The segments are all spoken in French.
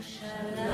Jerusalem.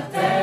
that there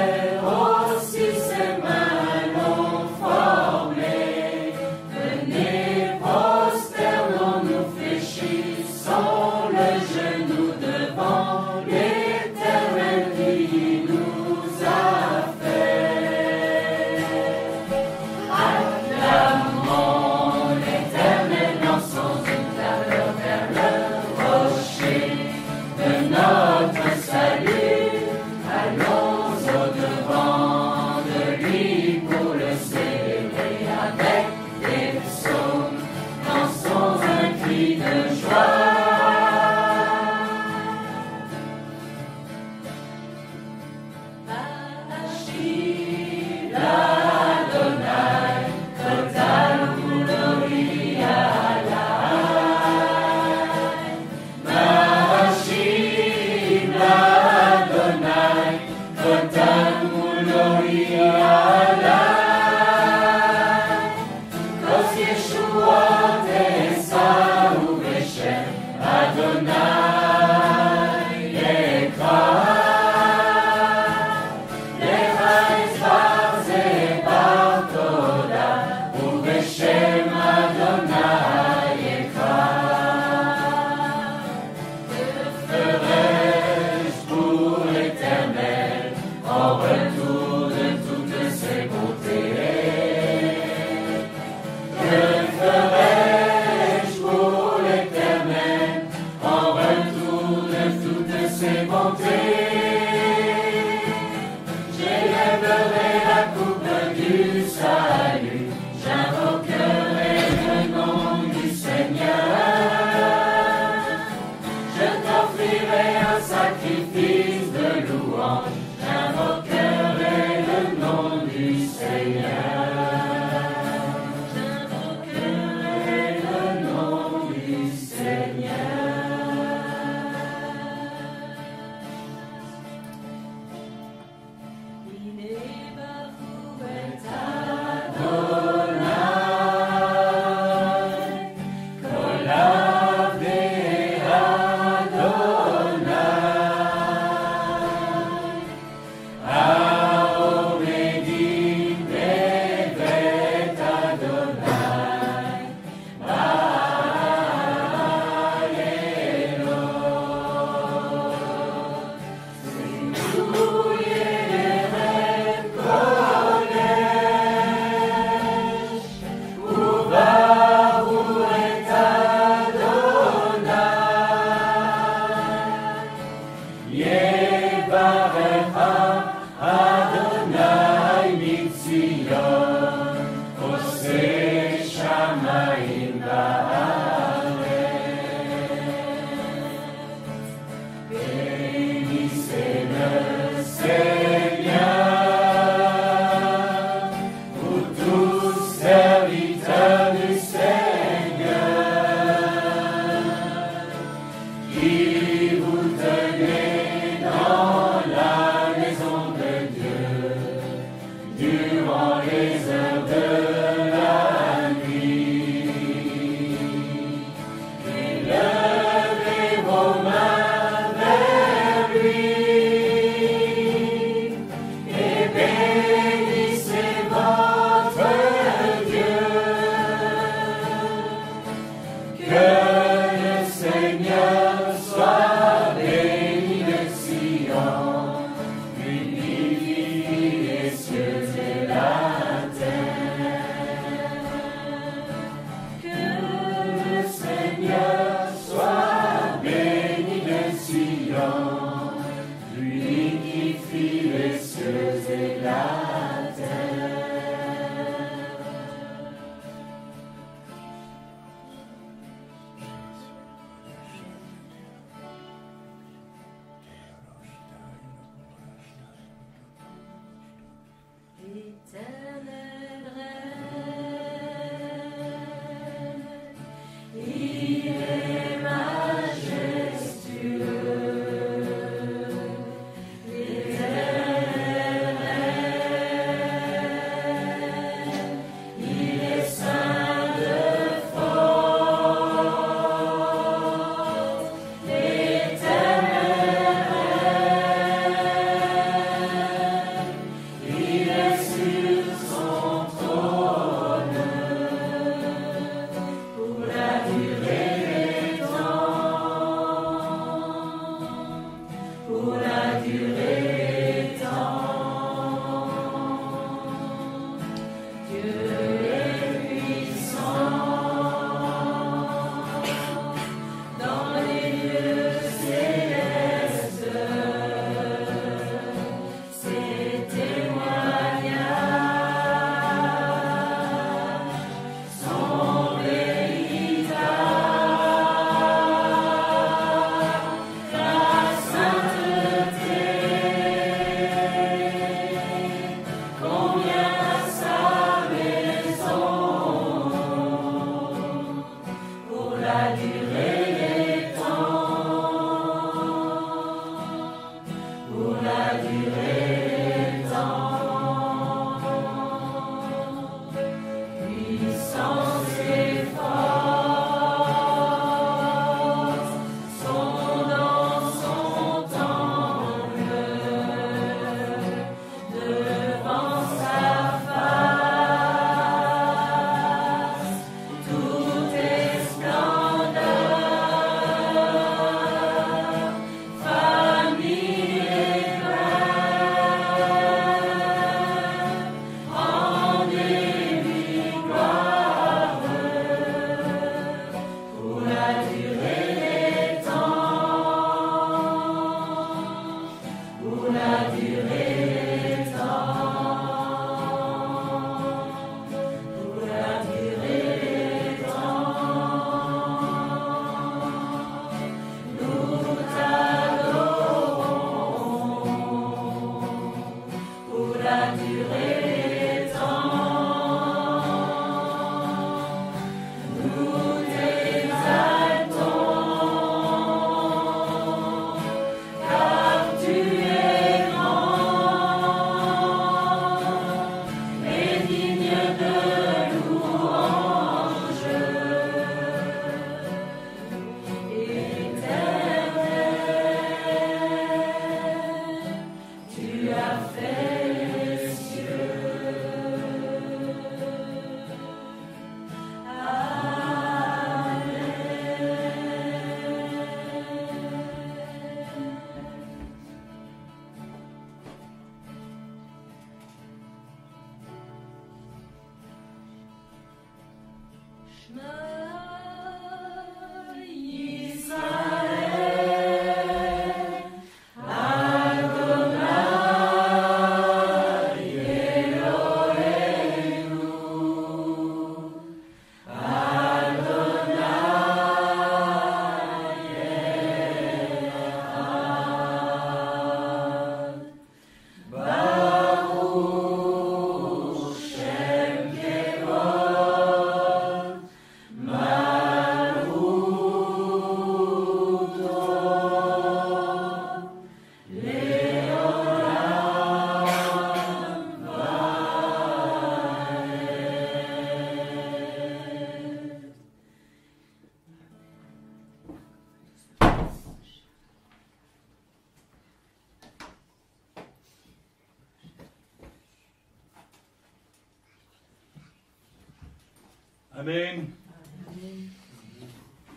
Il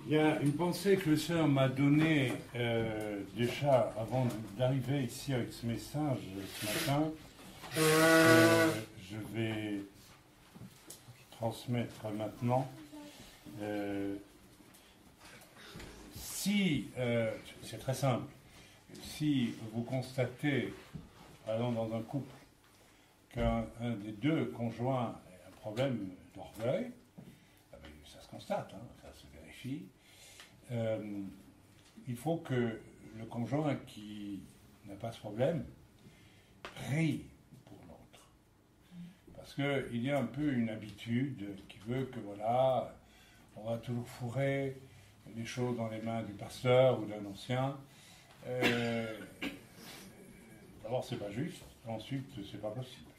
y a une pensée que le Seigneur m'a donnée euh, déjà avant d'arriver ici avec ce message ce matin. Euh, je vais transmettre maintenant. Euh, si, c'est très simple, si vous constatez, par dans un couple, qu'un des deux conjoints a un problème d'orgueil, constate, hein, ça se vérifie, euh, il faut que le conjoint qui n'a pas ce problème prie pour l'autre. Parce qu'il y a un peu une habitude qui veut que, voilà, on va toujours fourrer les choses dans les mains du pasteur ou d'un ancien. Euh, D'abord, c'est pas juste. Ensuite, c'est pas possible.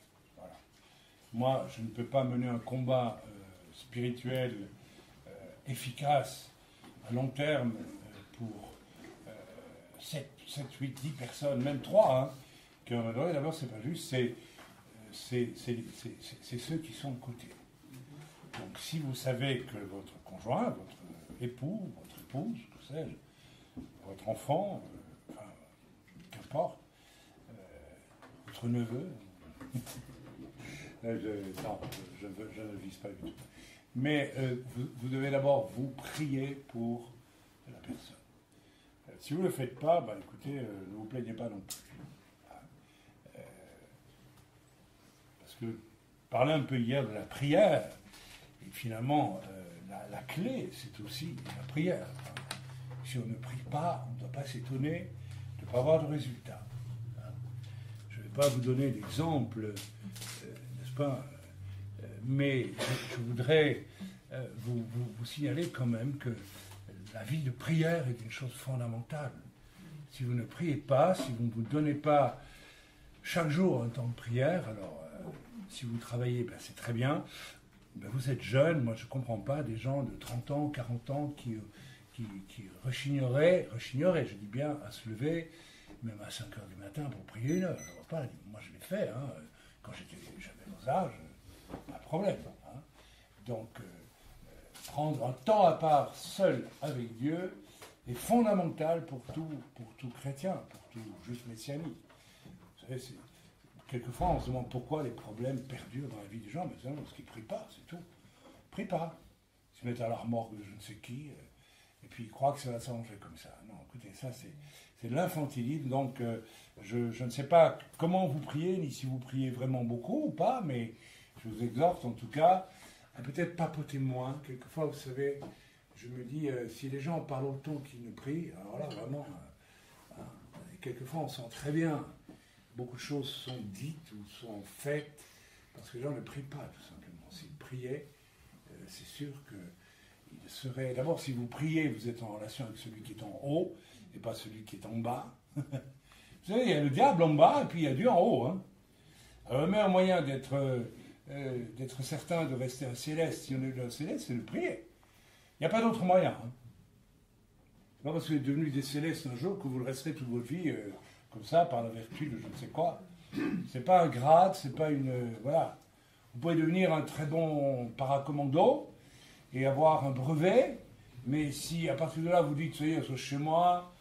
Moi, je ne peux pas mener un combat euh, spirituel efficace long terme euh, pour 7, 7, 8, 10 personnes, même 3, hein, qui ont adoré, d'abord, c'est pas juste, c'est, c'est, ceux qui sont de. Donc, si vous savez que votre conjoint, votre époux, votre épouse, que sais-je, votre enfant, euh, enfin, qu'importe, euh, votre neveu, je, non, je, ne vise pas du tout. Mais euh, vous, devez d'abord vous prier pour la personne. Euh, si vous ne le faites pas, bah, écoutez, euh, ne vous plaignez pas non plus. parce que parler un peu hier de la prière, et finalement, la, clé, c'est aussi la prière. Si on ne prie pas, on ne doit pas s'étonner de ne pas avoir de résultat. Je ne vais pas vous donner d'exemple, n'est-ce pas mais je, voudrais euh, vous, signaler quand même que la vie de prière est une chose fondamentale. Si vous ne priez pas, si vous ne vous donnez pas chaque jour un temps de prière, alors euh, si vous travaillez, ben, c'est très bien. Ben, vous êtes jeune, moi je ne comprends pas des gens de 30 ans, 40 ans qui, qui, rechigneraient, rechigneraient, je dis bien, à se lever, même à 5 heures du matin pour prier une pas, moi je l'ai fait, hein, quand j'avais vos âges, de problème. Hein. Donc, euh, euh, prendre un temps à part seul avec Dieu est fondamental pour tout, pour tout chrétien, pour tout juste messianique. Vous savez, quelquefois on se demande pourquoi les problèmes perdurent dans la vie des gens, mais c'est parce qu'ils ne prient pas, c'est tout. Ils prient pas. Ils se mettent à la remorque de je ne sais qui, euh, et puis ils croient que ça va s'arranger comme ça. Non, écoutez, ça c'est, c'est l'infantilisme, donc je, je, ne sais pas comment vous priez, ni si vous priez vraiment beaucoup ou pas, mais je vous exhorte en tout cas à peut-être papoter moins. Quelquefois, vous savez, je me dis, euh, si les gens parlent autant qu'ils ne prient, alors là, vraiment, euh, hein, quelquefois, on sent très bien beaucoup de choses sont dites ou sont faites parce que les gens ne prient pas, tout simplement. S'ils priaient, euh, c'est sûr que il serait. D'abord, si vous priez, vous êtes en relation avec celui qui est en haut et pas celui qui est en bas. vous savez, il y a le diable en bas et puis il y a Dieu en haut. Alors, le meilleur moyen d'être euh, d'être certain de rester un céleste, si on est un céleste, c'est de prier. Il n'y a pas d'autre moyen. Hein. pas parce que vous êtes devenu des célestes un jour que vous le resterez toute votre vie euh, comme ça, par la vertu de je ne sais quoi. C'est pas un grade, c'est pas une. Euh, voilà. Vous pouvez devenir un très bon paracommando et avoir un brevet, mais si à partir de là vous dites, ça y chez moi,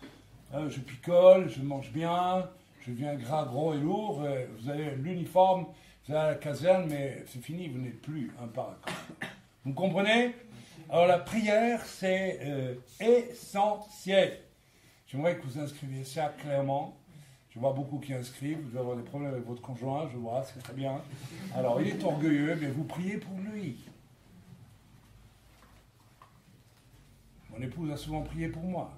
hein, je picole, je mange bien, je deviens gras, gros et lourd, vous avez l'uniforme avez la caserne, mais c'est fini, vous n'êtes plus un paracommando. Vous comprenez? Alors la prière, c'est euh, essentiel. J'aimerais que vous inscriviez ça clairement. Je vois beaucoup qui inscrivent, vous devez avoir des problèmes avec votre conjoint, je vois, c'est très bien. Alors il est orgueilleux, mais vous priez pour lui. Mon épouse a souvent prié pour moi.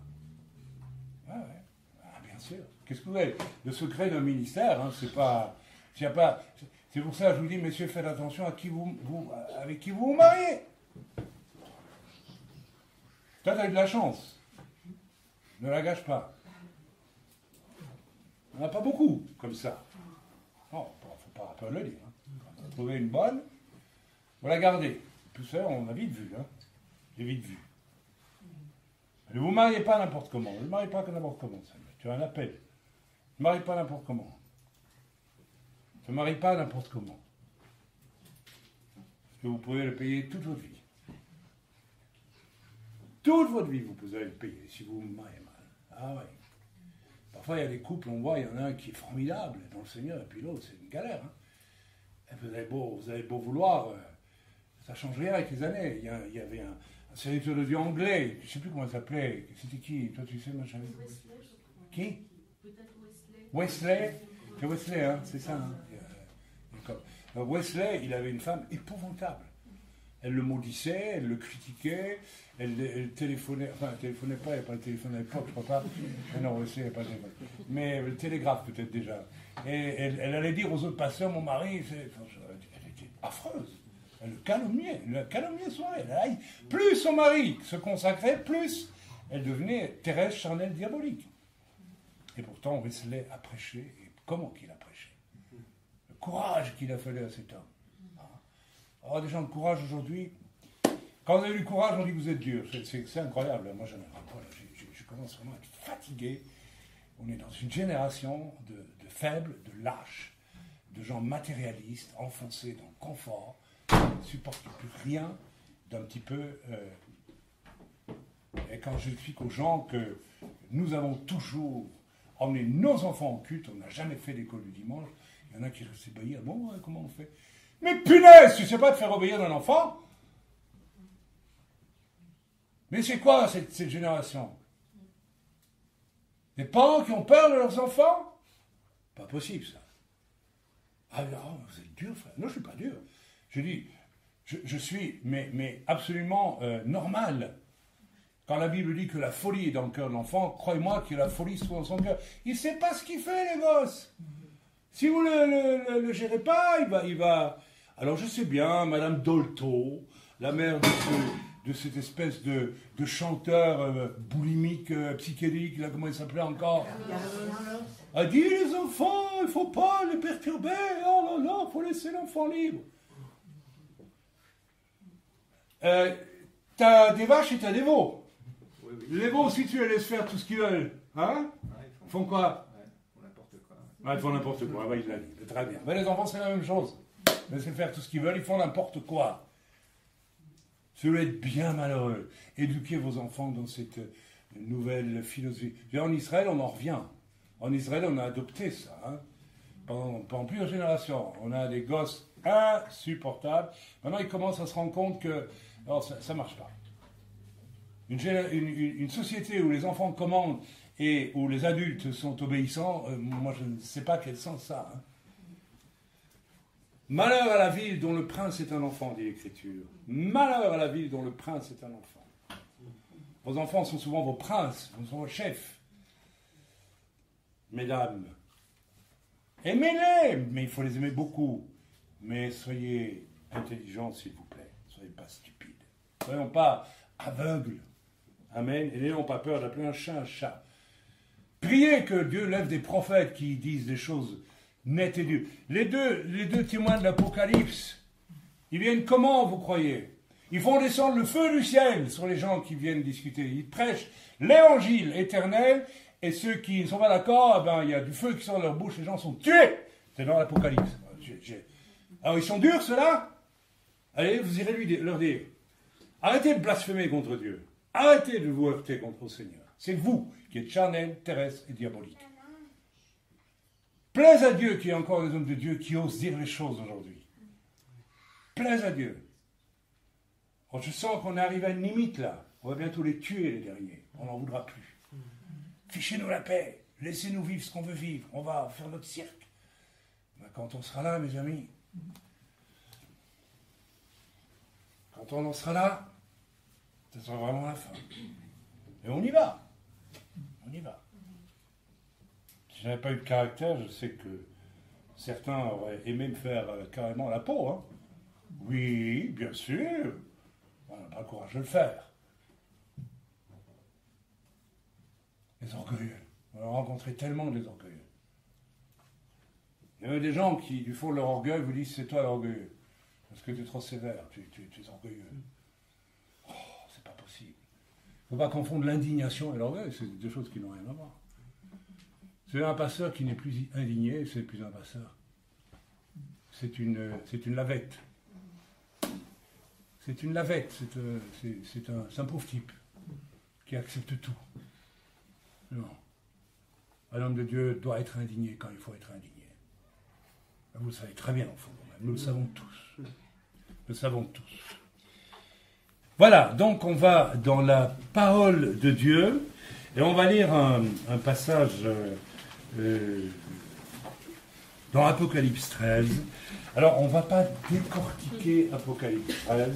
Ah ouais, ah, bien sûr. Qu'est-ce que vous voulez Le secret d'un ministère, hein, c'est pas, pas, c'est pour ça que je vous dis, messieurs, faites attention à qui vous, avec qui vous vous mariez. Toi, tu as eu de la chance. Ne la gâche pas. Il n'y en a pas beaucoup comme ça. Non, il ne faut pas, pas le dire. Hein. Trouver une bonne, vous la gardez. Tout ça, on a vite vu. Hein. J'ai vite vu. Ne vous mariez pas n'importe comment. Ne vous mariez pas n'importe comment. Tu as un appel. Ne vous mariez pas n'importe comment. Ne marie pas n'importe comment. Parce que vous pouvez le payer toute votre vie. Toute votre vie, vous pouvez le payer si vous vous mariez mal. Ah oui. Parfois, il y a des couples, on voit, il y en a un qui est formidable dans le Seigneur, et puis l'autre, c'est une galère. Hein. vous, avez beau, vous avez beau vouloir, euh, ça change rien avec les années. Il y, avait un, un de Dieu anglais, je ne sais plus comment il s'appelait. C'était qui Toi, tu sais, machin Qui? Wesley. Wesley. C'est Wesley, hein, c'est ça. Hein. Wesley, il avait une femme épouvantable. Elle le maudissait, elle le critiquait, elle, téléphonait, enfin, elle téléphonait pas, il n'y pas de téléphone à l'époque, je crois pas. non, Wesley, pas téléphone. Mais le télégraphe peut-être déjà. Et elle, allait dire aux autres patients, mon mari, elle était affreuse. Elle le calomniait, elle le calomniait son mari. plus son mari se consacrait, plus elle devenait Thérèse charnelle diabolique. Et pourtant, Wesley a prêché, et comment qu'il a prêché courage qu'il a fallu à cet homme. Alors, des gens de courage aujourd'hui, quand vous avez du courage, on dit que vous êtes dur. C'est incroyable. Moi, je, je, commence vraiment à être fatigué. On est dans une génération de, faibles, de lâches, de gens matérialistes, enfoncés dans le confort, qui ne supportent plus rien d'un petit peu. Euh, et quand j'explique aux gens que nous avons toujours emmené nos enfants au culte, on n'a jamais fait l'école du dimanche, il y en a qui ébahis. Ah bon, comment on fait? Mais punaise, tu sais pas te faire obéir d'un enfant? Mais c'est quoi cette, génération? Des parents qui ont peur de leurs enfants? Pas possible ça. Ah non, vous êtes dur, frère. Non, je ne suis pas dur. Je dis, je, suis, mais, mais absolument euh, normal. Quand la Bible dit que la folie est dans le cœur de l'enfant, croyez-moi que la folie soit dans son cœur. Il ne sait pas ce qu'il fait, les gosses. Si vous ne le, gérez pas, il va, il va. Alors je sais bien, Madame Dolto, la mère de, cette espèce de, chanteur euh, boulimique, euh, psychédélique, là, comment il s'appelait encore? A dit les enfants, il faut pas les perturber, oh là là, il faut laisser l'enfant libre. Euh, t'as des vaches et t'as des veaux. Les veaux, si tu les laisses faire tout ce qu'ils veulent, hein? Ils font quoi? Ils font n'importe quoi, il l'a très bien. Mais les enfants, c'est la même chose. Laissez faire tout ce qu'ils veulent, ils font n'importe quoi. Cela est bien malheureux. Éduquez vos enfants dans cette nouvelle philosophie. En Israël, on en revient. En Israël, on a adopté ça. Hein. Pendant, plusieurs générations, on a des gosses insupportables. Maintenant, ils commencent à se rendre compte que ça ne marche pas. Une, société où les enfants commandent et où les adultes sont obéissants, euh, moi je ne sais pas quel sens ça. Hein. Malheur à la ville dont le prince est un enfant, dit l'Écriture. Malheur à la ville dont le prince est un enfant. Vos enfants sont souvent vos princes, sont vos chefs. Mesdames, Aimez-les, mais il faut les aimer beaucoup. Mais soyez intelligents, s'il vous plaît. Soyez pas stupides. Soyons pas aveugles. Amen. Et n'ayons pas peur d'appeler un chat un chat. Priez que Dieu lève des prophètes qui disent des choses nettes et dures. Les deux, les deux témoins de l'Apocalypse, ils viennent comment, vous croyez? Ils font descendre le feu du ciel sur les gens qui viennent discuter. Ils prêchent l'évangile éternel et ceux qui ne sont pas d'accord, eh ben, il y a du feu qui sort de leur bouche, les gens sont tués. C'est dans l'Apocalypse. Alors ils sont durs, ceux-là? Allez, vous irez lui leur dire arrêtez de blasphémer contre Dieu. Arrêtez de vous heurter contre le Seigneur. C'est vous qui êtes charnel, terrestre et diabolique. Plaise à Dieu qu'il y ait encore des hommes de Dieu qui osent dire les choses aujourd'hui. Plaise à Dieu. Oh, je sens qu'on est arrivé à une limite là. On va bientôt les tuer, les derniers. On n'en voudra plus. Fichez-nous la paix. Laissez-nous vivre ce qu'on veut vivre. On va faire notre cirque. Ben, quand on sera là, mes amis, quand on en sera là, ce sera vraiment la fin. Et on y va. On y va. Si je n'avais pas eu de caractère, je sais que certains auraient aimé me faire euh, carrément la peau. Hein. Oui, bien sûr. On n'a pas le courage de le faire. Les orgueilleux. On a rencontré tellement des. Il y a des gens qui, du fond de leur orgueil, vous disent c'est toi l'orgueilleux. Parce que tu es trop sévère, tu, es orgueilleux. Oh, c'est pas possible. Il ne faut pas confondre l'indignation et l'orgueil, c'est deux choses qui n'ont rien à voir. C'est un passeur qui n'est plus indigné, c'est plus un passeur. C'est une, c'est une lavette. C'est une lavette, c'est, euh, un, un pauvre type qui accepte tout. Non. Un homme de Dieu doit être indigné quand il faut être indigné. Vous le savez très bien, nous le savons tous. Nous le savons tous. Voilà, donc on va dans la parole de Dieu et on va lire un, passage euh, euh, dans Apocalypse 13. Alors, on ne va pas décortiquer Apocalypse 13.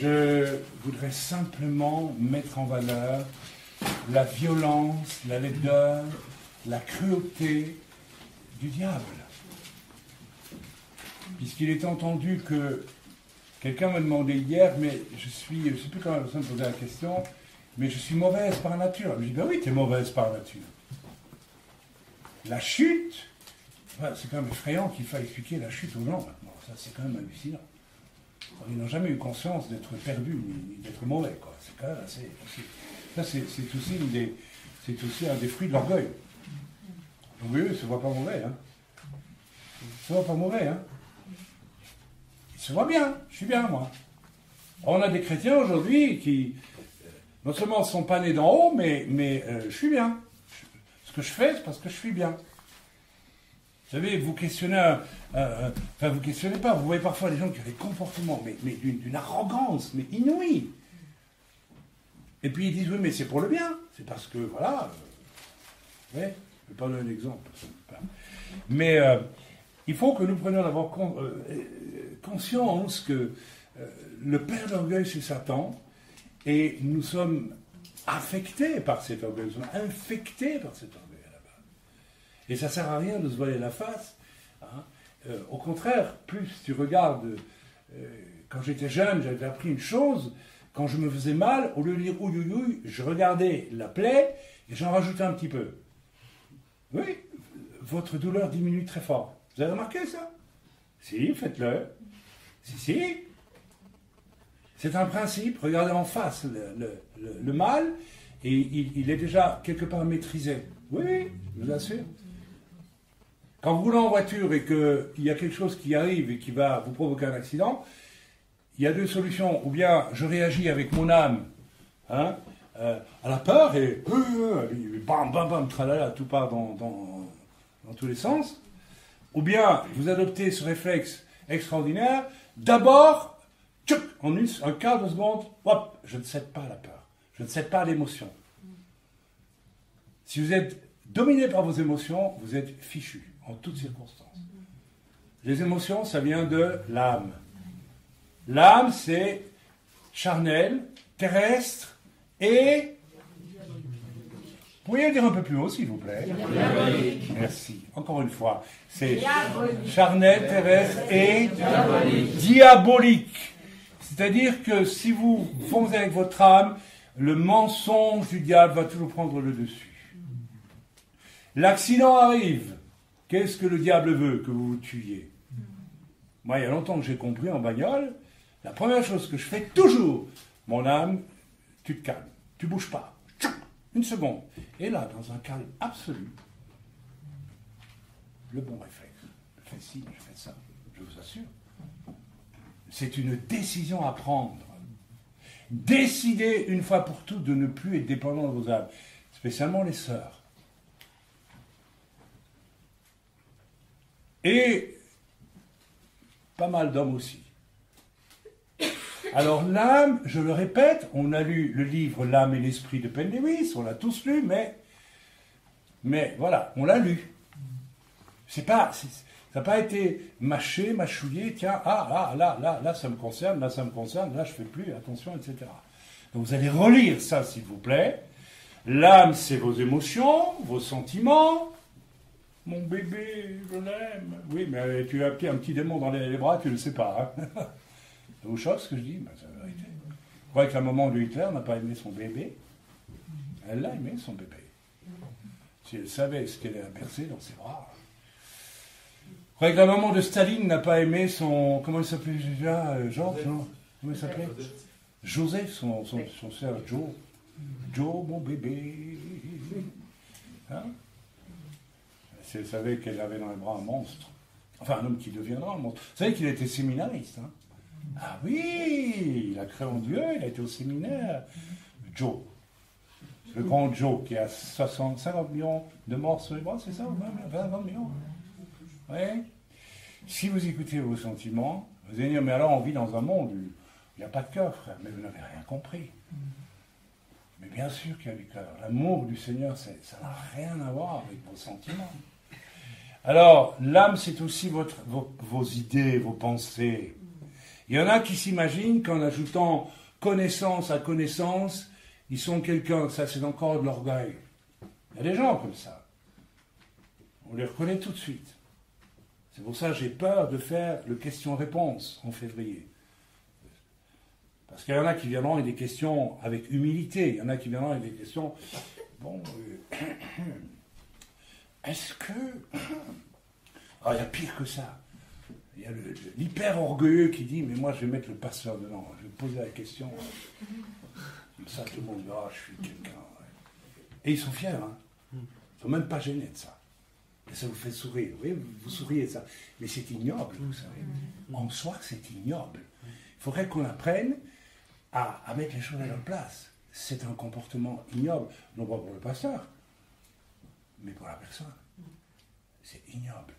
Je voudrais simplement mettre en valeur la violence, la laideur, la cruauté du diable. Puisqu'il est entendu que quelqu'un m'a demandé hier, mais je suis, je ne sais plus comment la personne posait la question, mais je suis mauvaise par nature. Je dis, ben oui, tu es mauvaise par nature. La chute, c'est quand même effrayant qu'il faille expliquer la chute aux gens. Ça, c'est quand même hallucinant. Ils n'ont jamais eu conscience d'être perdus ni, d'être mauvais. C'est quand même assez. Ça, c'est aussi, un des fruits de l'orgueil. L'orgueil ne se voit pas mauvais. Il se voit pas mauvais. Hein. Se voit bien. Je suis bien, moi. On a des chrétiens aujourd'hui qui, euh, non seulement ne sont pas nés d'en haut, mais, mais euh, je suis bien. Ce que je fais, c'est parce que je suis bien. Vous savez, vous questionnez, enfin vous questionnez pas, vous voyez parfois des gens qui ont des comportements, mais, mais d'une arrogance, mais inouïe. Et puis ils disent, oui, mais c'est pour le bien. C'est parce que, voilà. Euh, ouais, je vais pas donner un exemple. Mais il faut que nous prenions d'abord euh, conscience que le père d'orgueil, c'est Satan, et nous sommes affectés par cet orgueil, nous sommes infectés par cet orgueil à la base. Et ça ne sert à rien de se voiler la face. Hein. au contraire, plus tu regardes, quand j'étais jeune, j'avais appris une chose, quand je me faisais mal, au lieu de dire ouïe, je regardais la plaie et j'en rajoutais un petit peu. Oui, votre douleur diminue très fort. Vous avez remarqué ça? Si, faites-le. Si, si. C'est un principe. Regardez en face le, mal et il, est déjà quelque part maîtrisé. Oui, je vous assure. Quand vous roulez en voiture et qu'il y a quelque chose qui arrive et qui va vous provoquer un accident, il y a deux solutions. Ou bien je réagis avec mon âme hein, euh, à la peur et euh, bam, bam, bam, tralala, tout part dans, dans, tous les sens. Ou bien vous adoptez ce réflexe extraordinaire. D'abord, en une, un quart de seconde, je ne cède pas à la peur. Je ne cède pas à l'émotion. Si vous êtes dominé par vos émotions, vous êtes fichu en toutes circonstances. Les émotions, ça vient de l'âme. L'âme, c'est charnel, terrestre et Pourriez le dire un peu plus haut, s'il vous plaît Merci. Encore une fois, c'est charnel, terrestre et diabolique. C'est-à-dire que si vous foncez avec votre âme, le mensonge du diable va toujours prendre le dessus. L'accident arrive. Qu'est-ce que le diable veut Que vous vous tuiez. Moi, il y a longtemps que j'ai compris en bagnole, la première chose que je fais toujours, mon âme, tu te calmes, tu bouges pas. Une seconde. Et là, dans un calme absolu, le bon réflexe. Je fais ci, je fais ça, je vous assure. C'est une décision à prendre. Décidez une fois pour toutes de ne plus être dépendant de vos âmes, spécialement les sœurs. Et pas mal d'hommes aussi. Alors l'âme, je le répète, on a lu le livre L'âme et l'esprit de Penn Lewis, on l'a tous lu, mais, mais voilà, on l'a lu. C'est pas, ça n'a pas été mâché, mâchouillé, tiens, ah, là, là, là, là, ça me concerne, là, ça me concerne, là, je fais plus, attention, etc. Donc vous allez relire ça, s'il vous plaît. L'âme, c'est vos émotions, vos sentiments. Mon bébé, je l'aime. Oui, mais tu as un petit démon dans les, bras, tu ne le sais pas. Hein ça vous choque ce que je dis ben, C'est la vérité. Vous croyez que la maman de Hitler n'a pas aimé son bébé Elle l'a aimé, son bébé. Si elle savait ce qu'elle a percé dans ses bras. Vous croyez que la maman de Staline n'a pas aimé son. Comment il s'appelait déjà euh, Georges Comment il s'appelait? Joseph, son, son, son Joe. Joe, mon bébé. Hein? Si elle savait qu'elle avait dans les bras un monstre. Enfin, un homme qui deviendra un monstre. Vous savez qu'il était séminariste. Hein? Ah oui, il a créé en Dieu, il a été au séminaire. Joe. Le grand Joe qui a 60, 50 millions de morts sur les bras, c'est ça 20, 20 millions? Oui. Si vous écoutez vos sentiments, vous allez dire, mais alors on vit dans un monde où il n'y a pas de cœur, frère, mais vous n'avez rien compris. Mais bien sûr qu'il y a du cœur. L'amour du Seigneur, ça n'a rien à voir avec vos sentiments. Alors, l'âme, c'est aussi vos, idées, vos pensées. Il y en a qui s'imaginent qu'en ajoutant connaissance à connaissance, ils sont quelqu'un. Ça, c'est encore de l'orgueil. Il y a des gens comme ça. On les reconnaît tout de suite. C'est pour ça que j'ai peur de faire le question-réponse en février. Parce qu'il y en a qui viendront avec des questions avec humilité. Il y en a qui viendront avec des questions. Bon. Euh, Est-ce que. Ah, il y a pire que ça. Il y a l'hyper orgueilleux qui dit Mais moi, je vais mettre le pasteur dedans. Je vais poser la question. Comme ça, tout le monde dira Je suis quelqu'un. Et ils sont fiers. Hein. Ils ne sont même pas gênés de ça. Et ça vous fait sourire. Oui, vous souriez de ça. Mais c'est ignoble, vous savez. En soi, c'est ignoble. Il faudrait qu'on apprenne à, à mettre les choses à leur place. C'est un comportement ignoble, non pas pour le pasteur, mais pour la personne, c'est ignoble.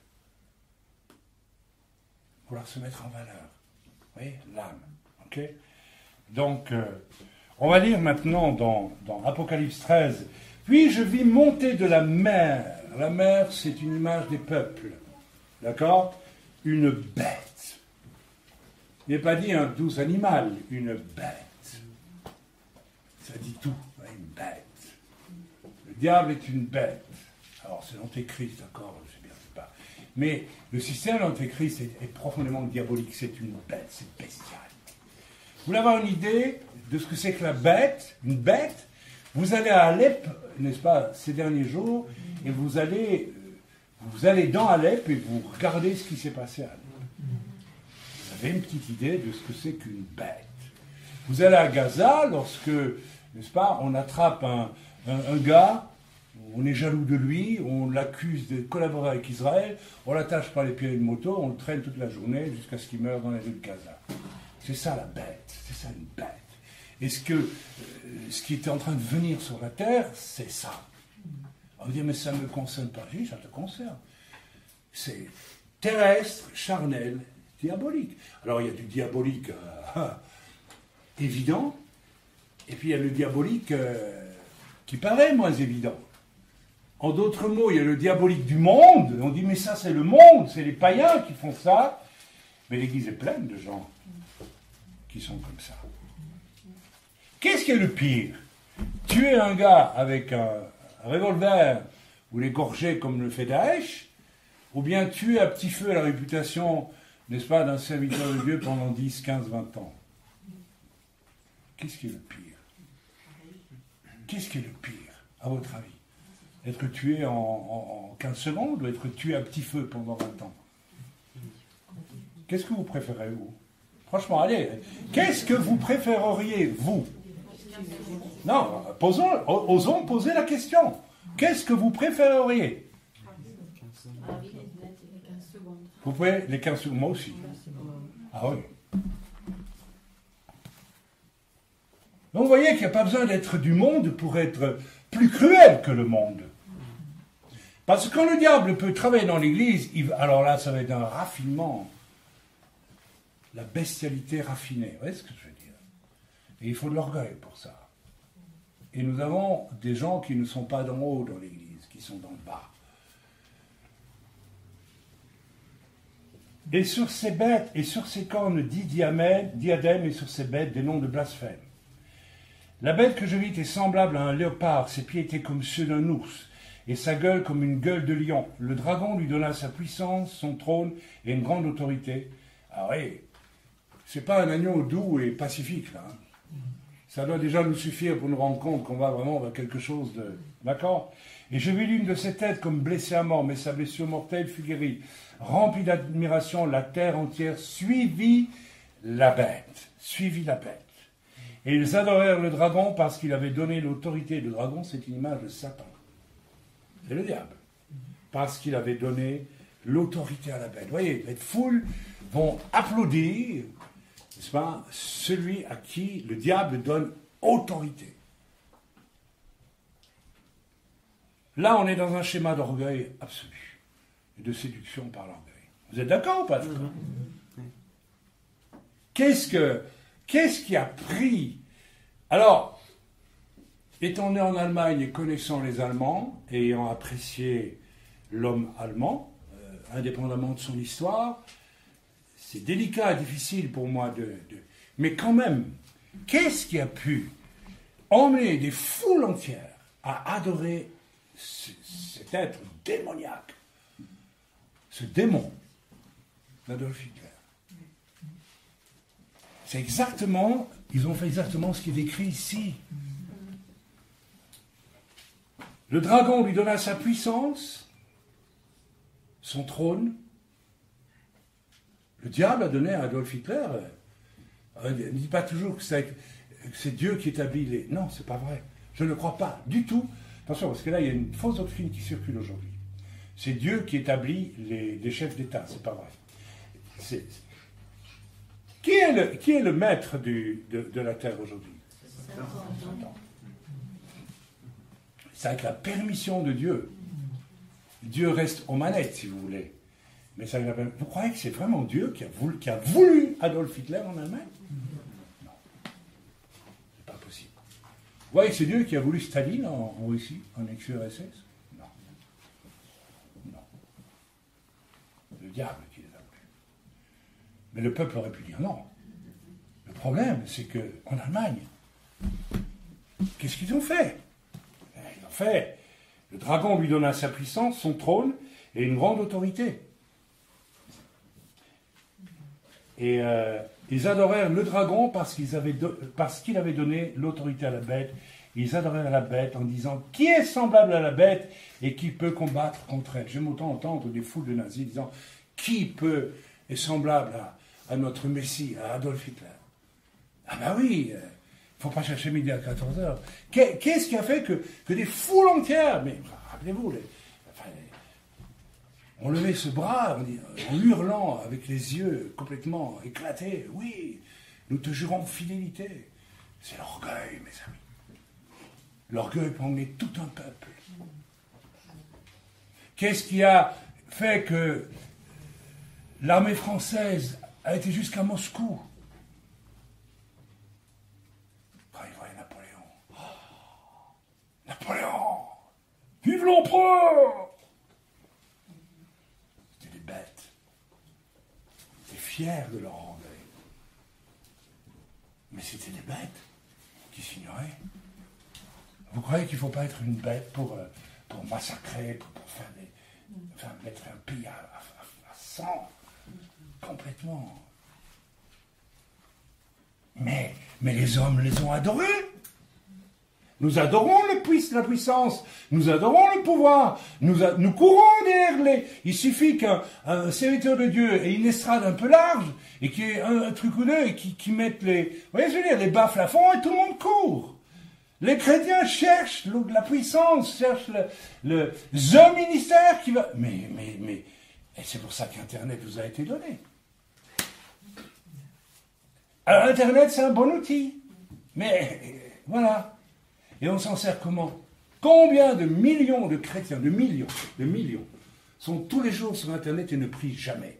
Se mettre en valeur. Vous voyez, l'âme. Ok? Donc, euh, on va lire maintenant dans, dans Apocalypse 13. Puis je vis monter de la mer. La mer, c'est une image des peuples. D'accord? Une bête. Il n'est pas dit un doux animal, une bête. Ça dit tout, une bête. Le diable est une bête. Alors c'est l'antéchrist, d'accord, je sais bien, c'est pas. Mais le système de l'antéchrist est, profondément diabolique, c'est une bête, c'est bestial. Vous voulez avoir une idée de ce que c'est que la bête, une bête? Vous allez à Alep, n'est-ce pas, ces derniers jours, et vous allez, vous allez dans Alep et vous regardez ce qui s'est passé à Alep. Vous avez une petite idée de ce que c'est qu'une bête. Vous allez à Gaza lorsque, n'est-ce pas, on attrape un, un gars on est jaloux de lui, on l'accuse de collaborer avec Israël, on l'attache par les pieds à une moto, on le traîne toute la journée jusqu'à ce qu'il meure dans les rues de Gaza. C'est ça la bête, c'est ça une bête. Et ce, que, euh, ce qui était en train de venir sur la terre, c'est ça? On dire, mais ça ne me concerne pas. Oui, ça te concerne. C'est terrestre, charnel, diabolique. Alors il y a du diabolique euh, évident, et puis il y a le diabolique euh, qui paraît moins évident. En d'autres mots, il y a le diabolique du monde. On dit, mais ça, c'est le monde, c'est les païens qui font ça. Mais l'Église est pleine de gens qui sont comme ça. Qu'est-ce qui est le pire? Tuer un gars avec un, revolver ou les gorger comme le fait Daesh, ou bien tuer à petit feu la réputation, n'est-ce pas, d'un serviteur de Dieu pendant 10, 15, 20 ans? Qu'est-ce qui est le pire? Qu'est-ce qui est le pire, à votre avis? Être tué en, 15 secondes ou être tué à petit feu pendant 20 ans? Qu'est-ce que vous préférez, vous? Franchement, allez, qu'est-ce que vous préféreriez, vous? Non, posons, osons poser la question. Qu'est-ce que vous préféreriez? Vous pouvez les 15 secondes, moi aussi. Ah oui. Donc vous voyez qu'il n'y a pas besoin d'être du monde pour être plus cruel que le monde. Parce que quand le diable peut travailler dans l'Église, alors là, ça va être un raffinement. La bestialité raffinée. Vous voyez ce que je veux dire? Et il faut de l'orgueil pour ça. Et nous avons des gens qui ne sont pas d'en haut dans l'Église, qui sont dans le bas. Et sur ces bêtes, et sur ces cornes dit diadème, et sur ces bêtes des noms de blasphème. La bête que je vis était semblable à un léopard, ses pieds étaient comme ceux d'un ours, et sa gueule comme une gueule de lion. Le dragon lui donna sa puissance, son trône et une grande autorité. Ah oui, c'est pas un agneau doux et pacifique, là. Hein. Ça doit déjà nous suffire pour nous rendre compte qu'on va vraiment vers quelque chose de. D'accord? Et je vis l'une de ses têtes comme blessée à mort, mais sa blessure mortelle fut guérie. Remplie d'admiration, la terre entière suivit la bête. Suivit la bête. Et ils adorèrent le dragon parce qu'il avait donné l'autorité. Le dragon, c'est une image de Satan. C'est le diable. Parce qu'il avait donné l'autorité à la bête. Vous voyez, les foules vont applaudir, n'est-ce pas, celui à qui le diable donne autorité. Là, on est dans un schéma d'orgueil absolu et de séduction par l'orgueil. Vous êtes d'accord ou pas Qu'est-ce que Qu'est-ce qui a pris? Alors, étant né en Allemagne et connaissant les Allemands, ayant apprécié l'homme allemand, euh, indépendamment de son histoire, c'est délicat difficile pour moi de, Mais quand même, qu'est-ce qui a pu emmener des foules entières à adorer cet être démoniaque, ce démon d'Adolf Hitler? C'est exactement, ils ont fait exactement ce qui est décrit ici. Le dragon lui donna sa puissance, son trône. Le diable a donné à Adolf Hitler. Euh, ne dit pas toujours que c'est Dieu qui établit les. Non, c'est pas vrai. Je ne crois pas du tout. Attention, parce que là, il y a une fausse doctrine qui circule aujourd'hui. C'est Dieu qui établit les, les chefs d'État. C'est pas vrai. C'est, qui est le, qui est le maître du, de, la terre aujourd'hui? C'est avec la permission de Dieu. Dieu reste aux manettes, si vous voulez. Mais ça, vous croyez que c'est vraiment Dieu qui a, voulu, qui a Adolf Hitler en Allemagne? Non. C'est pas possible. Vous voyez que c'est Dieu qui a voulu Staline en, Russie, en ex-URSS Non. Non. Le diable mais le peuple aurait pu dire non. Le problème, c'est qu'en Allemagne, qu'est-ce qu'ils ont fait? Fait. Le dragon lui donna sa puissance, son trône et une grande autorité. Et euh, ils adorèrent le dragon parce qu'il avait donné l'autorité à la bête. Ils adorèrent la bête en disant Qui est semblable à la bête et qui peut combattre contre elle? J'aime autant entendre des foules de nazis disant Qui peut est semblable à, à notre Messie, à Adolf Hitler? Ah ben oui, euh, faut pas chercher midi à 14 heures. Qu'est-ce qui a fait que, que des foules entières, mais rappelez-vous, les, enfin, on levait ce bras en, hurlant avec les yeux complètement éclatés, oui, nous te jurons fidélité. C'est l'orgueil, mes amis. L'orgueil peut emmener tout un peuple. Qu'est-ce qui a fait que l'armée française a été jusqu'à Moscou. Quand il voyait Napoléon. Oh, Vive l'empereur C'était des bêtes. Ils étaient fiers de leur orgueil. Mais c'était des bêtes qui s'ignoraient. Vous croyez qu'il ne faut pas être une bête pour, euh, massacrer, pour, faire des, enfin, mettre un pays à, à, à sang? Complètement. Mais, mais les hommes les ont adorés. Nous adorons la puissance, nous adorons le pouvoir, nous, courons derrière les. Il suffit qu'un un serviteur de Dieu ait une estrade un peu large et qu'il y ait un, truc ou deux et qui, qui mettent les. Vous voyez, ce que je veux dire, les à fond et tout le monde court. Les chrétiens cherchent la puissance, cherchent le, le ministère qui va. Mais, mais, mais. Et c'est pour ça qu'Internet vous a été donné. Alors, Internet, c'est un bon outil. Mais euh, voilà. Et on s'en sert comment? Combien de millions de chrétiens, de millions, de millions, sont tous les jours sur Internet et ne prient jamais?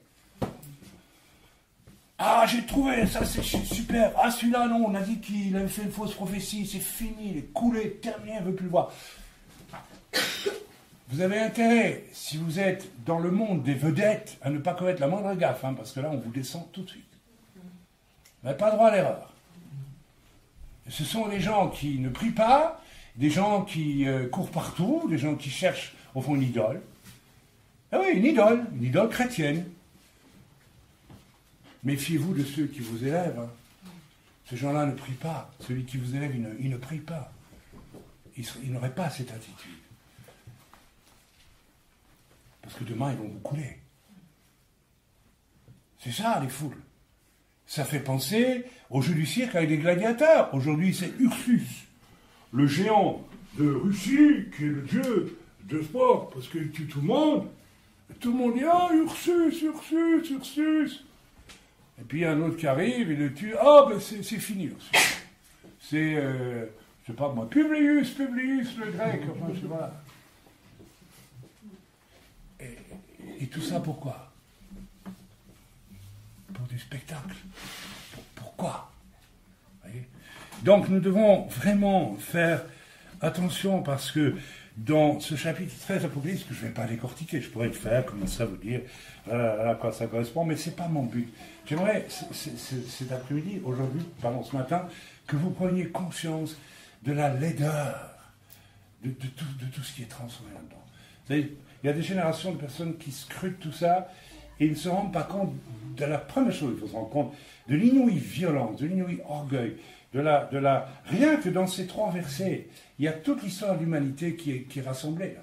Ah, j'ai trouvé, ça c'est super. Ah, celui-là, non, on a dit qu'il avait fait une fausse prophétie, c'est fini, il est coulé, terminé, on ne veut plus le voir. Vous avez intérêt, si vous êtes dans le monde des vedettes, à ne pas commettre la moindre gaffe, hein, parce que là, on vous descend tout de suite. Vous n'avez pas droit à l'erreur. Ce sont des gens qui ne prient pas, des gens qui euh, courent partout, des gens qui cherchent, au fond, une idole. Ah oui, une idole, une idole chrétienne. Méfiez-vous de ceux qui vous élèvent. hein. Ces gens-là ne prient pas. Celui qui vous élève, il ne, prie pas. Il n'aurait pas cette attitude. Parce que demain, ils vont vous couler. C'est ça, les foules. Ça fait penser au jeu du cirque avec des gladiateurs. Aujourd'hui, c'est Ursus, le géant de Russie, qui est le dieu de sport, parce qu'il tue tout le monde. Et tout le monde dit Ah, Ursus, Ursus, Ursus. Et puis il y a un autre qui arrive, il le tue. Ah, ben c'est c'est fini, Ursus. C'est, euh, je sais pas moi, Publius, Publius, le grec, enfin, je sais pas. Et, et tout ça pourquoi? Pour du spectacle. Pourquoi Donc nous devons vraiment faire attention parce que dans ce chapitre 13 Apocalypse, que je ne vais pas décortiquer, je pourrais le faire, commencer à vous dire euh, à quoi ça correspond, mais ce n'est pas mon but. J'aimerais cet après-midi, aujourd'hui, pardon, ce matin, que vous preniez conscience de la laideur de, tout, de tout ce qui est transformé là-dedans. Il y a des générations de personnes qui scrutent tout ça et ils ne se rendent pas compte de la première chose, il faut se rendre compte de l'inouïe violence, de l'inouïe orgueil, de la, de la... Rien que dans ces trois versets, il y a toute l'histoire de l'humanité qui est, rassemblée.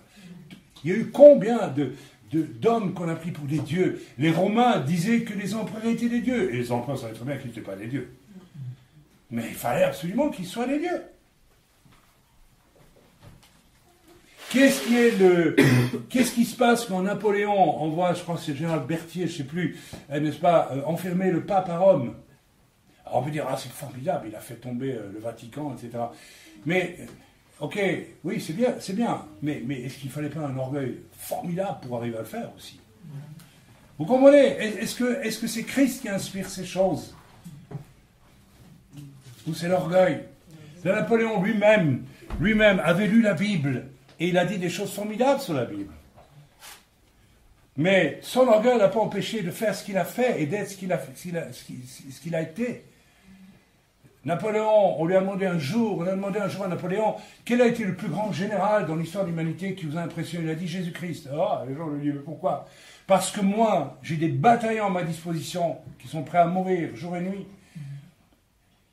Il y a eu combien de- d'hommes qu'on a pris pour des dieux? Les Romains disaient que les empereurs étaient des dieux, et les empereurs savaient très bien qu'ils n'étaient pas des dieux. Mais il fallait absolument qu'ils soient des dieux. Qu'est-ce qui se passe quand Napoléon envoie, je crois que c'est général Berthier, je ne sais plus, euh, n'est-ce pas, euh, enfermer le pape à Rome? Alors on peut dire, ah c'est formidable, il a fait tomber euh, le Vatican, etc. Mais, ok, oui, c'est bien, c'est bien, mais, est-ce qu'il fallait pas un orgueil formidable pour arriver à le faire aussi? Vous comprenez? Est-ce que, est-ce que c'est Christ qui inspire ces choses? Ou c'est l'orgueil? Napoléon lui-même, lui-même avait lu la Bible et il a dit des choses formidables sur la Bible. Mais son orgueil n'a pas empêché de faire ce qu'il a fait et d'être ce qu'il a, été. Napoléon, on lui a demandé un jour, on a demandé un jour à Napoléon, quel a été le plus grand général dans l'histoire de l'humanité qui vous a impressionné? Il a dit Jésus-Christ. Ah, les gens lui disent, mais pourquoi? Parce que moi, j'ai des bataillons à ma disposition qui sont prêts à mourir jour et nuit.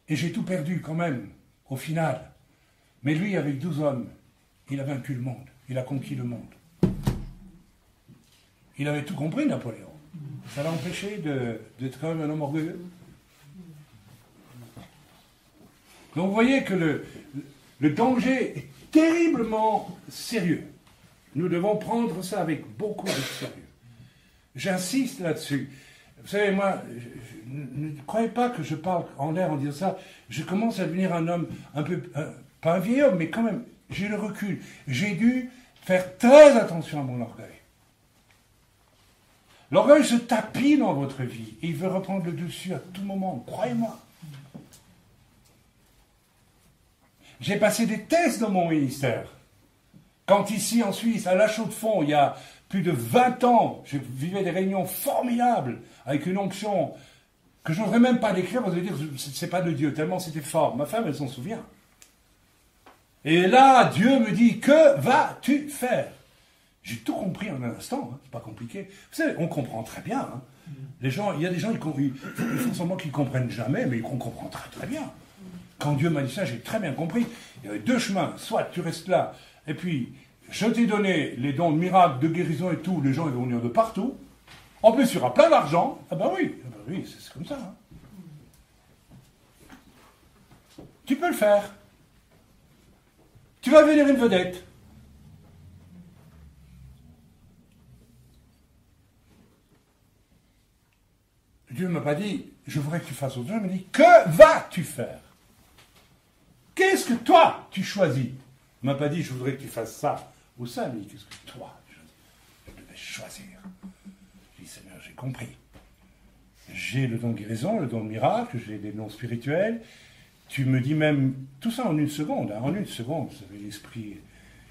Et j'ai tout perdu quand même, au final. Mais lui, avec 12 hommes, il a vaincu le monde. Il a conquis le monde. Il avait tout compris, Napoléon. Ça l'a empêché d'être quand même un homme orgueilleux. Donc vous voyez que le, danger est terriblement sérieux. Nous devons prendre ça avec beaucoup de sérieux. J'insiste là-dessus. Vous savez, moi, ne, croyez pas que je parle en l'air en disant ça. Je commence à devenir un homme un peu, pas un vieil homme, mais quand même, j'ai le recul. J'ai dû faire très attention à mon orgueil. L'orgueil se tapit dans votre vie et il veut reprendre le dessus à tout moment, croyez-moi. J'ai passé des tests dans mon ministère. Quand ici en Suisse, à La Chaux-de-Fonds, il y a plus de 20 ans, je vivais des réunions formidables avec une onction que je n'oserais même pas décrire, parce que dire c'est pas de Dieu, tellement c'était fort. Ma femme, elle s'en souvient. Et là, Dieu me dit, que vas-tu faire? J'ai tout compris en un instant, hein, c'est pas compliqué. Vous savez, on comprend très bien. hein. Les gens, il y a des gens, com- ils, comprennent jamais, mais qu'on comprend très très bien. Quand Dieu m'a dit ça, j'ai très bien compris. Il y avait deux chemins. Soit tu restes là, et puis je t'ai donné les dons de miracles, de guérison et tout, les gens vont venir de partout. En plus, il y aura plein d'argent. Ah ben oui, ah ben oui, c'est c'est comme ça. hein. Tu peux le faire. Tu vas devenir une vedette. Dieu ne m'a pas dit, je voudrais que tu fasses autre chose, il m'a dit, que vas-tu faire? Qu'est-ce que toi, tu choisis? Il m'a pas dit, je voudrais que tu fasses ça ou ça, mais qu'est-ce que toi, je devais choisir. J'ai dit, Seigneur, j'ai compris. J'ai le don de guérison, le don de miracle, j'ai des dons spirituels. Tu me dis même tout ça en une seconde. hein, en une seconde, vous savez, l'esprit,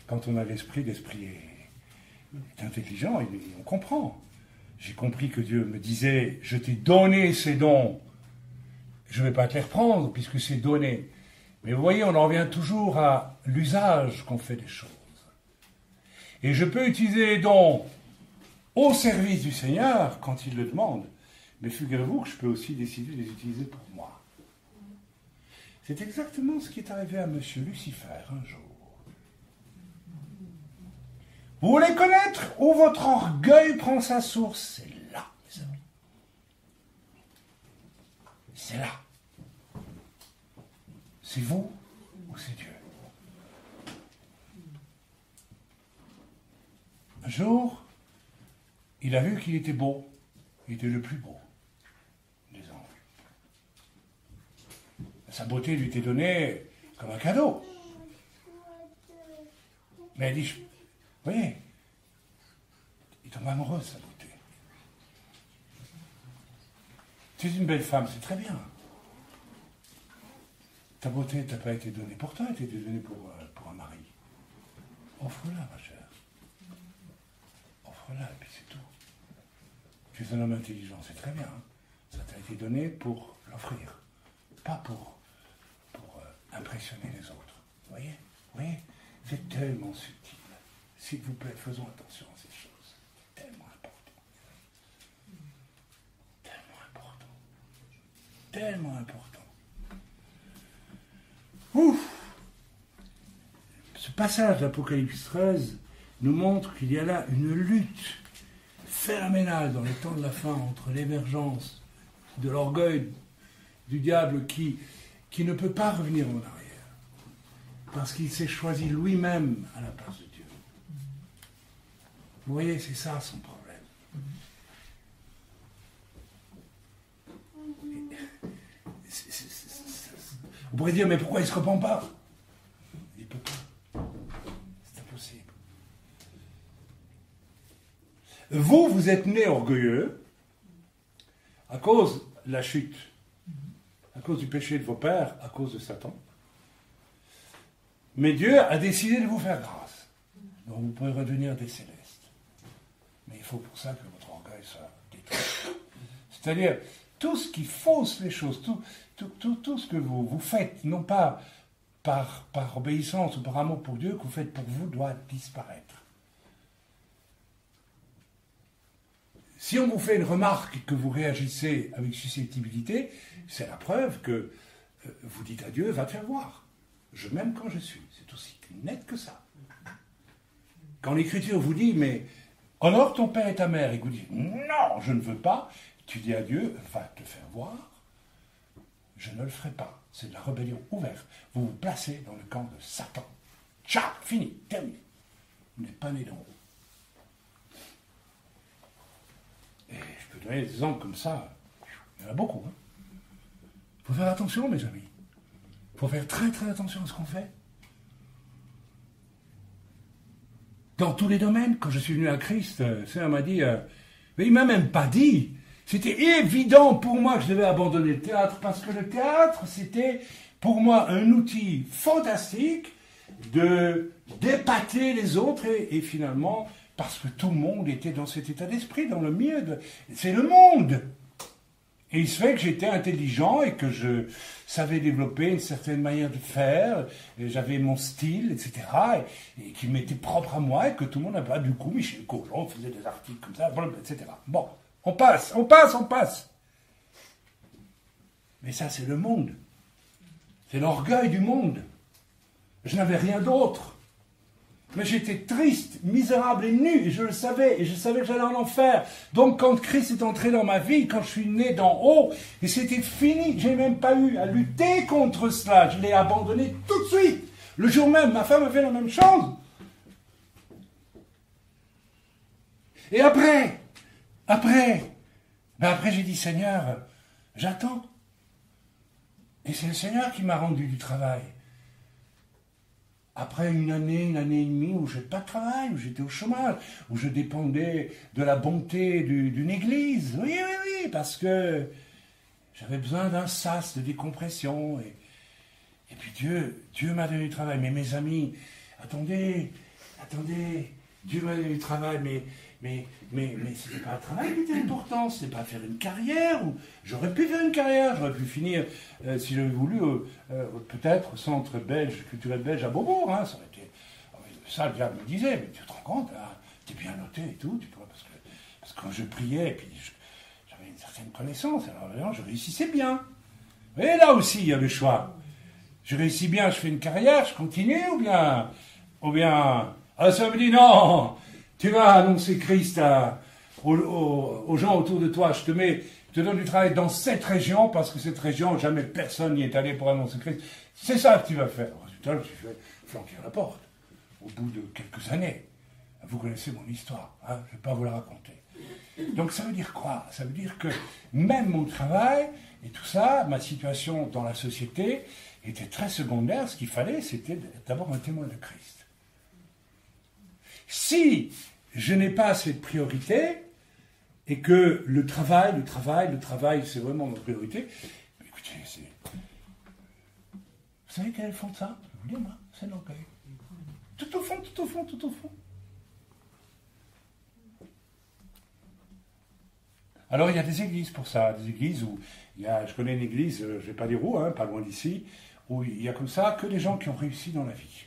quand on a l'esprit, l'esprit est, est intelligent, et, on comprend. J'ai compris que Dieu me disait, je t'ai donné ces dons, je ne vais pas te les reprendre puisque c'est donné. Mais vous voyez, on en revient toujours à l'usage qu'on fait des choses. Et je peux utiliser les dons au service du Seigneur quand il le demande. Mais figurez-vous que je peux aussi décider de les utiliser pour moi. C'est exactement ce qui est arrivé à M. Lucifer un jour. Vous voulez connaître où votre orgueil prend sa source? C'est là, mes amis. C'est là. C'est vous ou c'est Dieu? Un jour, il a vu qu'il était beau. Il était le plus beau des anges. Sa beauté lui était donnée comme un cadeau. Mais elle dit, vous voyez, il tombe amoureux de sa beauté. Tu es une belle femme, c'est très bien. Ta beauté t'a pas été donnée pour toi, elle t'a été donnée pour, euh, pour un mari. Offre-la, ma chère. Offre-la, et puis c'est tout. Tu es un homme intelligent, c'est très bien. Ça t'a été donné pour l'offrir, pas pour, impressionner les autres. Vous voyez Vous voyez C'est tellement subtil. S'il vous plaît, faisons attention à ces choses. C'est tellement important. Tellement important. Tellement important. Ouf Ce passage d'Apocalypse 13 nous montre qu'il y a là une lutte phénoménale dans les temps de la fin entre l'émergence de l'orgueil du diable qui, qui ne peut pas revenir en arrière, parce qu'il s'est choisi lui-même à la place de Dieu. Vous voyez, c'est ça son problème. C'est- On pourrait dire, mais pourquoi il ne se repent pas Il peut pas. C'est impossible. Vous, vous êtes né orgueilleux à cause de la chute, cause du péché de vos pères, à cause de Satan. Mais Dieu a décidé de vous faire grâce. Donc vous pouvez redevenir des célestes. Mais il faut pour ça que votre orgueil soit détruit. C'est-à-dire, tout ce qui fausse les choses, tout, tout, tout, ce que vous, vous faites, non pas par, par obéissance ou par amour pour Dieu, que vous faites pour vous, doit disparaître. Si on vous fait une remarque et que vous réagissez avec susceptibilité, c'est la preuve que euh, vous dites à Dieu, va te faire voir. Je m'aime quand je suis. C'est aussi net que ça. Quand l'Écriture vous dit, mais honore ton père et ta mère, et que vous dites, non, je ne veux pas, tu dis à Dieu, va te faire voir, je ne le ferai pas. C'est de la rébellion ouverte. Vous vous placez dans le camp de Satan. Ciao, fini, terminé. Vous n'êtes pas né d'en haut. Et je peux donner des exemples comme ça. Il y en a beaucoup. Il faut faire attention, mes amis. Il faut faire très très attention à ce qu'on fait. Dans tous les domaines, quand je suis venu à Christ, euh, Seigneur m'a dit, euh, mais il m'a même pas dit. C'était évident pour moi que je devais abandonner le théâtre parce que le théâtre, c'était pour moi un outil fantastique de d'épater les autres et finalement parce que tout le monde était dans cet état d'esprit, dans le de... C'est le monde Et il se fait que j'étais intelligent et que je savais développer une certaine manière de faire, j'avais mon style, etc., et, qui m'était propre à moi, et que tout le monde n'a pas. Du coup, Michel Courgeon faisait des articles comme ça, etc. Bon, on passe, on passe, on passe. Mais ça, c'est le monde. C'est l'orgueil du monde. Je n'avais rien d'autre. Mais j'étais triste, misérable et nu, et je le savais, et je savais que j'allais en enfer. Donc quand Christ est entré dans ma vie, quand je suis né d'en haut, et c'était fini, j'ai même pas eu à lutter contre cela, je l'ai abandonné tout de suite. Le jour même, ma femme a fait la même chose. Et après, après, ben après j'ai dit Seigneur, j'attends. Et c'est le Seigneur qui m'a rendu du travail après une année, une année et demie où je n'ai pas de travail, où j'étais au chômage, où je dépendais de la bonté d'une église. Oui, oui, oui, parce que j'avais besoin d'un sas de décompression. Et, puis Dieu, Dieu m'a donné du travail. Mais mes amis, attendez, attendez, Dieu m'a donné du travail, mais mais, mais, mais ce n'était pas un travail qui était important, ce n'était pas faire une carrière. J'aurais pu faire une carrière, j'aurais pu finir, euh, si j'avais voulu, euh, peut-être au centre belge, culturel belge à Beaubourg. Hein, ça, aurait été... ça, le diable me disait, mais tu te rends compte, hein, tu es bien noté et tout, tu parce, que, quand je priais, et puis j'avais une certaine connaissance, alors je réussissais bien. Et là aussi, il y a le choix. Je réussis bien, je fais une carrière, je continue, ou bien, ou bien, ah, ça me dit non, tu vas annoncer Christ aux, gens autour de toi. Je te mets, te donne du travail dans cette région parce que cette région, jamais personne n'y est allé pour annoncer Christ. C'est ça que tu vas faire. Résultat, je fait flanquer la porte. Au bout de quelques années. Vous connaissez mon histoire. Hein, je ne vais pas vous la raconter. Donc ça veut dire quoi? Ça veut dire que même mon travail et tout ça, ma situation dans la société était très secondaire. Ce qu'il fallait, c'était d'avoir un témoin de Christ. Si je n'ai pas cette priorité, et que le travail, le travail, le travail, c'est vraiment ma priorité, écoutez, c'est. Vous savez quel font ça vous dire, moi, c'est l'orgueil. Tout au fond, tout au fond, tout au fond. Alors il y a des églises pour ça, des églises où il y a, je connais une église, euh, je ne pas dire où, hein, pas loin d'ici, où il y a comme ça que des gens qui ont réussi dans la vie.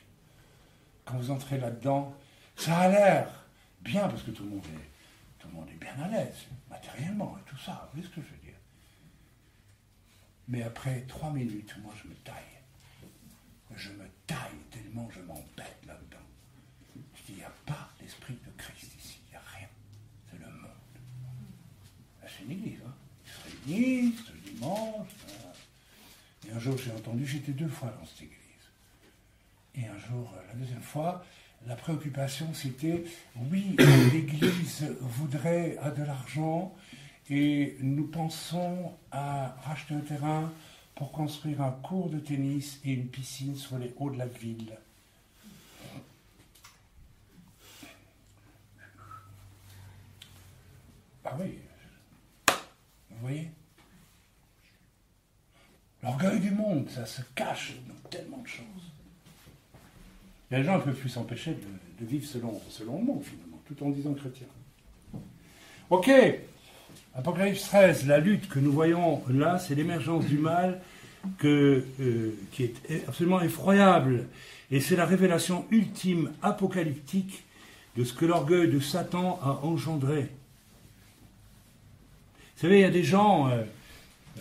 Quand vous entrez là-dedans, ça a l'air bien parce que tout le monde est, tout le monde est bien à l'aise, matériellement et tout ça. Vous voyez ce que je veux dire Mais après trois minutes, moi je me taille. Je me taille tellement je m'embête là-dedans. Je dis, il n'y a pas l'esprit de Christ ici, il n'y a rien. C'est le monde. C'est une église, hein. Ils se réunissent le dimanche. Et un jour, j'ai entendu, j'étais deux fois dans cette église. Et un jour, la deuxième fois, la préoccupation, c'était, oui, l'Église voudrait de l'argent et nous pensons à racheter un terrain pour construire un cours de tennis et une piscine sur les hauts de la ville. Ah oui, vous voyez? L'orgueil du monde, ça se cache dans tellement de choses. Les gens ne peuvent plus s'empêcher de, vivre selon, selon le monde, finalement, tout en disant chrétien. Ok, Apocalypse 13, la lutte que nous voyons là, c'est l'émergence du mal euh, qui est absolument effroyable. Et c'est la révélation ultime apocalyptique de ce que l'orgueil de Satan a engendré. Vous savez, il y a des gens, euh,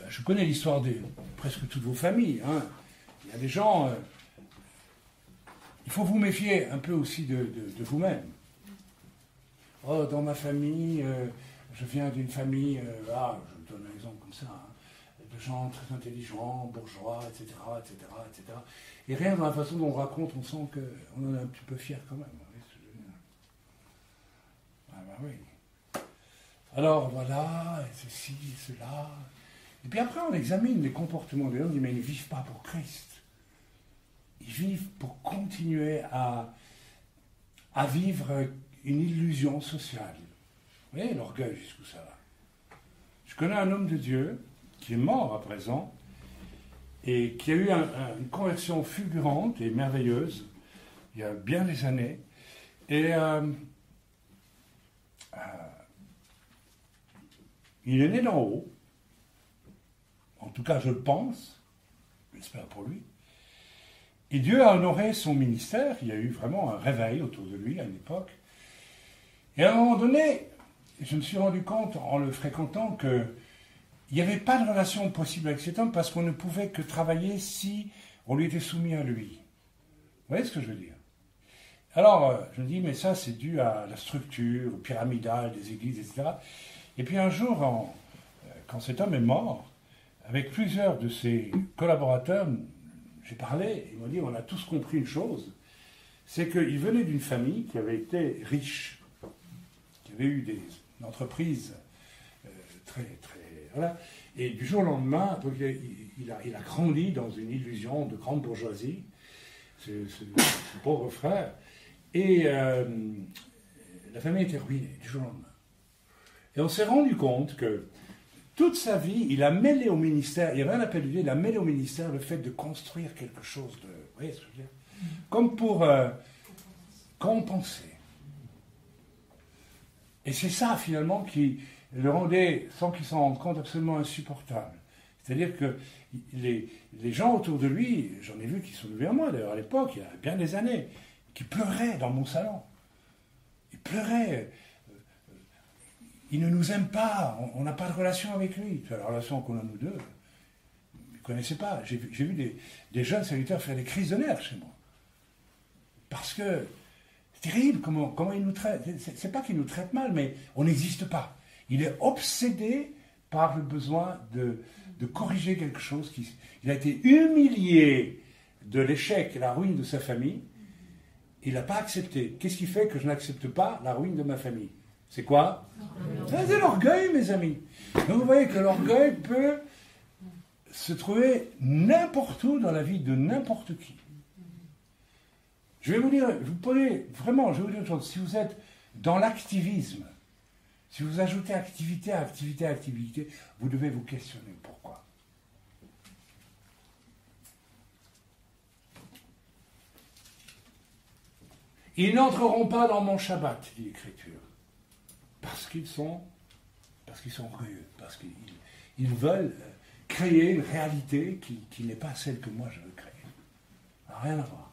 je connais l'histoire de presque toutes vos familles, hein, il y a des gens, euh, il faut vous méfier un peu aussi de, vous-même. Oh, dans ma famille, euh, je viens d'une famille, euh, ah, je donne un exemple comme ça, hein, de gens très intelligents, bourgeois, etc., etc., etc. Et rien dans la façon dont on raconte, on sent qu'on en est un petit peu fier quand même. Ah ben oui. Alors voilà, ceci, cela. Et puis après, on examine les comportements des gens, on dit, mais ils ne vivent pas pour Christ vivent pour continuer à, à vivre une illusion sociale. Vous voyez l'orgueil jusqu'où ça va. Je connais un homme de Dieu qui est mort à présent et qui a eu une conversion fulgurante et merveilleuse il y a bien des années. Et euh, euh, il est né d'en haut. tout cas je le pense, j'espère pour lui. Et Dieu a honoré son ministère, il y a eu vraiment un réveil autour de lui à une époque. Et à un moment donné, je me suis rendu compte en le fréquentant que il n'y avait pas de relation possible avec cet homme parce qu'on ne pouvait que travailler si on lui était soumis à lui. Vous voyez ce que je veux dire? Alors, euh, je me dis, mais ça, c'est dû à la structure pyramidale des églises, etc. Et puis un jour, euh, quand cet homme est mort, avec plusieurs de ses collaborateurs, j'ai parlé, ils m'ont dit, on a tous compris une chose, c'est qu'il venait d'une famille qui avait été riche, qui avait eu des entreprises euh, très, très... Voilà. Et du jour au lendemain, il, a, il, a, grandi dans une illusion de grande bourgeoisie, ce, pauvre frère, et euh, la famille était ruinée du jour au lendemain. Et on s'est rendu compte que toute sa vie, il a mêlé au ministère, il y avait un appel de Dieu, il a mêlé au ministère le fait de construire quelque chose de. Vous voyez ce que je veux dire? Comme pour euh, compenser. Et c'est ça, finalement, qui le rendait, sans qu'il s'en rende compte, absolument insupportable. C'est-à-dire que les, les, gens autour de lui, j'en ai vu qui sont venus à moi, d'ailleurs, à l'époque, il y a bien des années, qui pleuraient dans mon salon. Ils pleuraient il ne nous aime pas, on n'a pas de relation avec lui. La relation qu'on a nous deux, vous ne connaissez pas. J'ai vu des, jeunes salutaires faire des crises de nerfs chez moi. Parce que c'est terrible comment, comment il nous traite. C'est pas qu'il nous traite mal, mais on n'existe pas. Il est obsédé par le besoin de, corriger quelque chose. Qui, il a été humilié de l'échec et la ruine de sa famille. Il n'a pas accepté. Qu'est-ce qui fait que je n'accepte pas la ruine de ma famille? C'est quoi C'est l'orgueil, mes amis. Donc vous voyez que l'orgueil peut se trouver n'importe où dans la vie de n'importe qui. Je vais vous dire, vous pouvez vraiment, je vais vous dire une chose, si vous êtes dans l'activisme, si vous ajoutez activité à activité à activité, vous devez vous questionner pourquoi. Ils n'entreront pas dans mon Shabbat, dit l'Écriture parce qu'ils sont, parce qu'ils sont parce qu'ils ils veulent créer une réalité qui, n'est pas celle que moi je veux créer. rien à voir.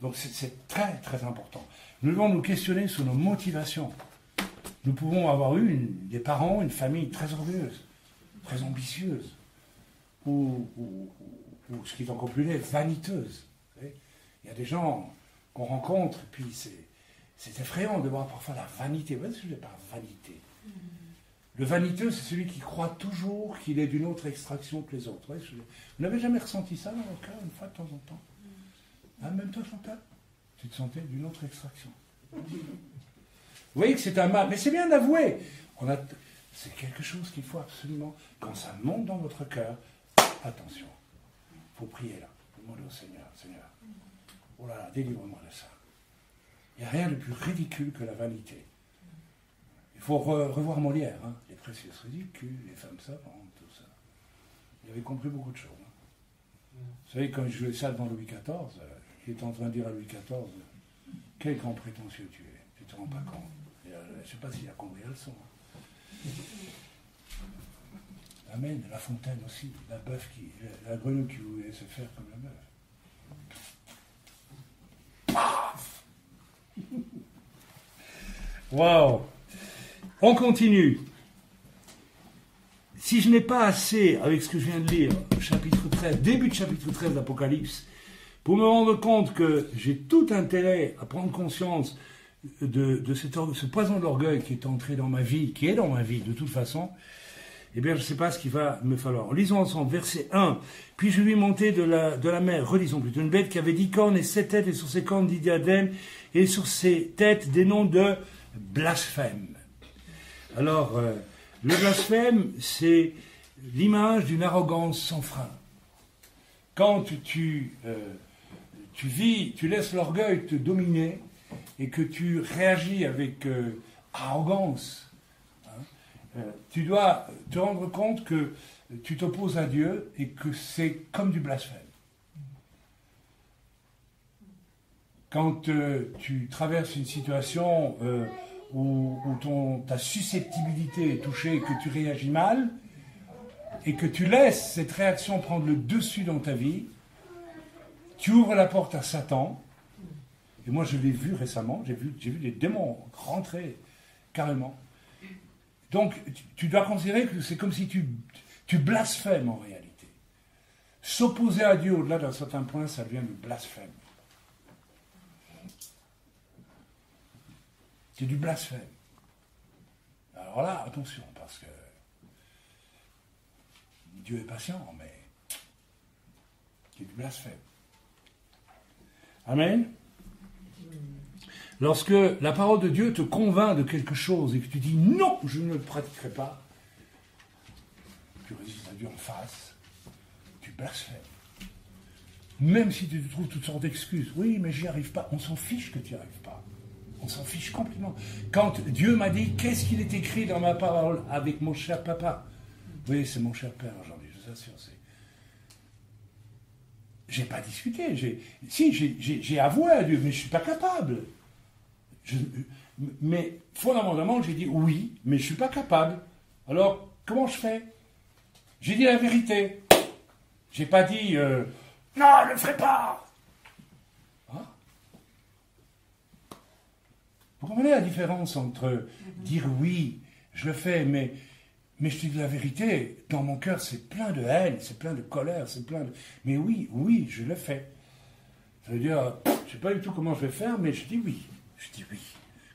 Donc c'est très très important. Nous devons nous questionner sur nos motivations. Nous pouvons avoir eu des parents, une famille très orgueilleuse, très ambitieuse, ou, ce qui est encore plus laid, vaniteuse. Il y a des gens qu'on rencontre, et puis c'est c'est effrayant de voir parfois la vanité. Vous voyez ce que je par vanité? Le vaniteux, c'est celui qui croit toujours qu'il est d'une autre extraction que les autres. Vous n'avez jamais ressenti ça dans votre cœur, une fois de temps en temps? Ah, Même toi, Chantal? Tu te sentais d'une autre extraction. Vous voyez que c'est un mal, mais c'est bien d'avouer. A... C'est quelque chose qu'il faut absolument, quand ça monte dans votre cœur, attention. Il faut prier là. Demander au Seigneur, Seigneur, oh là là, délivre-moi de ça. Il n'y a rien de plus ridicule que la vanité. Il faut revoir Molière, hein. les précieuses ridicules, les femmes savantes, tout ça. Il avait compris beaucoup de choses. Hein. Vous savez, quand je jouais ça devant Louis XIV, euh, il était en train de dire à Louis XIV Quel grand prétentieux tu es, tu ne te rends pas compte. Euh, je ne sais pas s'il a compris la leçon. Hein. Amen, la fontaine aussi, la bœuf qui, la grenouille qui voulait se faire comme la bœuf. Waouh On continue. Si je n'ai pas assez, avec ce que je viens de lire, chapitre 13, début de chapitre 13 d'Apocalypse, pour me rendre compte que j'ai tout intérêt à prendre conscience de, ce poison d'orgueil qui est entré dans ma vie, qui est dans ma vie de toute façon, eh bien, je ne sais pas ce qu'il va me falloir. Lisons ensemble, verset 1. Puis je lui montais de la, de la mer, relisons plutôt, une bête qui avait dix cornes et sept têtes, et sur ses cornes dix diadèmes, et sur ses têtes des noms de blasphème. Alors, euh, le blasphème, c'est l'image d'une arrogance sans frein. Quand tu, euh, tu vis, tu laisses l'orgueil te dominer et que tu réagis avec euh, arrogance, hein, tu dois te rendre compte que tu t'opposes à Dieu et que c'est comme du blasphème. Quand tu traverses une situation où, ton, ta susceptibilité est touchée et que tu réagis mal, et que tu laisses cette réaction prendre le dessus dans ta vie, tu ouvres la porte à Satan. Et moi, je l'ai vu récemment, j'ai vu, des démons rentrer carrément. Donc, tu dois considérer que c'est comme si tu, tu blasphèmes en réalité. S'opposer à Dieu au-delà d'un certain point, ça devient du blasphème. C'est du blasphème. Alors là, attention, parce que Dieu est patient, mais c'est du blasphème. Amen. Lorsque la parole de Dieu te convainc de quelque chose et que tu dis non, je ne le pratiquerai pas, tu résistes à Dieu en face, tu blasphèmes. Même si tu trouves toutes sortes d'excuses. Oui, mais j'y arrive pas. On s'en fiche que tu n'y arrives pas. On s'en fiche complètement. Quand Dieu m'a dit, qu'est-ce qu'il est écrit dans ma parole avec mon cher papa? Oui, c'est mon cher père aujourd'hui, je vous assure. J'ai pas discuté. Si, j'ai avoué à Dieu, mais je suis pas capable. mais fondamentalement, j'ai dit oui, mais je suis pas capable. Alors, comment je fais? J'ai dit la vérité. J'ai pas dit euh, non, ne le ferai pas. Vous comprenez la différence entre dire oui, je le fais, mais, mais je te dis la vérité, dans mon cœur, c'est plein de haine, c'est plein de colère, c'est plein de. Mais oui, oui, je le fais. Ça veut dire, je ne sais pas du tout comment je vais faire, mais je dis oui. Je dis oui.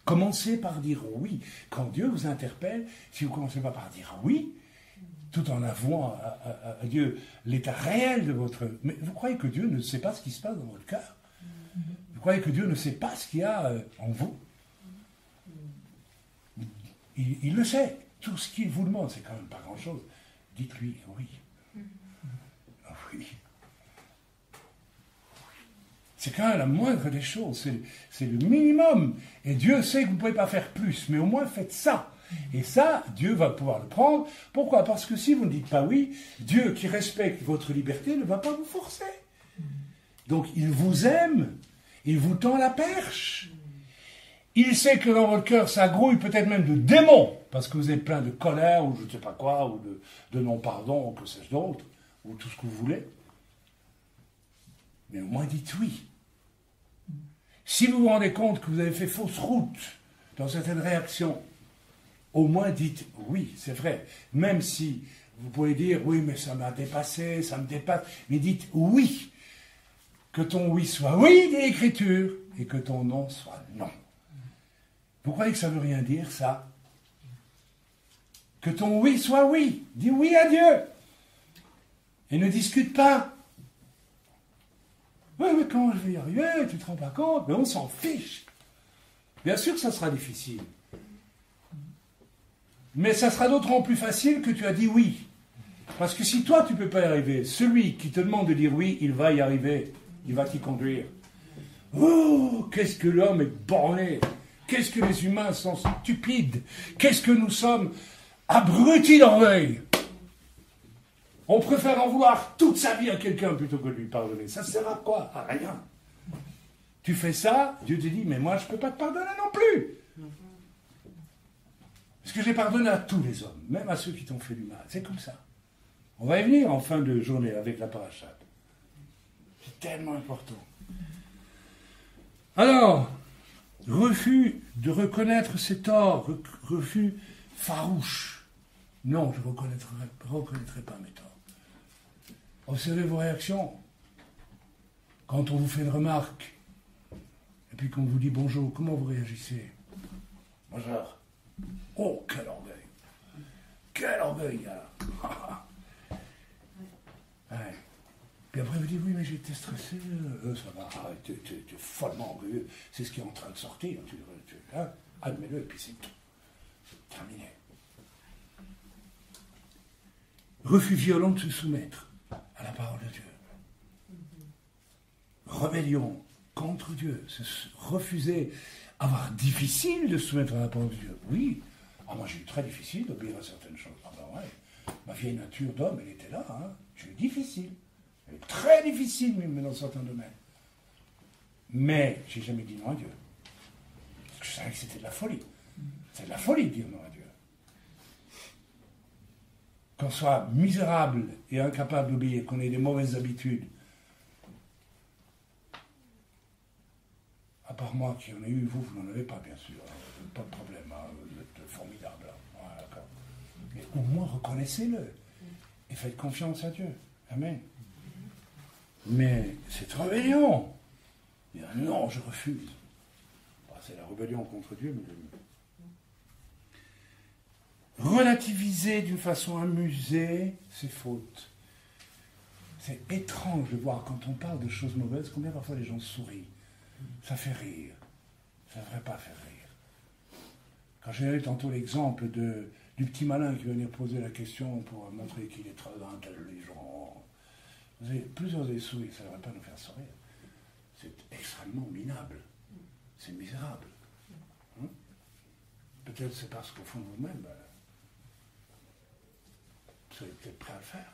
Commencez par dire oui. Quand Dieu vous interpelle, si vous ne commencez pas par dire oui, tout en avouant à, Dieu l'état réel de votre... Mais vous croyez que Dieu ne sait pas ce qui se passe dans votre cœur? Vous croyez que Dieu ne sait pas ce qu'il y a euh, en vous? Il, le sait. Tout ce qu'il vous demande, c'est quand même pas grand-chose. Dites-lui oui. Ah oui. C'est quand même la moindre des choses. C'est le minimum. Et Dieu sait que vous ne pouvez pas faire plus. Mais au moins faites ça. Et ça, Dieu va pouvoir le prendre. Pourquoi? Parce que si vous ne dites pas oui, Dieu qui respecte votre liberté ne va pas vous forcer. Donc il vous aime, il vous tend la perche. Il sait que dans votre cœur, ça grouille peut-être même de démons, parce que vous êtes plein de colère, ou je ne sais pas quoi, ou de, non-pardon, ou que sais-je d'autre, ou tout ce que vous voulez. Mais au moins dites oui. Si vous vous rendez compte que vous avez fait fausse route dans certaines réactions, au moins dites oui, c'est vrai. Même si vous pouvez dire oui, mais ça m'a dépassé, ça me dépasse, mais dites oui. Que ton oui soit oui dit l'Écriture et que ton non soit non. Vous croyez que ça veut rien dire, ça? Que ton oui soit oui. Dis oui à Dieu. Et ne discute pas. Oui, mais comment je vais y arriver Tu te rends pas compte Mais on s'en fiche. Bien sûr que ça sera difficile. Mais ça sera d'autant plus facile que tu as dit oui. Parce que si toi tu ne peux pas y arriver, celui qui te demande de dire oui, il va y arriver. Il va t'y conduire. Oh, qu'est-ce que l'homme est borné Qu'est-ce que les humains sont stupides? Qu'est-ce que nous sommes abrutis d'orgueil On préfère en vouloir toute sa vie à quelqu'un plutôt que de lui pardonner. Ça sert à quoi? À rien. Tu fais ça, Dieu te dit, mais moi je ne peux pas te pardonner non plus. Parce que j'ai pardonné à tous les hommes, même à ceux qui t'ont fait du mal. C'est comme ça. On va y venir en fin de journée avec la parachate. C'est tellement important. Alors, refus de reconnaître ses torts, refus farouche. Non, je ne reconnaîtrai, reconnaîtrai pas mes torts. Observez vos réactions. Quand on vous fait une remarque, et puis qu'on vous dit bonjour, comment vous réagissez? Bonjour. Oh, quel orgueil Quel orgueil. Puis après, vous dites, oui, mais j'étais stressé, euh, ça va, tu es, follement orgueilleux, c'est ce qui est en train de sortir, tu, tu hein, admets-le, et puis c'est tout. Terminé. Refus violent de se soumettre à la parole de Dieu. Rébellion contre Dieu, refuser avoir difficile de se soumettre à la parole de Dieu. Oui, ah, moi j'ai eu très difficile d'obéir à certaines choses. Ah ben ouais, ma vieille nature d'homme, elle était là. Hein. J'ai difficile. Très difficile même dans certains domaines. Mais j'ai jamais dit non à Dieu. Parce que je savais que c'était de la folie. C'est de la folie de dire non à Dieu. qu'on soit misérable et incapable d'obéir, qu'on ait des mauvaises habitudes, à part moi qui en ai eu, vous, vous n'en avez pas, bien sûr. Pas de problème, hein, vous êtes formidable. hein. Mais au moins reconnaissez-le et faites confiance à Dieu. Amen. Mais cette rébellion, il non, je refuse. Bah, c'est la rébellion contre Dieu, mais relativiser d'une façon amusée ses fautes. C'est étrange de voir quand on parle de choses mauvaises, combien parfois les gens sourient. Ça fait rire. Ça ne devrait pas faire rire. Quand j'ai eu tantôt l'exemple du petit malin qui venait poser la question pour montrer qu'il est très intelligent, vous avez plusieurs des sourires, ça ne devrait pas nous faire sourire. C'est extrêmement minable. C'est misérable. Hein Peut-être c'est parce qu'au fond de vous-même, ben, vous êtes peut-être prêt à le faire.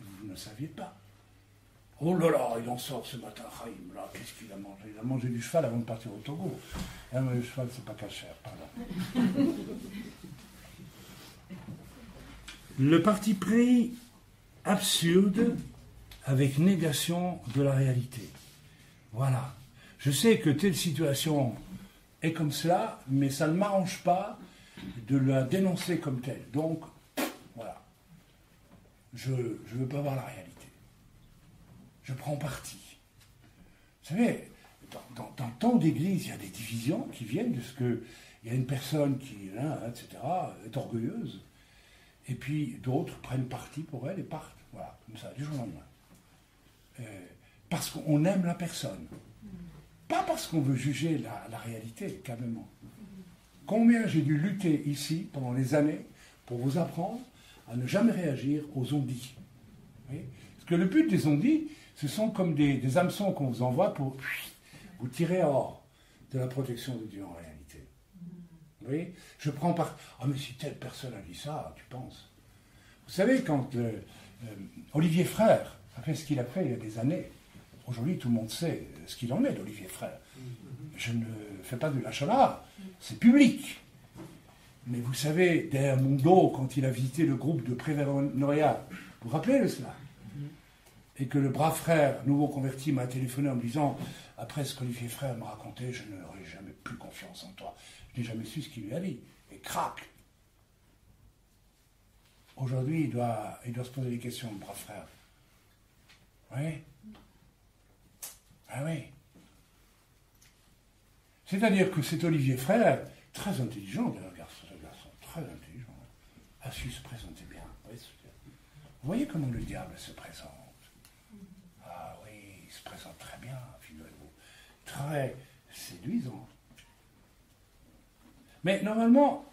Vous ne saviez pas. Oh là là, il en sort ce matin, Raïm, là, qu'est-ce qu'il a mangé? Il a mangé du cheval avant de partir au Togo. Ah, le cheval, c'est pas cachère, pardon. le parti pris absurde avec négation de la réalité. Voilà. Je sais que telle situation est comme cela, mais ça ne m'arrange pas de la dénoncer comme telle. Donc, voilà. Je ne veux pas voir la réalité. Je prends parti. Vous savez, dans, dans- tant d'églises, il y a des divisions qui viennent de ce que il y a une personne qui, là, etc., est orgueilleuse, et puis d'autres prennent parti pour elle et partent. Voilà, comme ça, du jour au lendemain. Euh, parce qu'on aime la personne. Pas parce qu'on veut juger la, réalité, calmement. Combien j'ai dû lutter ici pendant des années pour vous apprendre à ne jamais réagir aux ondits. Parce que le but des ondits, ce sont comme des, des hameçons qu'on vous envoie pour vous tirer hors de la protection de Dieu en réalité. Vous voyez Je prends par. Ah, mais si telle personne a dit ça, tu penses Vous savez, quand euh, euh, Olivier Frère a fait ce qu'il a fait il y a des années, aujourd'hui tout le monde sait ce qu'il en est d'Olivier Frère. Je ne fais pas de lâche-là, c'est public. Mais vous savez, derrière mon dos, quand il a visité le groupe de Prévénoria, vous vous rappelez de cela? Et que le brave frère, nouveau converti, m'a téléphoné en me disant Après ce qu'Olivier Frère m'a raconté, je n'aurai jamais plus confiance en toi. Je n'ai jamais su ce qu'il lui a dit. Et crac Aujourd'hui, il doit, il doit se poser des questions, le brave frère. Oui Ah oui C'est-à-dire que cet Olivier Frère, très intelligent, ce garçon, très intelligent, a su se présenter bien. Vous voyez, comment le diable se présente Ah oui, il se présente très bien, figurez-vous. Très séduisant. Mais normalement,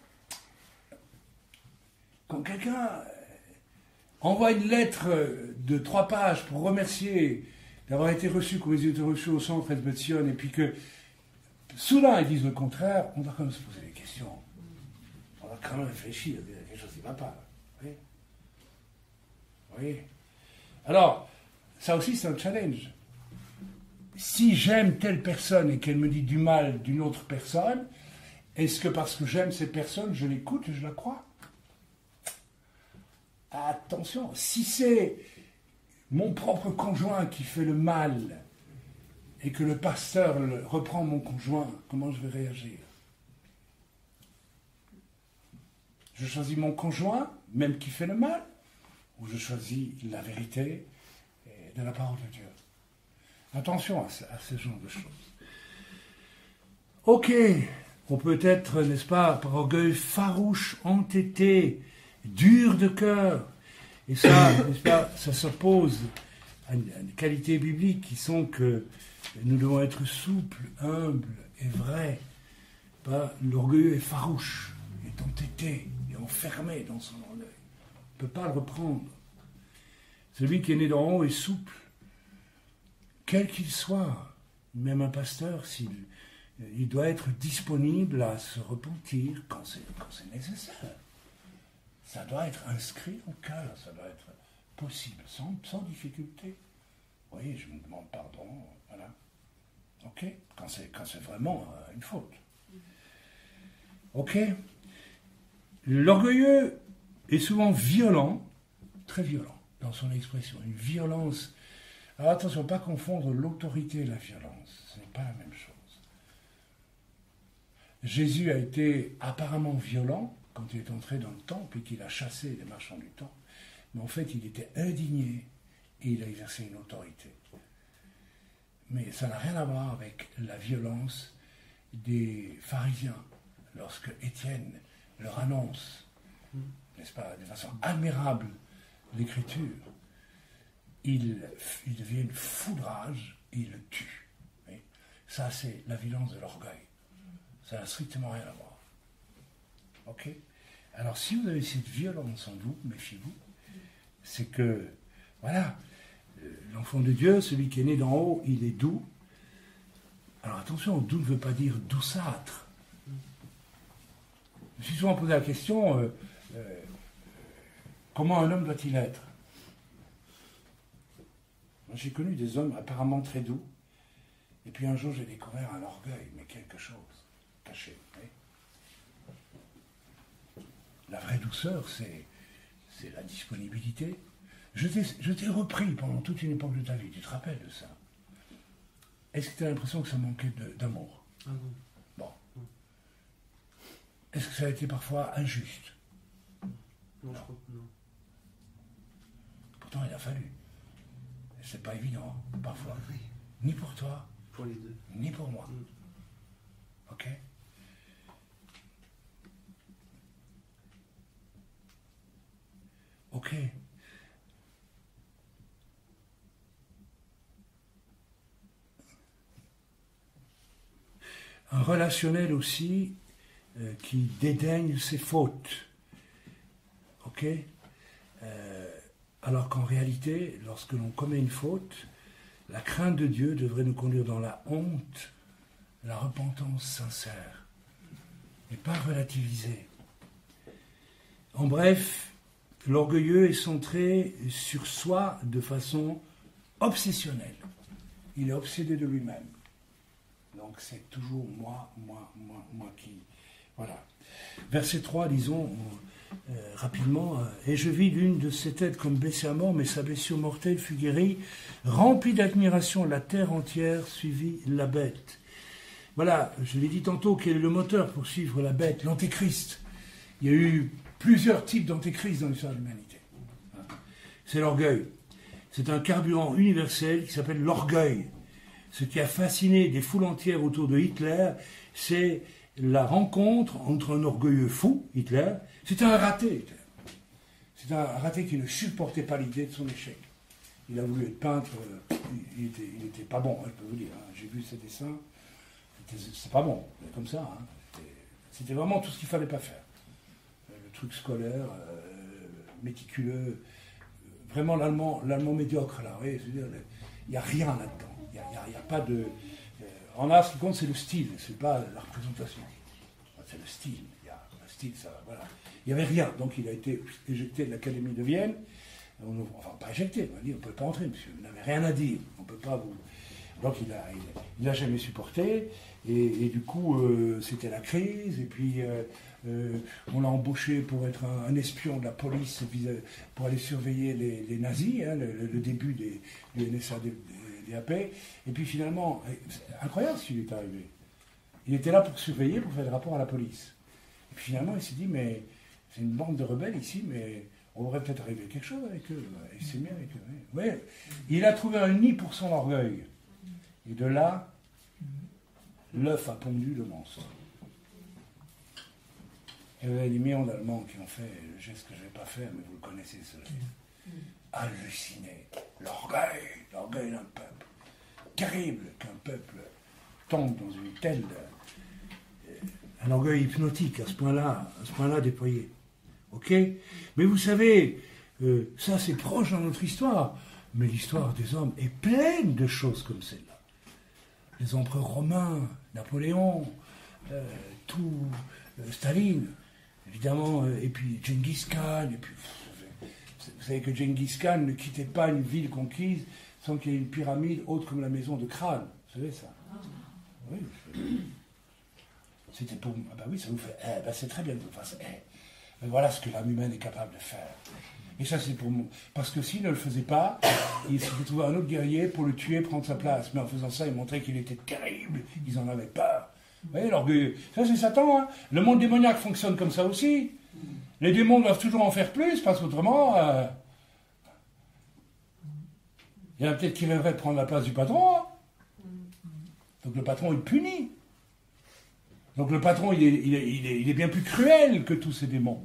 quand quelqu'un envoie une lettre de trois pages pour remercier d'avoir été reçu comme ils étaient reçus au centre Esbetsion, et puis que soudain ils disent le contraire, on doit quand même se poser des questions. On va quand même réfléchir, il y a quelque chose qui ne va pas. Alors, ça aussi c'est un challenge. Si j'aime telle personne et qu'elle me dit du mal d'une autre personne, est-ce que parce que j'aime cette personne, je l'écoute et je la crois? Attention, si c'est mon propre conjoint qui fait le mal et que le pasteur reprend mon conjoint, comment je vais réagir? Je choisis mon conjoint, même qui fait le mal, ou je choisis la vérité de la parole de Dieu? Attention à ce, à ce genre de choses. Ok, on peut être, n'est-ce pas, par orgueil farouche, entêté, dur de cœur. Et ça, pas, ça s'oppose à une, à une qualité biblique qui sont que nous devons être souples, humbles et vrais. Pas l'orgueilleux est farouche, est entêté, est enfermé dans son orgueil. On ne peut pas le reprendre. Celui qui est né d'en haut est souple, quel qu'il soit, même un pasteur, s'il il doit être disponible à se repentir quand c'est nécessaire. Ça doit être inscrit au cœur, ça doit être possible, sans, sans difficulté. Vous voyez, je me demande pardon, voilà. Ok Quand c'est quand c'est vraiment euh, une faute. Ok L'orgueilleux est souvent violent très violent dans son expression, une violence. Alors attention, pas confondre l'autorité et la violence, ce n'est pas la même chose. Jésus a été apparemment violent quand il est entré dans le temple et qu'il a chassé les marchands du temple, mais en fait il était indigné et il a exercé une autorité. Mais ça n'a rien à voir avec la violence des pharisiens lorsque Étienne leur annonce, n'est-ce pas, de façon admirable l'écriture, il, il devient une foudrage et il le tue. Ça, c'est la violence de l'orgueil. Ça n'a strictement rien à voir. Ok? Alors, si vous avez cette violence en vous, méfiez-vous, c'est que, voilà, euh, l'enfant de Dieu, celui qui est né d'en haut, il est doux. Alors attention, doux ne veut pas dire douceâtre. Je me suis souvent posé la question, euh, euh, comment un homme doit-il être? J'ai connu des hommes apparemment très doux, et puis un jour j'ai découvert un orgueil, mais quelque chose caché. La vraie douceur, c'est, c'est la disponibilité. Je t'ai, repris pendant toute une époque de ta vie, tu te rappelles de ça? Est-ce que tu as l'impression que ça manquait d'amour? Ah Bon. Est-ce que ça a été parfois injuste? Non, Je crois non. Pourtant, il a fallu. C'est pas évident, parfois. Ni pour toi. Pour les deux. Ni pour moi. Mm. Ok? Ok. Un relationnel aussi euh, qui dédaigne ses fautes. Ok euh, Alors qu'en réalité, lorsque l'on commet une faute, la crainte de Dieu devrait nous conduire dans la honte, la repentance sincère, et pas relativiser. En bref, L'orgueilleux est centré sur soi de façon obsessionnelle. Il est obsédé de lui-même. Donc c'est toujours moi, moi, moi, moi qui. Voilà. Verset 3, disons euh, rapidement. Euh, et je vis l'une de ces têtes comme blessée à mort, mais sa blessure mortelle fut guérie. Remplie d'admiration, la terre entière suivit la bête. Voilà, je l'ai dit tantôt, quel est le moteur pour suivre la bête? L'antéchrist. Il y a eu plusieurs types d'antéchrist dans l'histoire de l'humanité. C'est l'orgueil. C'est un carburant universel qui s'appelle l'orgueil. Ce qui a fasciné des foules entières autour de Hitler, c'est la rencontre entre un orgueilleux fou, Hitler, c'était un raté, C'est un raté qui ne supportait pas l'idée de son échec. Il a voulu être peintre, il n'était pas bon, hein, je peux vous dire. Hein. J'ai vu ses dessins, c'est pas bon, comme ça. Hein. C'était vraiment tout ce qu'il fallait pas faire truc scolaire, euh, méticuleux, euh, vraiment l'allemand, l'allemand médiocre là, il n'y a rien là-dedans. Il a, pas de. Euh, en art, ce qui compte, c'est le style, c'est pas la représentation. C'est le style. Il y a le style, ça, voilà. Il n'y avait rien, donc il a été éjecté de l'Académie de Vienne. enfin, pas éjecté, on dit, on ne peut pas entrer, monsieur, vous n'avez rien à dire, on peut pas vous. Donc il n'a il, a jamais supporté, et, du coup, c'était la crise, et puis euh, on l'a embauché pour être un, espion de la police pour aller surveiller les, nazis, hein, le, début des, du NSA-DAP. Et puis finalement, incroyable ce qui est arrivé. Il était là pour surveiller, pour faire des rapports à la police. Et puis finalement, il s'est dit, mais c'est une bande de rebelles ici, mais on aurait peut-être arrivé quelque chose avec eux. Il s'est mis avec eux. Ouais. Il a trouvé un nid pour son orgueil. Et de là, l'œuf a pondu le monstre. Il y avait des millions d'Allemands qui ont fait le geste que je ne vais pas faire, mais vous le connaissez, cela. Halluciné. L'orgueil, l'orgueil d'un peuple. Terrible qu'un peuple tombe dans une telle. Euh, un orgueil hypnotique à ce point-là, à ce point-là déployé. Ok? Mais vous savez, euh, ça c'est proche dans notre histoire, mais l'histoire des hommes est pleine de choses comme celle-là. Les empereurs romains, Napoléon, euh, tout, Staline, évidemment, euh, et puis Genghis Khan, et puis vous savez que Genghis Khan ne quittait pas une ville conquise sans qu'il y ait une pyramide haute comme la maison de Crâne. Vous savez ça Oui. C'était pour. Ah ben oui, ça vous fait. Eh ben c'est très bien de toute façon. Eh. voilà ce que l'âme humaine est capable de faire. Et ça, c'est pour moi. Parce que s'il ne le faisait pas, il se trouvait un autre guerrier pour le tuer, prendre sa place. Mais en faisant ça, il montrait qu'il était terrible, ils en avaient peur. Vous voyez, l'orgueil. Ça, c'est Satan. Hein. Le monde démoniaque fonctionne comme ça aussi. Les démons doivent toujours en faire plus, parce qu'autrement, euh, il y en a peut-être qui rêveraient de prendre la place du patron. Hein. Donc le patron, il punit. Donc le patron, il est, bien plus cruel que tous ces démons.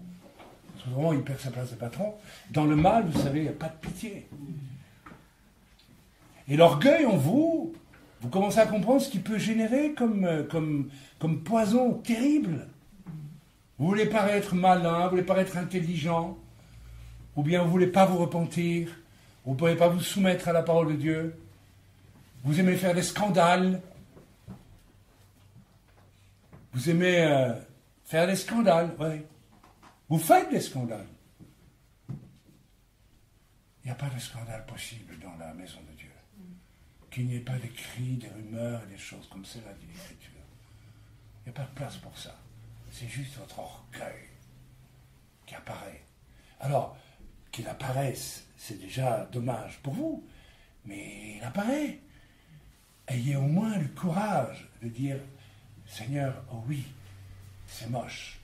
Parce vraiment, il perd sa place de patron. Dans le mal, vous savez, il n'y a pas de pitié. Et l'orgueil en vous, vous commencez à comprendre ce qu'il peut générer comme, euh, comme, poison terrible. Vous voulez paraître malin, vous voulez paraître intelligent, ou bien vous voulez pas vous repentir, vous ne pouvez pas vous soumettre à la parole de Dieu, vous aimez faire des scandales, vous aimez euh, faire des scandales, oui. Vous faites des scandales. Il n'y a pas de scandale possible dans la maison de Dieu. Qu'il n'y ait pas des cris, des rumeurs, des choses comme cela dit l'Écriture. Il n'y a pas de place pour ça. C'est juste votre orgueil qui apparaît. Alors, qu'il apparaisse, c'est déjà dommage pour vous, mais il apparaît. Ayez au moins le courage de dire, Seigneur, oh oui, c'est moche.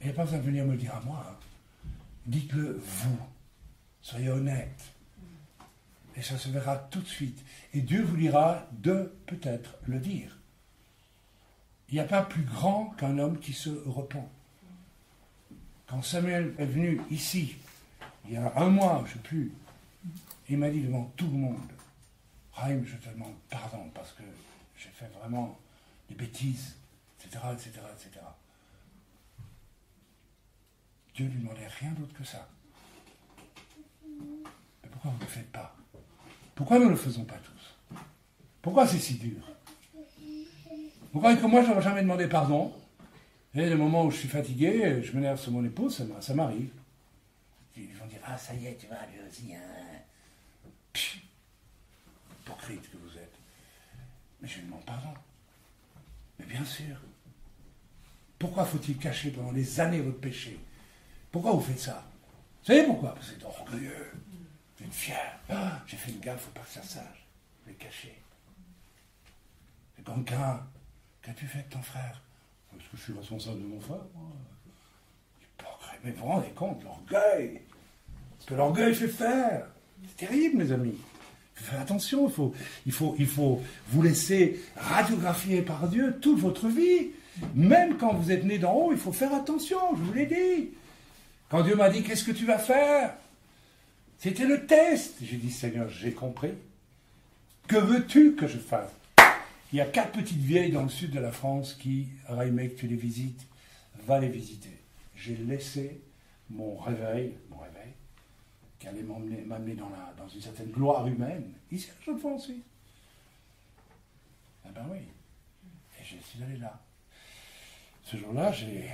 Il n'y a pas besoin de venir me le dire à moi. hein. Dites-le vous. Soyez honnête. Et ça se verra tout de suite. Et Dieu vous dira de peut-être le dire. Il n'y a pas plus grand qu'un homme qui se repent. Quand Samuel est venu ici, il y a un mois, je ne sais plus, il m'a dit devant tout le monde, Raïm, je te demande pardon parce que j'ai fait vraiment des bêtises, etc., etc., etc. Dieu lui demandait rien d'autre que ça. Mais pourquoi vous ne le faites pas? Pourquoi nous ne le faisons pas tous? Pourquoi c'est si dur? Vous croyez que moi, je n'aurais jamais demandé pardon? Et le moment où je suis fatigué, je m'énerve sur mon épouse, ça m'a- ça m'arrive. Ils vont dire Ah, ça y est, tu vas, lui aussi. Hein. Pfff, hypocrite que vous êtes. Mais je lui demande pardon. Mais bien sûr. Pourquoi faut-il cacher pendant des années votre péché? Pourquoi vous faites ça? Vous savez pourquoi? Parce que c'est orgueilleux. Fier. Ah, j'ai fait une gaffe, faut pas que ça. Vous les cachez. C'est comme. Qu'as-tu fait avec ton frère? Est-ce que je suis responsable de mon frère moi. Mais vous vous rendez compte, l'orgueil Ce que l'orgueil fait faire. C'est terrible, mes amis. Il faut faire attention, il faut, il, faut, il faut vous laisser radiographier par Dieu toute votre vie. Même quand vous êtes né d'en haut, il faut faire attention, je vous l'ai dit. Quand Dieu m'a dit, qu'est-ce que tu vas faire? C'était le test. J'ai dit, Seigneur, j'ai compris. Que veux-tu que je fasse? Il y a quatre petites vieilles dans le sud de la France qui, que tu les visites, va les visiter. J'ai laissé mon réveil, mon réveil, qui allait m'amener dans, une certaine gloire humaine, ici à Chaux-de-Fonds aussi. Ah ben oui. Et j'ai décidé d'aller là. Ce jour-là, j'ai.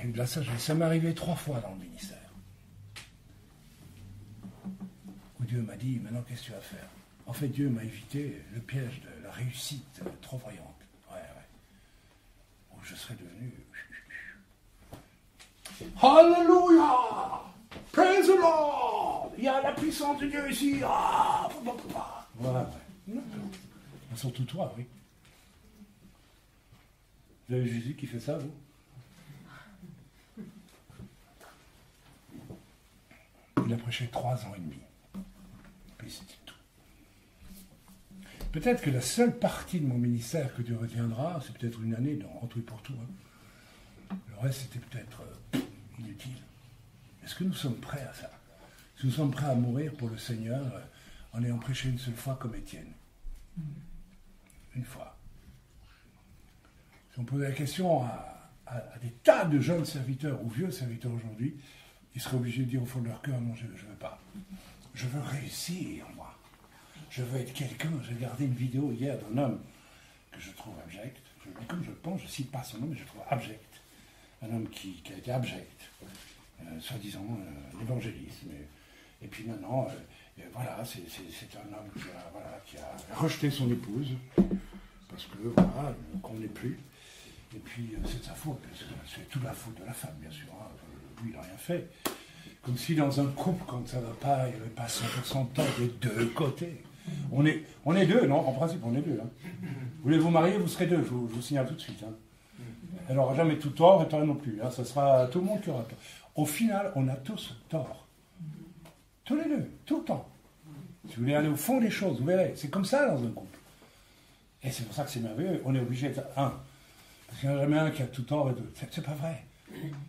Ça m'est arrivé trois fois dans le ministère. Où Dieu m'a dit, maintenant qu'est-ce que tu vas faire? En fait, Dieu m'a évité le piège de la réussite trop voyante. Ouais, ouais. Où je serais devenu... Alléluia Praise the Lord Il y a la puissance de Dieu ici. Ah. Voilà, ouais. Surtout toi, oui. Vous avez Jésus qui fait ça, vous? Il a prêché trois ans et demi. Puis c'était tout. Peut-être que la seule partie de mon ministère que Dieu retiendra, c'est peut-être une année dans, et pour tout. hein. Le reste, c'était peut-être euh, inutile. Est-ce que nous sommes prêts à ça? Est-ce que nous sommes prêts à mourir pour le Seigneur euh, en ayant prêché une seule fois comme Étienne? Une fois. Si on posait la question à, à- à des tas de jeunes serviteurs ou vieux serviteurs aujourd'hui, ils seraient obligés de dire au fond de leur cœur, non, je ne veux pas. Je veux réussir, moi. Je veux être quelqu'un. J'ai regardé une vidéo hier d'un homme que je trouve abject. Je- comme je pense, je ne cite pas son nom, mais je le trouve abject. Un homme qui, a été abject, euh, soi-disant euh, et puis maintenant, euh, voilà, c'est un homme qui a, rejeté son épouse, parce que voilà, il ne convenait plus. Et puis euh, c'est de sa faute, c'est toute la faute de la femme, bien sûr. hein. Lui, il n'a rien fait. Comme si dans un couple, quand ça ne va pas, il n'y avait pas 100% de temps des deux côtés. On est, on est deux, non? En principe, on est deux. Hein. Voulez vous marier, vous serez deux, je vous, vous signale tout de suite. Hein. Elle n'aura jamais tout tort et toi non plus. Hein. Ça sera tout le monde qui aura tort. Au final, on a tous tort. Tous les deux, tout le temps. Si vous voulez aller au fond des choses, vous verrez. C'est comme ça dans un couple. Et c'est pour ça que c'est merveilleux. On est obligé d'être un. Parce qu'il n'y en a jamais un qui a tout tort et deux. C'est, pas vrai.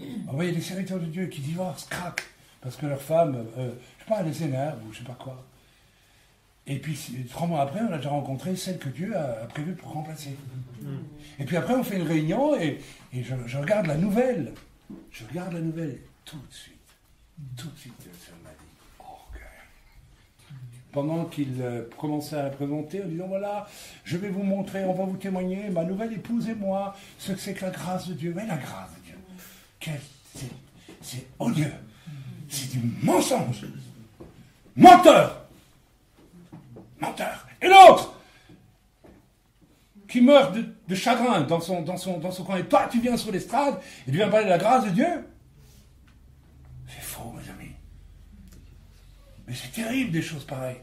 Vous voyez, des serviteurs de Dieu qui divorcent, craquent, parce que leur femme, euh, je sais pas, les énerve ou je sais pas quoi. Et puis, trois mois après, on a déjà rencontré celle que Dieu a, a prévue pour remplacer. Et puis après, on fait une réunion et, et je, je regarde la nouvelle. Je regarde la nouvelle tout de suite. Tout de suite, sur m'a dit, orgueil. Pendant qu'il euh, commençait à la présenter en disant, voilà, je vais vous montrer, on va vous témoigner, ma nouvelle épouse et moi, ce que c'est que la grâce de Dieu. Mais la grâce de Dieu, c'est odieux. C'est du mensonge. Menteur. Menteur. Et l'autre qui meurt de, chagrin dans son, dans, son, dans son coin. Et toi, tu viens sur l'estrade et tu viens parler de la grâce de Dieu C'est faux, mes amis. Mais c'est terrible des choses pareilles.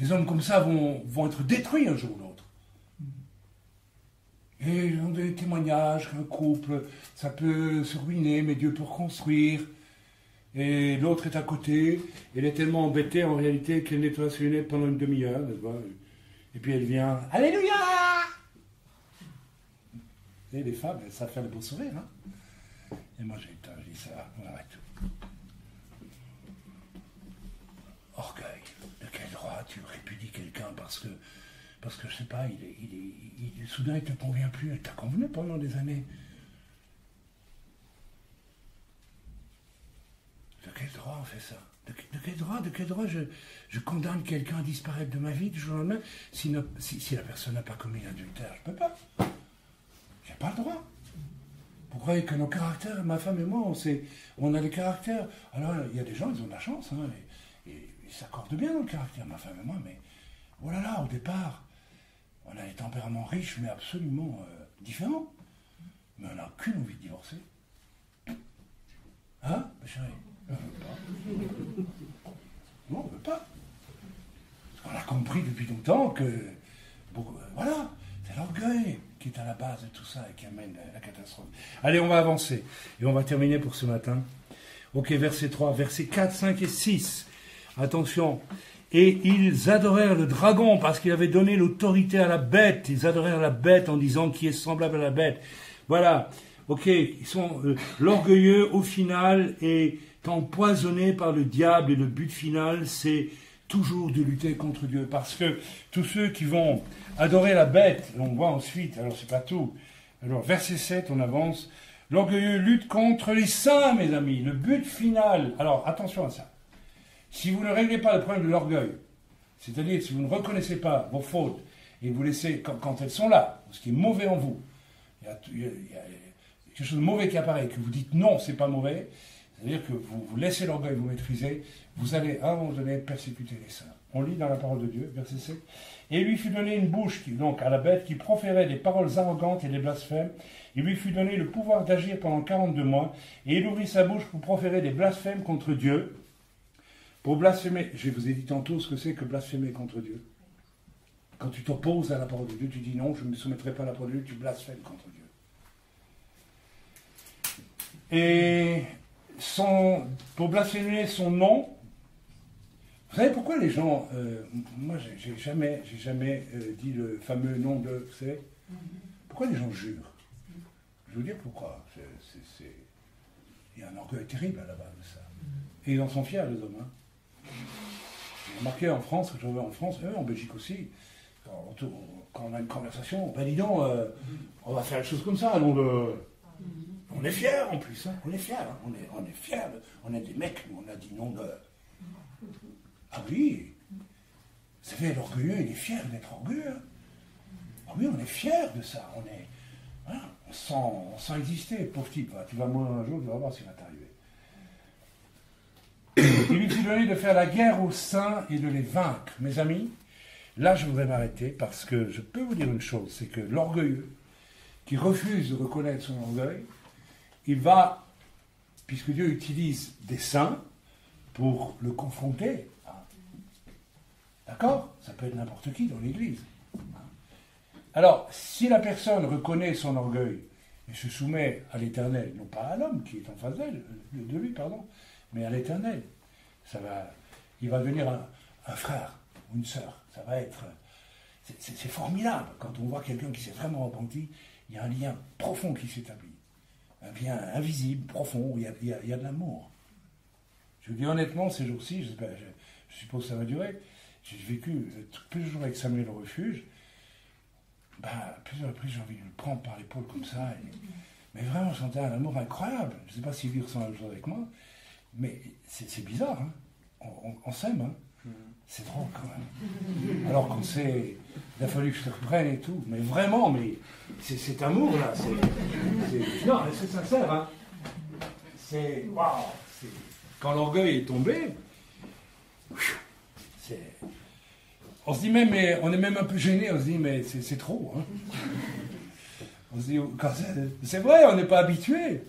Les hommes comme ça vont, vont être détruits un jour ou l'autre. Et ont des témoignages qu'un couple, ça peut se ruiner, mais Dieu peut reconstruire. Et l'autre est à côté, elle est tellement embêtée en réalité qu'elle nettoie ses lunettes pendant une demi-heure, Et puis elle vient, Alléluia Et les femmes, elles savent faire le beau sourire, hein Et moi j'ai je dis ça, on arrête tout. Orgueil. De quel droit tu répudies quelqu'un parce que, parce que je sais pas, il est, il est, il soudain il te convient plus, elle t'a convenu pendant des années. De quel droit on fait ça? De, quel droit, de quel droit je, je condamne quelqu'un à disparaître de ma vie du jour au lendemain si, ne- la personne n'a pas commis l'adultère Je peux pas. J'ai pas le droit. Vous croyez que nos caractères, ma femme et moi, on, sait- on a des caractères? Alors, il y a des gens, ils ont de la chance, hein, et, ils s'accordent bien dans le caractère, ma femme et moi, mais oh là là, au départ, on a des tempéraments riches, mais absolument euh, différents. Mais on n'a aucune envie de divorcer. Hein, ma chérie? On veut pas. Non, on ne veut pas. Qu'on a compris depuis longtemps que. euh, voilà, c'est l'orgueil qui est à la base de tout ça et qui amène la catastrophe. Allez, on va avancer. Et on va terminer pour ce matin. Ok, verset 3, verset 4, 5 et 6. Attention. Et ils adorèrent le dragon parce qu'il avait donné l'autorité à la bête. Ils adorèrent la bête en disant qui est semblable à la bête. Voilà. Ok, ils sont euh, l'orgueilleux au final est empoisonné par le diable et le but final c'est toujours de lutter contre Dieu parce que tous ceux qui vont adorer la bête, on voit ensuite, alors c'est pas tout. Alors verset 7, on avance. L'orgueilleux lutte contre les saints, mes amis. Le but final. Alors attention à ça. Si vous ne réglez pas le problème de l'orgueil, c'est-à-dire si vous ne reconnaissez pas vos fautes et vous laissez, quand, elles sont là, ce qui est mauvais en vous, il y a- il y a quelque chose de mauvais qui apparaît, que vous dites non, c'est pas mauvais, c'est-à-dire que vous, vous laissez l'orgueil vous maîtriser, vous allez à un moment donné persécuter les saints. On lit dans la parole de Dieu, verset 7. Et lui fut donné une bouche, qui, donc à la bête, qui proférait des paroles arrogantes et des blasphèmes. Il lui fut donné le pouvoir d'agir pendant 42 mois, et il ouvrit sa bouche pour proférer des blasphèmes contre Dieu. Pour blasphémer, je vous ai dit tantôt ce que c'est que blasphémer contre Dieu. Quand tu t'opposes à la parole de Dieu, tu dis non, je ne me soumettrai pas à la parole de Dieu, tu blasphèmes contre Dieu. Et pour blasphémer son nom, vous savez pourquoi les gens, euh, moi j'ai- jamais, jamais euh, dit le fameux nom de, vous savez, pourquoi les gens jurent? Je vais vous dire pourquoi. Il y a un orgueil terrible à la base de ça. Et ils en sont fiers, les hommes. Hein. J'ai remarqué en France, quand je vais en France, en Belgique aussi, quand, on- a une conversation, ben dis donc, euh, on va faire les choses comme ça, le... On est fiers en plus, hein. on est fiers, hein. on, est, fiers, on est des mecs, nous, on a dit non de... Ah oui Vous savez, l'orgueilleux, il est fier d'être orgueilleux. Ah oui, on est fier de ça, on est... on, sent, on exister, pauvre type, tu vas mourir un jour, tu vas voir ce qui va t'arriver. Il lui fut de faire la guerre aux saints et de les vaincre. Mes amis, là je voudrais m'arrêter parce que je peux vous dire une chose, c'est que l'orgueilleux qui refuse de reconnaître son orgueil, il va, puisque Dieu utilise des saints, pour le confronter. D'accord Ça peut être n'importe qui dans l'Église. Alors, si la personne reconnaît son orgueil et se soumet à l'Éternel, non pas à l'homme qui est en face de lui, pardon, mais à l'Éternel, ça va, il va devenir un, frère ou une sœur. Ça va être, c'est formidable quand on voit quelqu'un qui s'est vraiment repenti. Il y a un lien profond qui s'établit, un lien invisible, profond. où Il y a, y de l'amour. Je vous dis honnêtement, ces jours-ci, je, suppose que ça va durer. J'ai vécu euh, plusieurs jours avec Samuel au refuge. Bah, plusieurs reprises, j'ai envie de le prendre par l'épaule comme ça. mais vraiment, je sentais un amour incroyable. Je ne sais pas si lui ressent la avec moi, mais c'est bizarre. hein. On s'aime. hein. C'est drôle quand même. Alors qu'on sait, il a fallu que je te reprenne et tout. Mais vraiment, mais c'est cet amour-là. c'est- Non, mais c'est sincère. Hein. C'est. Waouh Quand l'orgueil est tombé, c'est. On se dit même, on est même un peu gêné, on se dit, mais c'est trop. hein. On se dit, quand c'est- c'est vrai, on n'est pas habitué.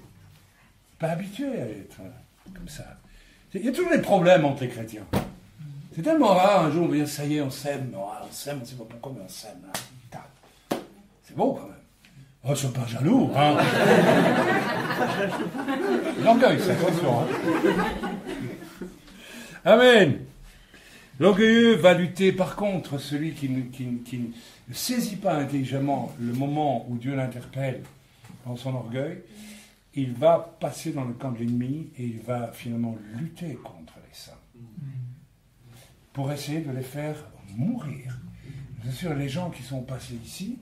Pas habitué à être comme ça. Il y a toujours des problèmes entre les chrétiens. C'est tellement rare un jour on va dire, ça y est, on s'aime, Oh, on s'aime, on ne sait pas pourquoi, mais on s'aime. hein. C'est beau quand même. Oh, ne suis pas jaloux, hein. L'orgueil, c'est attention. Hein. Amen. L'orgueilleux va lutter par contre celui qui ne, qui ne- qui ne saisit pas intelligemment le moment où Dieu l'interpelle dans son orgueil. Il va passer dans le camp de l'ennemi et il va finalement lutter contre pour essayer de les faire mourir. Bien sûr, les gens qui sont passés ici,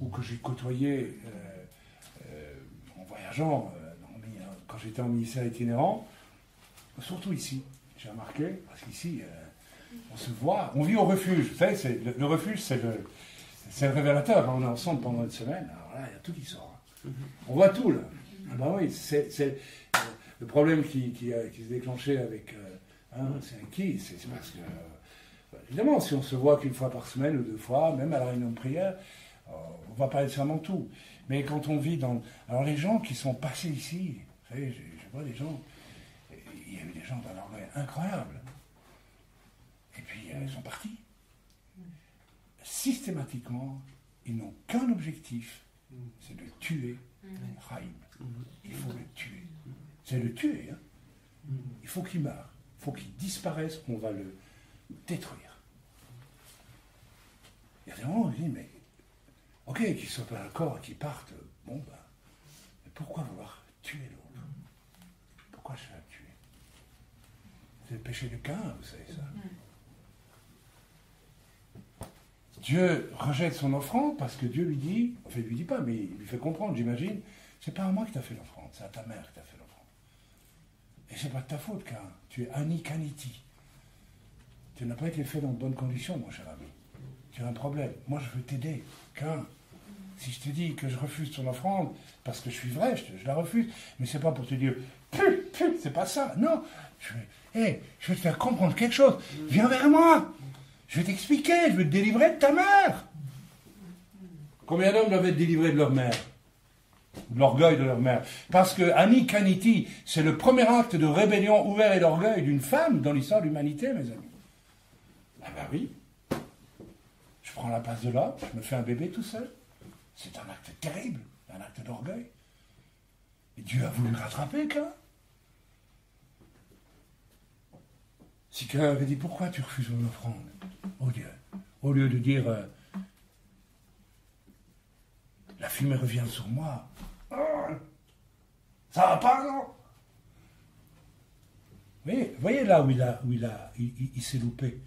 ou que j'ai côtoyés euh, euh, en voyageant, euh, mini- quand j'étais en ministère itinérant, surtout ici, j'ai remarqué, parce qu'ici, euh, on se voit, on vit au refuge. Vous savez, le, le refuge, c'est le, le révélateur. On est ensemble pendant une semaine, alors là, il y a tout qui sort. On voit tout, là. Ah bah oui, c'est euh, le problème qui, qui, qui se déclenchait avec euh, hein, c'est qui C'est parce que, euh, évidemment, si on se voit qu'une fois par semaine ou deux fois, même à la réunion de prière, euh, on ne voit pas nécessairement tout. Mais quand on vit dans... Alors les gens qui sont passés ici, vous savez, je, vois des gens, il y a eu des gens d'un orgueil incroyable. Et puis euh, ils sont partis. Systématiquement, ils n'ont qu'un objectif, c'est de tuer Raïm. Il faut le tuer. C'est le tuer. hein. Il faut qu'il meure. Il faut qu'il disparaisse. On va le détruire. Il y a des moments où on dit, mais ok, qu'il soit pas d'accord et qu'il parte, bon ben, mais pourquoi vouloir tuer l'autre? Pourquoi je vais le tuer? C'est le péché de Cain, vous savez ça. Dieu rejette son offrande parce que Dieu lui dit, enfin il lui dit pas, mais il lui fait comprendre, j'imagine, c'est pas à moi que tu fait l'offrande, c'est à ta mère que tu fait l'offrande. Et c'est pas de ta faute, car tu es anikaniti. Tu n'as pas été fait dans de bonnes conditions, mon cher ami. Tu as un problème. Moi, je veux t'aider. Qu'un. Si je te dis que je refuse ton offrande, parce que je suis vrai, je, la refuse, mais c'est pas pour te dire, Pu, pu, c'est pas ça. Non. Je vais, hé, je vais te faire comprendre quelque chose. Viens vers moi. Je vais t'expliquer. Je vais te délivrer de ta mère. Combien d'hommes doivent être délivrés de leur mère? L'orgueil de leur mère. Parce que Annie Kaniti, c'est le premier acte de rébellion ouvert et d'orgueil d'une femme dans l'histoire de l'humanité, mes amis. Ah ben oui. Je prends la place de l'homme, je me fais un bébé tout seul. C'est un acte terrible, un acte d'orgueil. Et Dieu a voulu le rattraper, qu'un. Si quelqu'un avait dit pourquoi tu refuses mon offrande Oh Dieu, au lieu de dire euh, la fumée revient sur moi. Oh, ça va pas, non? Vous voyez, là où il, a, il, s'est loupé.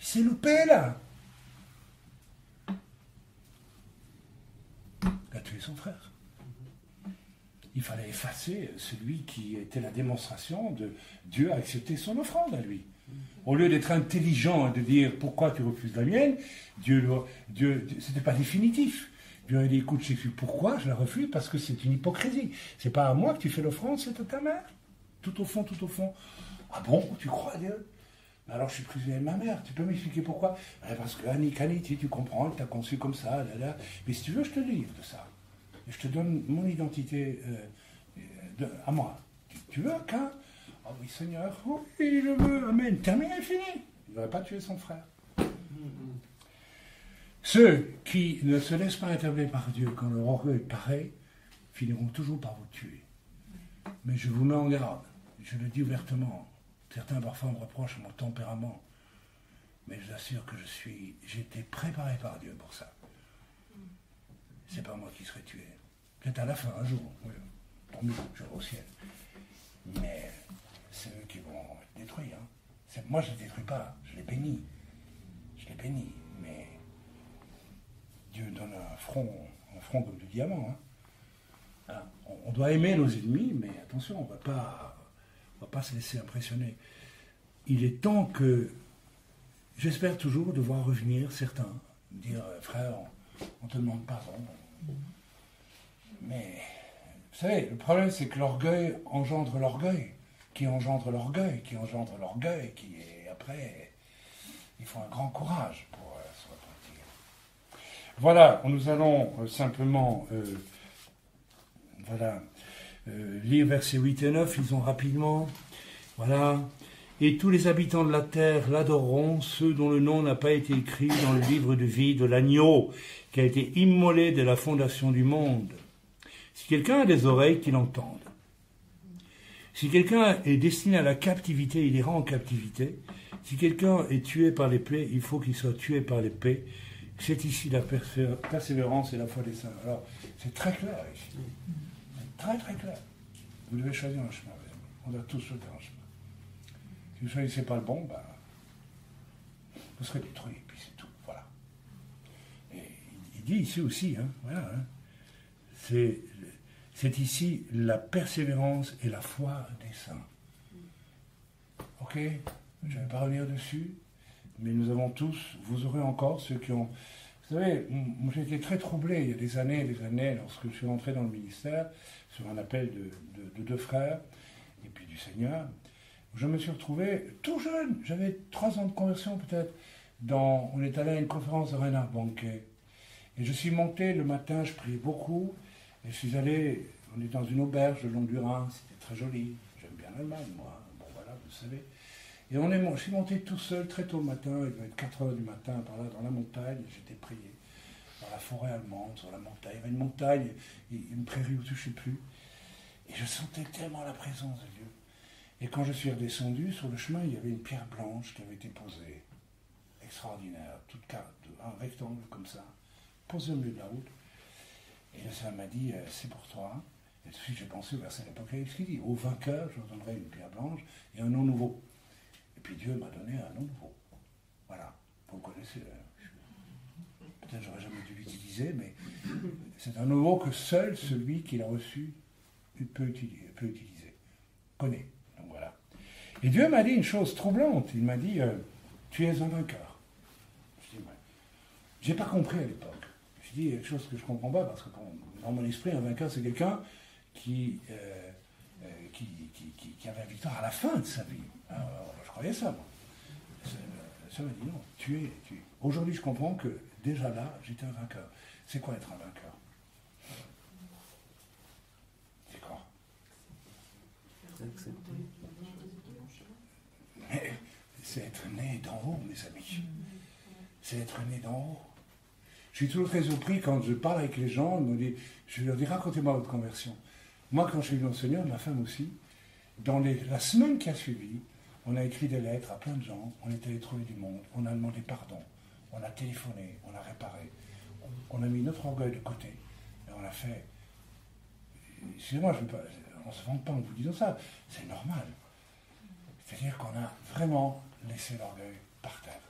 Il s'est loupé là. Il a tué son frère. Il fallait effacer celui qui était la démonstration de Dieu a accepté son offrande à lui. Au lieu d'être intelligent et de dire pourquoi tu refuses la mienne, Dieu, Dieu, c'était pas définitif. Dieu a dit écoute, je sais pourquoi je la refuse parce que c'est une hypocrisie. C'est pas à moi que tu fais l'offrande, c'est à ta mère. Tout au fond, tout au fond. Ah bon, tu crois à Dieu Alors je suis prisonnier de ma mère. Tu peux m'expliquer pourquoi? Eh, Parce que Annie Kaniti, tu comprends, elle t'a conçu comme ça, là, là. Mais si tu veux, je te livre de ça. Je te donne mon identité euh, euh, à moi. Tu, veux qu'un Oh oui, Seigneur, oui, je veux, Amen. Terminé, fini. Il n'aurait pas tué son frère. Ceux qui ne se laissent pas interpeller par Dieu quand leur orgueil paraît, finiront toujours par vous tuer. Mais je vous mets en garde, je le dis ouvertement. Certains parfois me reprochent mon tempérament, mais je vous assure que j'ai été préparé par Dieu pour ça. C'est pas moi qui serai tué. Peut-être à la fin, un jour, oui. tant mieux, je au ciel. Mais c'est eux qui vont être détruits. Hein. Moi, je ne les détruis pas, je les bénis. Je les bénis, Dieu donne un front, un front comme du diamant. hein. Hein, On, on doit aimer nos ennemis, mais attention, on ne va pas, se laisser impressionner. Il est temps que, j'espère toujours de voir revenir certains, dire, euh, frère, on, on te demande pardon. Mais, vous savez, le problème, c'est que l'orgueil engendre l'orgueil, qui engendre l'orgueil, qui engendre l'orgueil, qui est après, il faut un grand courage pour. Voilà, nous allons euh, simplement, euh, voilà, euh, lire versets 8 et 9, ils ont rapidement, voilà. Et tous les habitants de la terre l'adoreront, ceux dont le nom n'a pas été écrit dans le livre de vie de l'agneau, qui a été immolé dès la fondation du monde. Si quelqu'un a des oreilles, qu'il entende. Si quelqu'un est destiné à la captivité, il ira en captivité. Si quelqu'un est tué par l'épée, il faut qu'il soit tué par l'épée. C'est ici la persé- persévérance et la foi des saints. Alors, c'est très clair ici. Très très clair. Vous devez choisir un chemin. On doit tous choisir un chemin. Si vous ne choisissez pas le bon, ben, vous serez détruit, et puis c'est tout. Voilà. Et il- dit ici aussi, hein, hein, c'est ici la persévérance et la foi des saints. Ok? Je ne vais pas revenir dessus, mais nous avons tous, vous aurez encore ceux qui ont. Vous savez, moi j'ai été très troublé il y a des années et des années lorsque je suis rentré dans le ministère sur un appel de, de- de deux frères et puis du Seigneur. Je me suis retrouvé tout jeune, j'avais trois ans de conversion peut-être. On est allé à une conférence de Reinhard Banquet. Et je suis monté le matin, je priais beaucoup. Et je suis allé, on est dans une auberge le long du Rhin, c'était très joli. J'aime bien l'Allemagne, moi. Bon, voilà, vous savez. Et on est, je suis monté tout seul très tôt le matin, il devait être 4 heures du matin, par là, dans la montagne. J'étais prié dans la forêt allemande, sur la montagne. Il y avait une montagne, une prairie au-dessus, je ne sais plus. Et je sentais tellement la présence de Dieu. Et quand je suis redescendu, sur le chemin, il y avait une pierre blanche qui avait été posée. Extraordinaire, toute un rectangle comme ça, posé au milieu de la route. Et le Seigneur m'a dit, euh, c'est pour toi. Et tout j'ai pensé au verset de l'Apocalypse qui dit, au vainqueur, je donnerai une pierre blanche et un nom nouveau. Et puis Dieu m'a donné un nouveau. Voilà, vous connaissez. euh, Peut-être j'aurais jamais dû l'utiliser, mais c'est un nouveau que seul celui qui l'a reçu peut utiliser. Connaît. Donc voilà. Et Dieu m'a dit une chose troublante. Il m'a dit, euh, tu es un vainqueur. Je dis, ouais. J'ai pas compris à l'époque. Je dis quelque chose que je comprends pas, parce que dans mon esprit, un vainqueur, c'est quelqu'un qui, euh, euh, qui, qui, qui- qui avait la victoire à la fin de sa vie. Alors, croyais ça, moi. Ça m'a dit non, tu es. Aujourd'hui, je comprends que déjà là, j'étais un vainqueur. C'est quoi être un vainqueur? C'est quoi? C'est être né d'en haut, mes amis. C'est être né d'en haut. Je suis toujours très surpris quand je parle avec les gens, je leur dis racontez-moi votre conversion. Moi, quand je suis venu au Seigneur, ma femme aussi, dans la semaine qui a suivi, on a écrit des lettres à plein de gens, on est allé trouver du monde, on a demandé pardon, on a téléphoné, on a réparé, on, a mis notre orgueil de côté, et on a fait. Excusez-moi, on ne se vante pas en vous disant ça, c'est normal. C'est-à-dire qu'on a vraiment laissé l'orgueil par terre.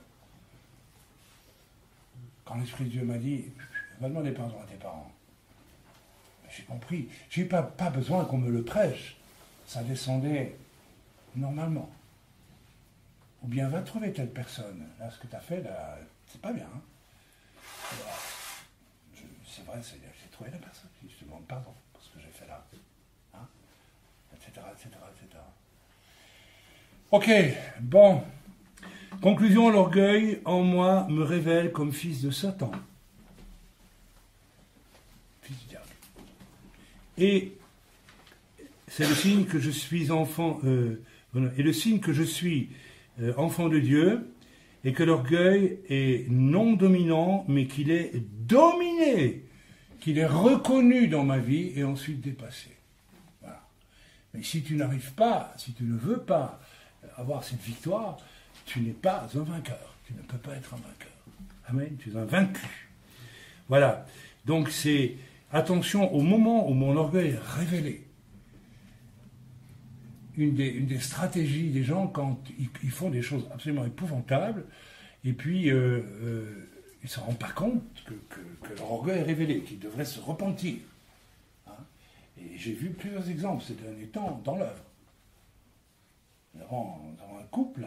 Quand l'Esprit de Dieu m'a dit, va demander pardon à tes parents. J'ai compris. J'ai pas, pas besoin qu'on me le prêche. Ça descendait normalement. Ou bien va trouver telle personne. Là, ce que tu as fait, là, c'est pas bien. hein. C'est vrai, j'ai trouvé la personne. Je te demande pardon pour ce que j'ai fait là. Etc., etc., etc. Ok, bon. Conclusion, l'orgueil en moi me révèle comme fils de Satan. Fils du diable. Et c'est le signe que je suis enfant, euh, Et le signe que je suis euh, enfant de Dieu est que l'orgueil est non dominant, mais qu'il est dominé, qu'il est reconnu dans ma vie et ensuite dépassé. Voilà. Mais si tu n'arrives pas, si tu ne veux pas avoir cette victoire, tu n'es pas un vainqueur. Tu ne peux pas être un vainqueur. Amen. Tu es un vaincu. Voilà. Donc c'est attention au moment où mon orgueil est révélé. Une des, stratégies des gens quand ils, font des choses absolument épouvantables, et puis euh, euh, ils ne se rendent pas compte que, leur orgueil est révélé, qu'ils devraient se repentir. Hein. et j'ai vu plusieurs exemples ces derniers temps dans l'œuvre. Nous avons, un couple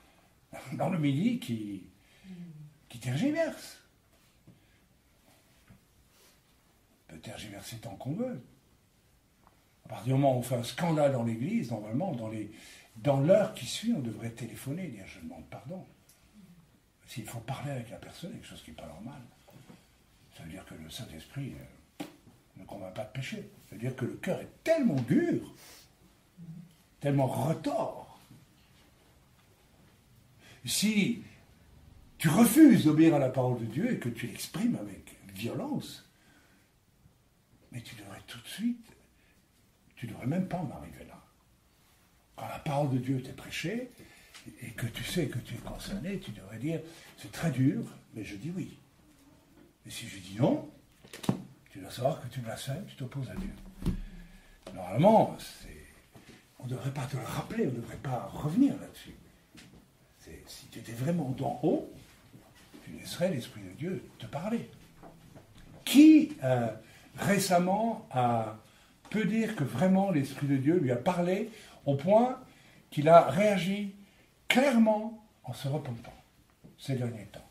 dans le midi qui, qui tergiverse. On peut tergiverser tant qu'on veut. À partir du moment où on fait un scandale dans l'église, normalement, dans, l'heure qui suit, on devrait téléphoner et dire Je demande pardon. S'il faut parler avec la personne, quelque chose qui n'est pas normal, ça veut dire que le Saint-Esprit euh, ne convainc pas de péché. Ça veut dire que le cœur est tellement dur, tellement retors. Si tu refuses d'obéir à la parole de Dieu et que tu l'exprimes avec violence, mais tu devrais tout de suite, tu ne devrais même pas en arriver là. Quand la parole de Dieu t'est prêchée et que tu sais que tu es concerné, tu devrais dire c'est très dur, mais je dis oui. Et si je dis non, tu dois savoir que tu blasphèmes, tu t'opposes à Dieu. Normalement, on ne devrait pas te le rappeler, on ne devrait pas revenir là-dessus. Si tu étais vraiment d'en haut, tu laisserais l'Esprit de Dieu te parler. Qui euh, récemment a, peut dire que vraiment l'Esprit de Dieu lui a parlé au point qu'il a réagi clairement en se repentant ces derniers temps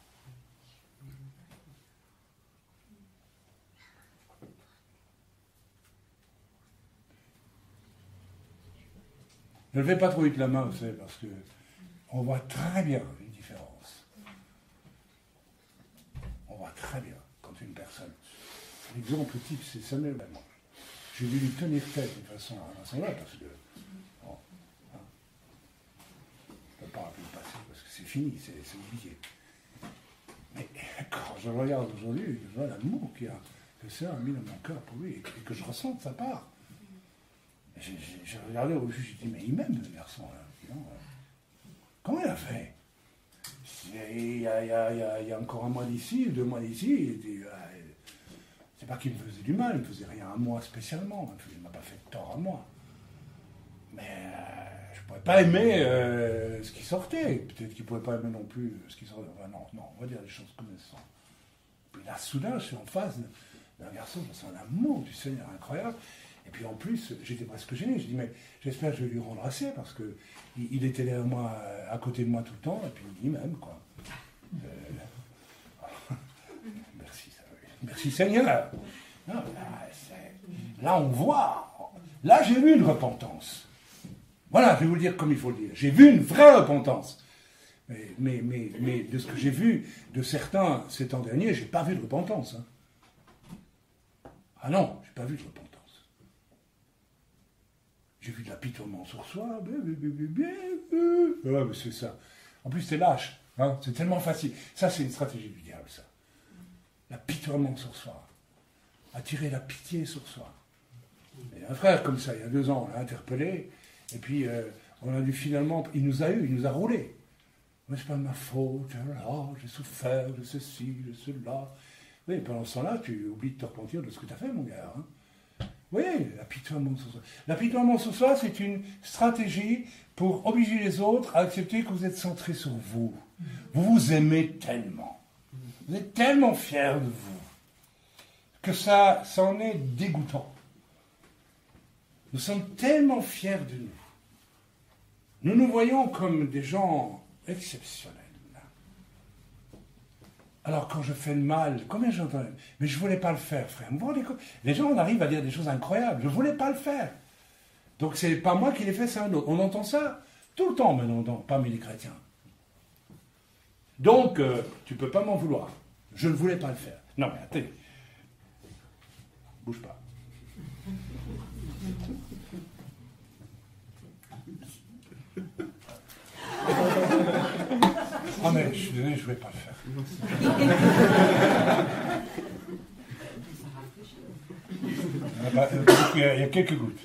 Ne levez pas trop vite la main, vous savez, parce que on voit très bien une différence. On voit très bien quand une personne. L'exemple type, c'est Samuel Belmont. J'ai dû lui tenir tête d'une façon là parce que. Bon, hein, je ne peux pas rappeler le passé parce que c'est fini, c'est oublié. Mais quand je regarde aujourd'hui, je vois l'amour qu'il a, que c'est a mis dans mon cœur pour lui et que je ressens de sa part. J'ai regardé au juge, j'ai dit, mais il m'aime le garçon. Là. Comment il a fait? Il y a, encore un mois d'ici, deux mois d'ici, euh, c'est pas qu'il me faisait du mal, il ne faisait rien à moi spécialement, il ne m'a pas fait de tort à moi. Mais euh, je ne pourrais pas aimer euh, ce qui sortait. Peut-être qu'il ne pouvait pas aimer non plus ce qui sortait. non, non, on va dire les choses comme elles sont. Puis là, soudain, je suis en face d'un garçon, c'est un amour du Seigneur incroyable. Et puis en plus, j'étais presque gêné. Je dis, mais j'espère que je vais lui rendre assez parce que il, était là, moi, à côté de moi tout le temps, et puis il m'aime, quoi. Euh, merci Seigneur. là, on voit. Là, j'ai vu une repentance. Voilà, je vais vous le dire comme il faut le dire. J'ai vu une vraie repentance. Mais, mais, mais, de ce que j'ai vu de certains ces temps derniers, j'ai pas vu de repentance. Hein. Ah non, j'ai pas vu de repentance. J'ai vu de l'apitoiement sur soi. Ouais, mais c'est ça. En plus, c'est lâche. Hein, c'est tellement facile. Ça, c'est une stratégie du diable, ça. L'apitoiement sur soi. Attirer la pitié sur soi. Et un frère comme ça, il y a deux ans, on l'a interpellé. Et puis, euh, on a dû finalement. Il nous a eu, il nous a roulé. Mais c'est pas de ma faute. Oh, j'ai souffert de ceci, de cela. Oui, pendant ce temps-là, tu oublies de te repentir de ce que tu as fait, mon gars. Hein. Oui, l'apitoiement sur soi. L'apitoiement sur soi, c'est une stratégie pour obliger les autres à accepter que vous êtes centré sur vous. Vous vous aimez tellement. Vous êtes tellement fier de vous que ça, ça en est dégoûtant. Nous sommes tellement fiers de nous. Nous nous voyons comme des gens exceptionnels. Alors quand je fais le mal, combien j'entends Mais je ne voulais pas le faire, frère. Les gens, on arrive à dire des choses incroyables. Je ne voulais pas le faire. Donc c'est pas moi qui l'ai fait, c'est un autre. On entend ça tout le temps maintenant, parmi les chrétiens. Donc, euh, tu ne peux pas m'en vouloir. Je ne voulais pas le faire. Non, mais attends. Bouge pas. Ah, oh, mais je suis désolé, je ne voulais pas le faire. Ah, bah, euh, il y a quelques gouttes.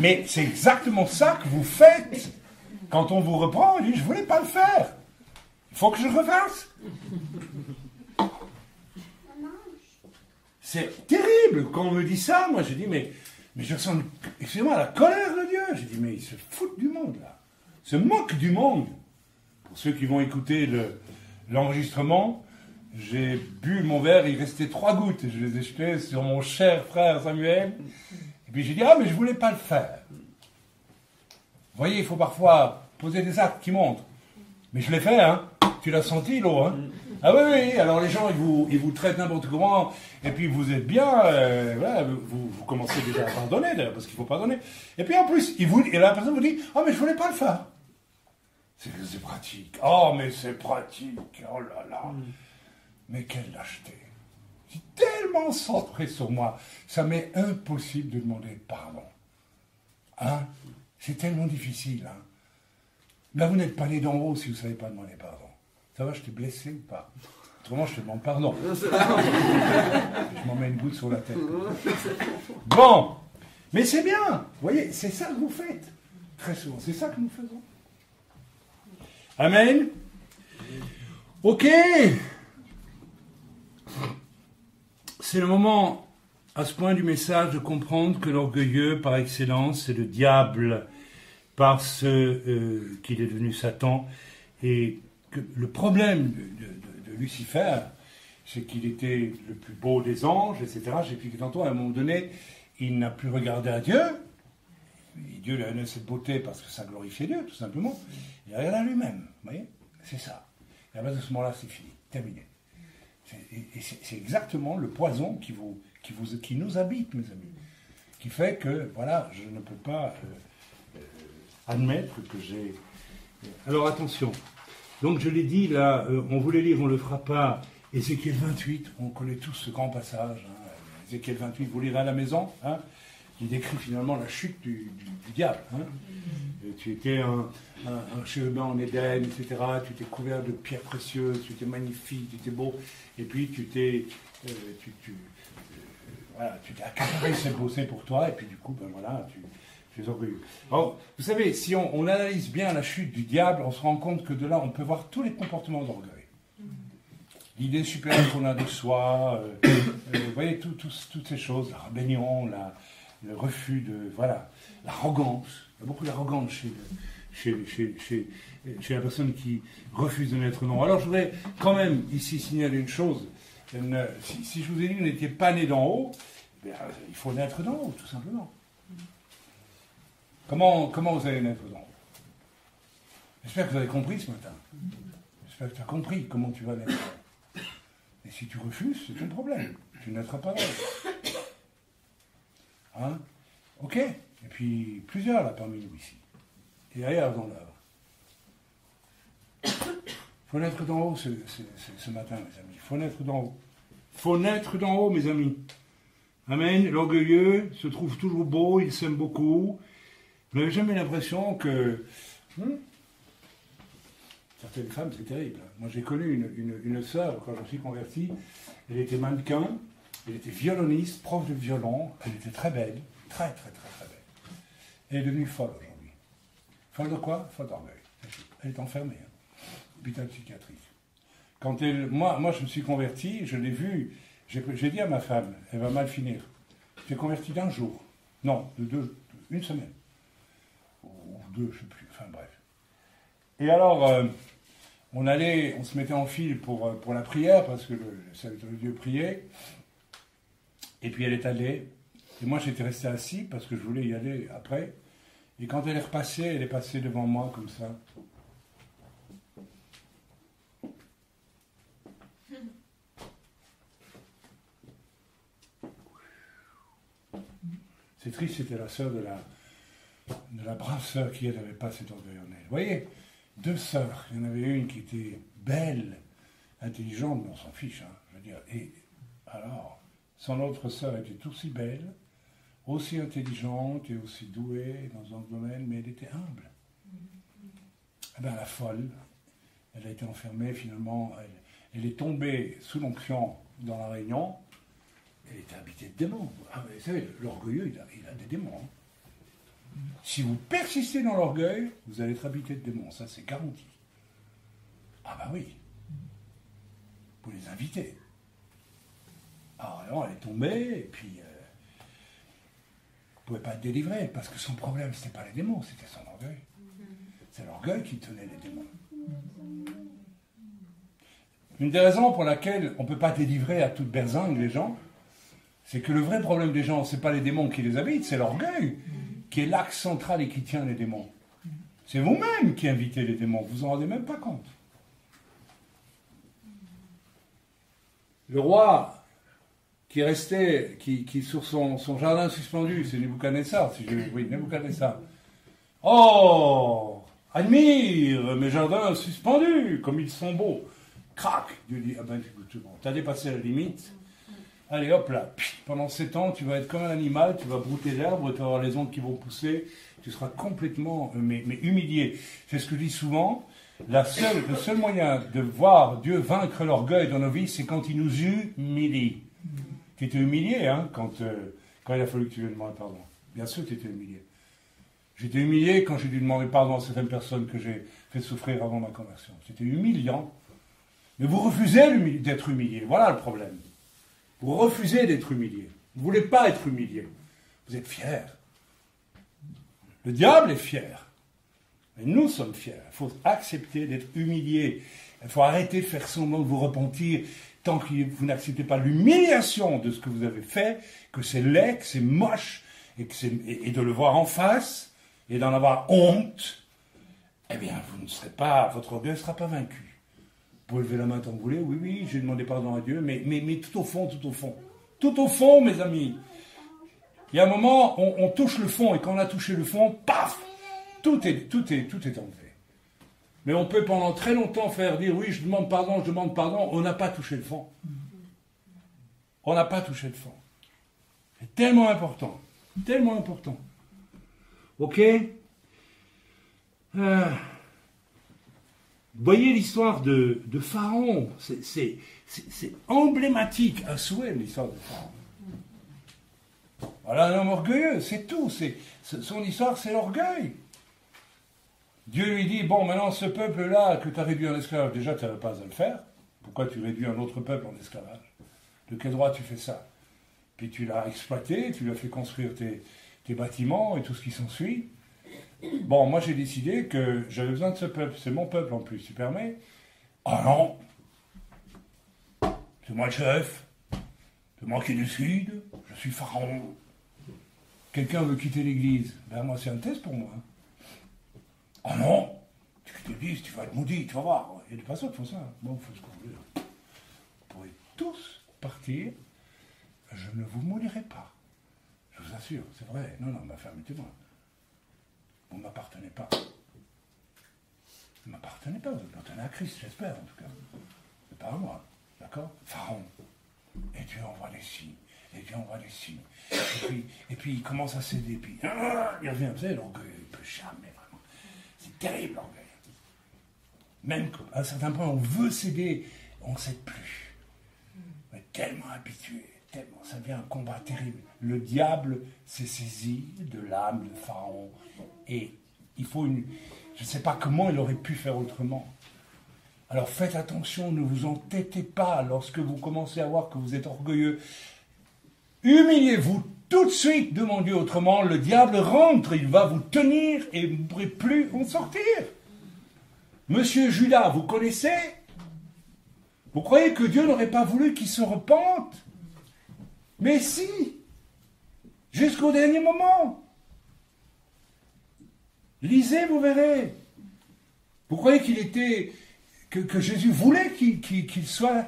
Mais c'est exactement ça que vous faites quand on vous reprend. On dit, je voulais pas le faire. Faut que je refasse. C'est terrible quand on me dit ça. Moi, je dis, mais, mais je sens, excusez-moi, la colère de Dieu. Je dis, mais il se fout du monde, là. Il se moque du monde. Pour ceux qui vont écouter l'enregistrement, j'ai bu mon verre, il restait trois gouttes. Je les ai jetées sur mon cher frère Samuel. Et puis j'ai dit, ah, mais je voulais pas le faire. Vous voyez, il faut parfois poser des actes qui montrent. Mais je l'ai fait, hein. Tu l'as senti, l'eau, hein Ah oui, oui, alors les gens, ils vous, ils vous traitent n'importe comment, et puis vous êtes bien, euh, voilà, vous, vous, commencez déjà à pardonner, d'ailleurs, parce qu'il faut pardonner. Et puis en plus, il vous, et la personne vous dit, ah, oh, mais je voulais pas le faire. C'est que c'est pratique. Oh, mais c'est pratique. Oh là là. Mais quelle lâcheté. C'est tellement centré sur moi. Ça m'est impossible de demander pardon. Hein? C'est tellement difficile. Hein Là, vous n'êtes pas né d'en haut si vous ne savez pas demander pardon. Ça va, je t'ai blessé ou pas Autrement, je te demande pardon. je m'en mets une goutte sur la tête. Bon, mais c'est bien. Vous voyez, c'est ça que vous faites. Très souvent, c'est ça que nous faisons. Amen. Ok. C'est le moment, à ce point du message, de comprendre que l'orgueilleux, par excellence, c'est le diable, parce euh, qu'il est devenu Satan, et le problème de, Lucifer, c'est qu'il était le plus beau des anges, etc. J'ai expliqué tantôt, à un moment donné, il n'a plus regardé à Dieu. Dieu lui a donné cette beauté parce que ça glorifiait Dieu, tout simplement. Il a regardé à lui-même. Vous voyez C'est ça. Et à base de ce moment-là, c'est fini, terminé. Et c'est exactement le poison qui, nous habite, mes amis, qui fait que, voilà, je ne peux pas euh, euh, admettre que j'ai... Alors attention, donc je l'ai dit, là, euh, on voulait lire, on ne le fera pas, Ézéchiel 28, on connaît tous ce grand passage, hein, Ézéchiel 28, vous lirez à la maison, hein, qui décrit finalement la chute du, diable. Hein. tu étais un, un, en Éden, etc. Tu étais couvert de pierres précieuses, tu étais magnifique, tu étais beau, et puis tu t'es, euh, tu, tu, euh, voilà, tu t'es accaparé cette beauté pour toi, et puis du coup, ben voilà, tu, es orgueilleux. Alors, vous savez, si on, analyse bien la chute du diable, on se rend compte que de là, on peut voir tous les comportements d'orgueil. L'idée supérieure qu'on a de soi, euh, vous voyez, toutes ces choses, la rébellion, le refus de. Voilà, l'arrogance. Il y a beaucoup d'arrogance chez, la personne qui refuse de naître non. Alors je voudrais quand même ici signaler une chose. si, je vous ai dit que vous n'étiez pas né d'en haut, eh il faut naître d'en haut, tout simplement. Comment, comment vous allez naître d'en haut J'espère que vous avez compris ce matin. J'espère que tu as compris comment tu vas naître. Et si tu refuses, c'est ton problème. Tu naîtras pas d'en Hein Ok Et puis plusieurs là parmi nous ici. Et ailleurs dans l'œuvre. Il faut naître d'en haut ce, matin, mes amis. Il faut naître d'en haut. Il faut naître d'en haut, mes amis. Amen. L'orgueilleux se trouve toujours beau, il s'aime beaucoup. Vous n'avez jamais l'impression que. Hmm, certaines femmes, c'est terrible. Moi, j'ai connu une, une, sœur quand je suis converti. Elle était mannequin, elle était violoniste, prof de violon. Elle était très belle, très, très, très, très belle. Elle est devenue folle aujourd'hui. Folle de quoi? Folle d'orgueil. Elle est enfermée. Hein. Hôpital psychiatrique. Quand elle, moi, moi, je me suis converti, je l'ai vue. J'ai dit à ma femme, elle va mal finir. Tu es converti d'un jour. Non, de deux, une semaine. Deux, je ne sais plus. Enfin bref. Et alors, euh, on allait, on se mettait en file pour, euh, pour la prière, parce que le, le Dieu priait. Et puis elle est allée. Et moi j'étais resté assis parce que je voulais y aller après. Et quand elle est repassée, elle est passée devant moi comme ça. C'est triste, c'était la sœur de la, de la brave sœur qui n'avait pas cet orgueil en elle. Vous voyez, deux sœurs. Il y en avait une qui était belle, intelligente, mais on s'en fiche, hein, je veux dire. Et alors, son autre sœur était aussi belle, aussi intelligente et aussi douée dans un domaine, mais elle était humble. Eh bien, la folle, elle a été enfermée, finalement, elle, elle est tombée sous l'onction dans la Réunion, elle était habitée de démons. Ah, vous savez, l'orgueilleux, il a, il a des démons. hein. Si vous persistez dans l'orgueil, vous allez être habité de démons, ça c'est garanti. Ah bah oui. Vous les invitez. Alors non, elle est tombée, et puis euh, vous ne pouvez pas être délivré, parce que son problème, ce pas les démons, c'était son orgueil. C'est l'orgueil qui tenait les démons. Une des raisons pour laquelle on ne peut pas délivrer à toute berzingue les gens, c'est que le vrai problème des gens, ce n'est pas les démons qui les habitent, c'est l'orgueil qui est l'axe central et qui tient les démons. C'est vous-même qui invitez les démons, vous vous en rendez même pas compte. Le roi qui est resté, qui, qui sur son, jardin suspendu, c'est Nebuchadnezzar, si je oui, Nebuchadnezzar. Oh, admire mes jardins suspendus, comme ils sont beaux. Crac, Dieu dit, ah ben bon, t'as dépassé la limite. Allez hop là, pendant sept ans, tu vas être comme un animal, tu vas brouter l'herbe, tu vas avoir les ongles qui vont pousser, tu seras complètement euh, mais, humilié. C'est ce que je dis souvent. La seule, le seul moyen de voir Dieu vaincre l'orgueil dans nos vies, c'est quand il nous humilie. Tu étais humilié hein, quand, euh, quand il a fallu que tu lui demandes pardon. Bien sûr tu étais humilié. J'étais humilié quand j'ai dû demander pardon à certaines personnes que j'ai fait souffrir avant ma conversion. C'était humiliant. Mais vous refusez d'être humilié. Voilà le problème. Vous refusez d'être humilié. Vous ne voulez pas être humilié. Vous êtes fier. Le diable est fier. Mais nous sommes fiers. Il faut accepter d'être humilié. Il faut arrêter de faire semblant de vous repentir tant que vous n'acceptez pas l'humiliation de ce que vous avez fait, que c'est laid, que c'est moche, et, de le voir en face, et d'en avoir honte. Eh bien, vous ne serez pas, votre orgueil ne sera pas vaincu. Vous pouvez lever la main tant que vous voulez, oui, oui, j'ai demandé pardon à Dieu, mais, mais, mais tout au fond, tout au fond. Tout au fond, mes amis. Il y a un moment, on, on touche le fond, et quand on a touché le fond, paf Tout est, tout est, tout est enlevé. Mais on peut pendant très longtemps faire dire oui, je demande pardon, je demande pardon, on n'a pas touché le fond. On n'a pas touché le fond. C'est tellement important. Tellement important. Ok? Euh, voyez l'histoire de, Pharaon. C'est- emblématique à souhait l'histoire de Pharaon. Voilà un homme orgueilleux, c'est tout. Son histoire, c'est l'orgueil. Dieu lui dit, bon, maintenant ce peuple-là que tu as réduit en esclavage, déjà tu n'avais pas à le faire. Pourquoi tu réduis un autre peuple en esclavage? De quel droit tu fais ça? Puis tu l'as exploité, tu lui as fait construire tes, tes bâtiments et tout ce qui s'ensuit. Bon, moi j'ai décidé que j'avais besoin de ce peuple. C'est mon peuple en plus, tu permets? Ah non C'est moi le chef. C'est moi qui décide. Je suis pharaon. Quelqu'un veut quitter l'église. Ben moi c'est un test pour moi. Ah non Tu quittes l'église, tu vas être maudit, tu vas voir. Il y a des pasteurs qui font ça. Bon, faut ce qu'on veut. Vous pourrez tous partir. Je ne vous maudirai pas. Je vous assure, c'est vrai. Non, non, ma femme est témoin. Vous ne m'appartenez pas. Vous ne m'appartenez pas, vous appartenez à Christ, j'espère en tout cas. C'est pas à moi. D'accord? Pharaon. Et Dieu envoie des signes. Et Dieu envoie des signes. Et puis, et puis il commence à céder. Puis ah, il revient. Vous savez, l'orgueil, il peut jamais vraiment. C'est terrible l'orgueil. Même qu'à un certain point, on veut céder, on ne cède plus. On est tellement habitué, tellement, ça devient un combat terrible. Le diable s'est saisi de l'âme de Pharaon. Et il faut une. Je ne sais pas comment il aurait pu faire autrement. Alors faites attention, ne vous entêtez pas lorsque vous commencez à voir que vous êtes orgueilleux. Humiliez-vous tout de suite devant Dieu, autrement le diable rentre, il va vous tenir et vous ne pourrez plus en sortir. Monsieur Judas, vous connaissez? Vous croyez que Dieu n'aurait pas voulu qu'il se repente? Mais si Jusqu'au dernier moment Lisez, vous verrez. Vous croyez qu'il était. que, Jésus voulait qu'il soit.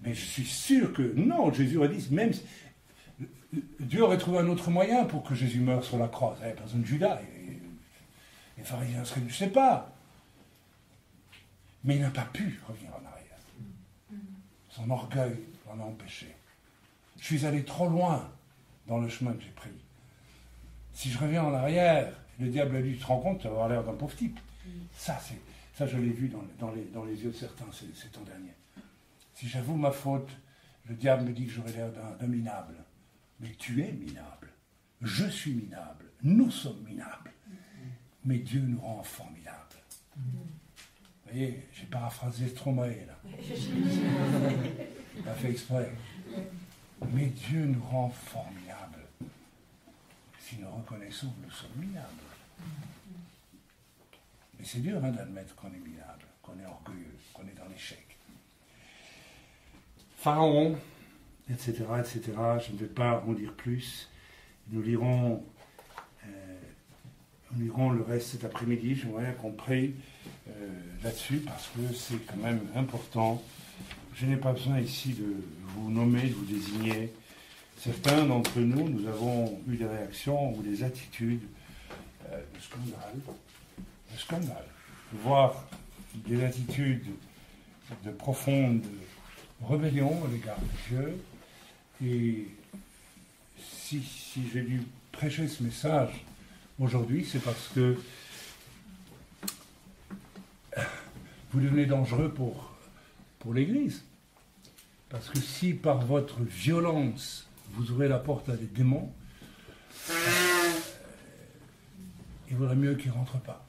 Mais je suis sûr que non, Jésus aurait dit, même. Dieu aurait trouvé un autre moyen pour que Jésus meure sur la croix. La personne de Judas. Les pharisiens seraient. Je ne sais pas. Mais il n'a pas pu revenir en arrière. Son orgueil l'en a empêché. Je suis allé trop loin dans le chemin que j'ai pris. Si je reviens en arrière, le diable a dit, tu te rends compte, tu vas avoir l'air d'un pauvre type. Ça, c'est, Ça, je l'ai vu dans, dans les, dans les yeux de certains ces, ces temps derniers. Si j'avoue ma faute, le diable me dit que j'aurais l'air d'un d'un minable. Mais tu es minable. Je suis minable. Nous sommes minables. Mais Dieu nous rend formidables. Vous voyez, j'ai paraphrasé Stromae là. pas fait exprès. Mais Dieu nous rend formidables. Si nous reconnaissons que nous sommes minables. Mais c'est dur hein, d'admettre qu'on est minable, qu'on est orgueilleux, qu'on est dans l'échec. Pharaon, etc., etc. Je ne vais pas en dire plus. Nous lirons, euh, nous lirons le reste cet après-midi. J'aimerais qu'on prie euh, là-dessus parce que c'est quand même important. Je n'ai pas besoin ici de vous nommer, de vous désigner. Certains d'entre nous, nous avons eu des réactions ou des attitudes euh, de scandale, de scandale. Voir des attitudes de profonde rébellion à l'égard de Dieu. Et si, si j'ai dû prêcher ce message aujourd'hui, c'est parce que vous devenez dangereux pour, pour l'Église. Parce que si par votre violence, vous ouvrez la porte à des démons, euh, il vaudrait mieux qu'ils ne rentrent pas.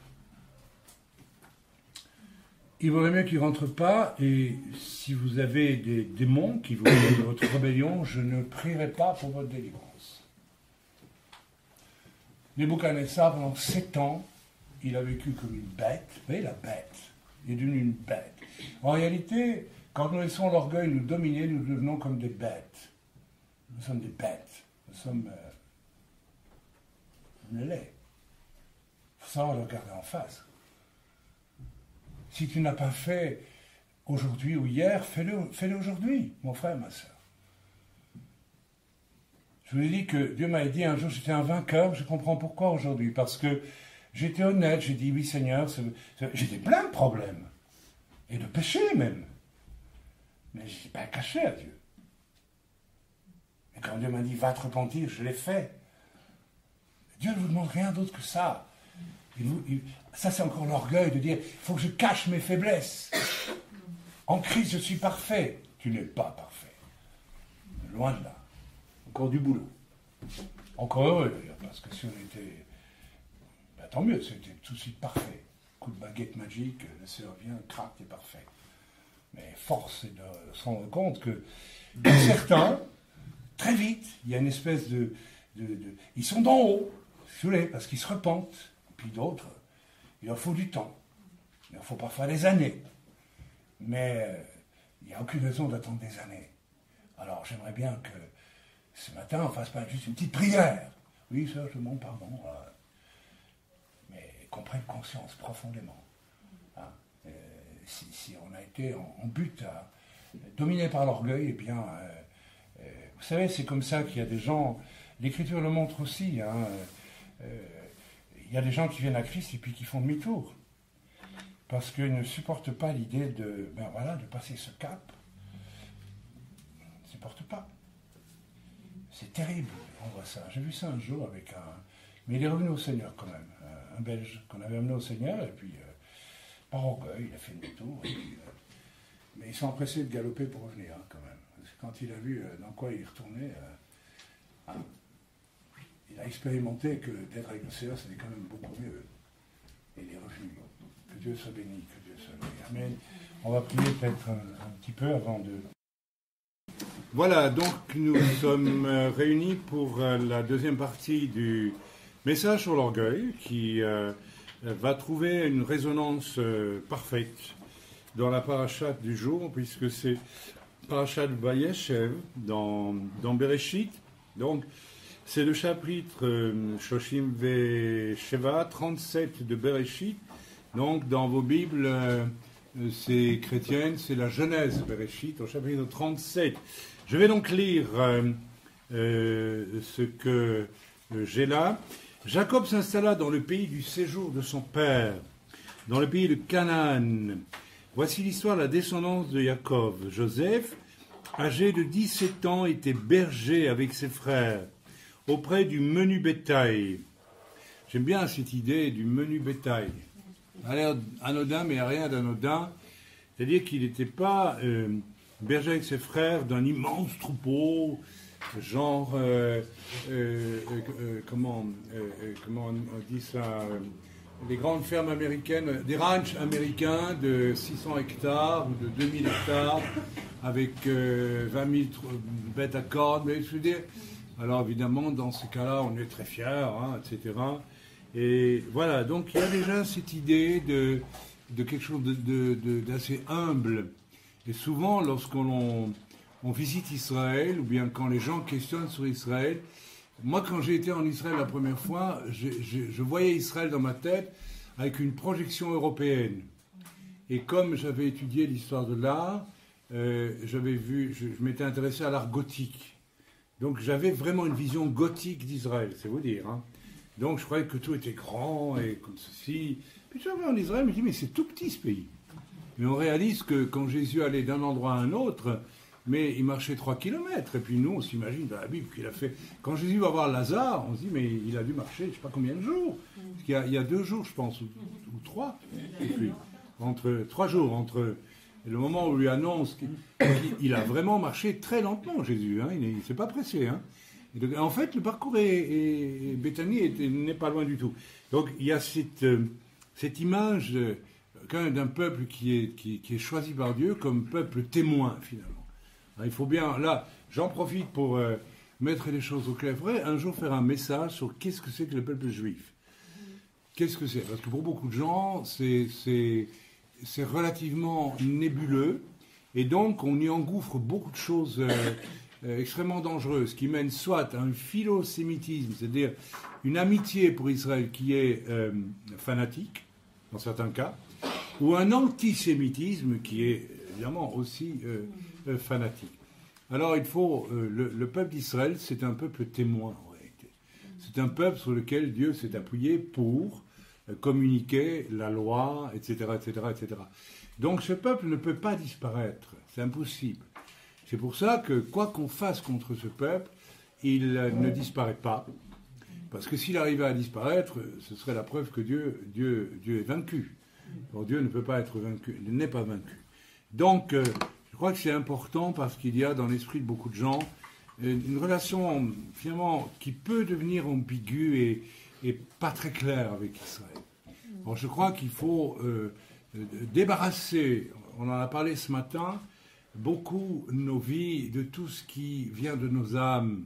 Il vaudrait mieux qu'ils ne rentrent pas, et si vous avez des démons qui vous de votre rébellion, je ne prierai pas pour votre délivrance. Nebuchadnezzar, pendant sept ans, il a vécu comme une bête. Vous voyez la bête? Il est devenu une bête. En réalité, quand nous laissons l'orgueil nous dominer, nous devenons comme des bêtes. Nous sommes des bêtes. Nous sommes. Euh, on est laid. Il faut savoir le regarder en face. Si tu n'as pas fait aujourd'hui ou hier, fais-le fais aujourd'hui, mon frère, ma soeur. Je vous ai dit que Dieu m'a dit un jour, j'étais un vainqueur, je comprends pourquoi aujourd'hui. Parce que j'étais honnête, j'ai dit oui Seigneur, j'étais plein de problèmes. Et de péchés même. Mais je n'ai pas caché à Dieu. Et quand Dieu m'a dit va te repentir, je l'ai fait. Dieu ne vous demande rien d'autre que ça. Ça, c'est encore l'orgueil de dire il faut que je cache mes faiblesses. En Christ, je suis parfait. Tu n'es pas parfait. Loin de là. Encore du boulot. Encore heureux d'ailleurs, parce que si on était. ben, tant mieux, c'était tout de suite parfait. Coup de baguette magique, le Seigneur vient, craque, t'es parfait. Mais force est de se rendre compte que certains, très vite, il y a une espèce de. ils sont d'en haut, si vous voulez, parce qu'ils se repentent. Puis d'autres, il leur faut du temps. Il leur faut parfois des années. Mais euh, il n'y a aucune raison d'attendre des années. Alors j'aimerais bien que ce matin, on fasse pas juste une petite prière. Oui, ça, je demande pardon. Mais qu'on prenne conscience profondément. Si, on a été en, but à dominé par l'orgueil, eh bien, euh, euh, vous savez, c'est comme ça qu'il y a des gens. L'Écriture le montre aussi. hein, euh, il y a des gens qui viennent à Christ et puis qui font demi-tour. Parce qu'ils ne supportent pas l'idée de, ben voilà, de passer ce cap. Ils ne supportent pas. C'est terrible, on voit ça. J'ai vu ça un jour avec un. Mais il est revenu au Seigneur quand même. Un- Belge qu'on avait amené au Seigneur, et puis, par orgueil, il a fait demi-tour. euh, mais ils sont empressés de galoper pour revenir, hein, quand même. Quand il a vu euh, dans quoi il retournait, hein, il a expérimenté que d'être avec le Seigneur, c'était quand même beaucoup mieux. Et il est revenu. Que Dieu soit béni, que Dieu soit béni. Amen. On va prier peut-être un, petit peu avant de. Voilà, donc nous sommes réunis pour la deuxième partie du message sur l'orgueil qui va trouver une résonance euh, parfaite dans la parachat du jour, puisque c'est parachat de Vayeshev dans, dans Bereshit. Donc, c'est le chapitre euh, Shoshim Ve Sheva 37 de Bereshit. Donc, dans vos Bibles, euh, c'est chrétienne, c'est la Genèse Bereshit, au chapitre 37. Je vais donc lire ce que j'ai là. Jacob s'installa dans le pays du séjour de son père, dans le pays de Canaan. Voici l'histoire de la descendance de Jacob. Joseph, âgé de 17 ans, était berger avec ses frères auprès du menu bétail. J'aime bien cette idée du menu bétail. a l'air anodin, mais rien d'anodin. C'est-à-dire qu'il n'était pas euh, berger avec ses frères d'un immense troupeau, genre, euh, euh, euh, comment, on dit ça Les grandes fermes américaines, des ranchs américains de 600 hectares ou de 2000 hectares, avec euh, 20 000 tr- bêtes à cordes. Mais je dire, alors évidemment, dans ce cas-là, on est très fiers, hein, etc. Et voilà, donc il y a déjà cette idée de, quelque chose d'assez humble. Et souvent, lorsqu'on on visite Israël, ou bien quand les gens questionnent sur Israël, moi, quand j'ai été en Israël la première fois, je, voyais Israël dans ma tête avec une projection européenne. Et comme j'avais étudié l'histoire de l'art, euh, vu, je, m'étais intéressé à l'art gothique. Donc j'avais vraiment une vision gothique d'Israël, c'est vous dire. hein. Donc je croyais que tout était grand et comme ceci. Puis je en Israël, je me mais c'est tout petit ce pays. Mais on réalise que quand Jésus allait d'un endroit à un autre, mais il marchait 3 kilomètres. Et puis nous, on s'imagine dans la Bible qu'il a fait. Quand Jésus va voir Lazare, on se dit, mais il a dû marcher je ne sais pas combien de jours. Il y a deux jours, je pense, ou, trois. Et puis, entre trois jours, entre le moment où on lui annonce qu'il qu'il- il a vraiment marché très lentement, Jésus. hein, il ne s'est pas pressé. hein. En fait, le parcours est, est- Béthanie n'est pas loin du tout. Donc, il y a cette, euh, image euh, d'un peuple qui est choisi par Dieu comme peuple témoin, finalement. Alors, il faut bien, là, j'en profite pour euh, mettre les choses au clair. Faudrait un jour faire un message sur qu'est-ce que c'est que le peuple juif. Qu'est-ce que c'est? Parce que pour beaucoup de gens, c'est relativement nébuleux. Et donc, on y engouffre beaucoup de choses euh, euh, extrêmement dangereuses qui mènent soit à un philosémitisme, c'est-à-dire une amitié pour Israël qui est fanatique, dans certains cas, ou un antisémitisme qui est évidemment aussi fanatique. Alors, il faut. euh, le, le peuple d'Israël, c'est un peuple témoin, en réalité. C'est un peuple sur lequel Dieu s'est appuyé pour euh, communiquer la loi, etc., etc., etc. Donc ce peuple ne peut pas disparaître, c'est impossible. C'est pour ça que quoi qu'on fasse contre ce peuple, il euh, ne disparaît pas. Parce que s'il arrivait à disparaître, euh, ce serait la preuve que Dieu, Dieu, Dieu est vaincu. Or, Dieu ne peut pas être vaincu, il n'est pas vaincu. Donc, euh, crois que c'est important parce qu'il y a dans l'esprit de beaucoup de gens euh, une relation finalement qui peut devenir ambiguë et, pas très claire avec Israël. Alors, je crois qu'il faut euh, euh, débarrasser, on en a parlé ce matin, beaucoup nos vies de tout ce qui vient de nos âmes.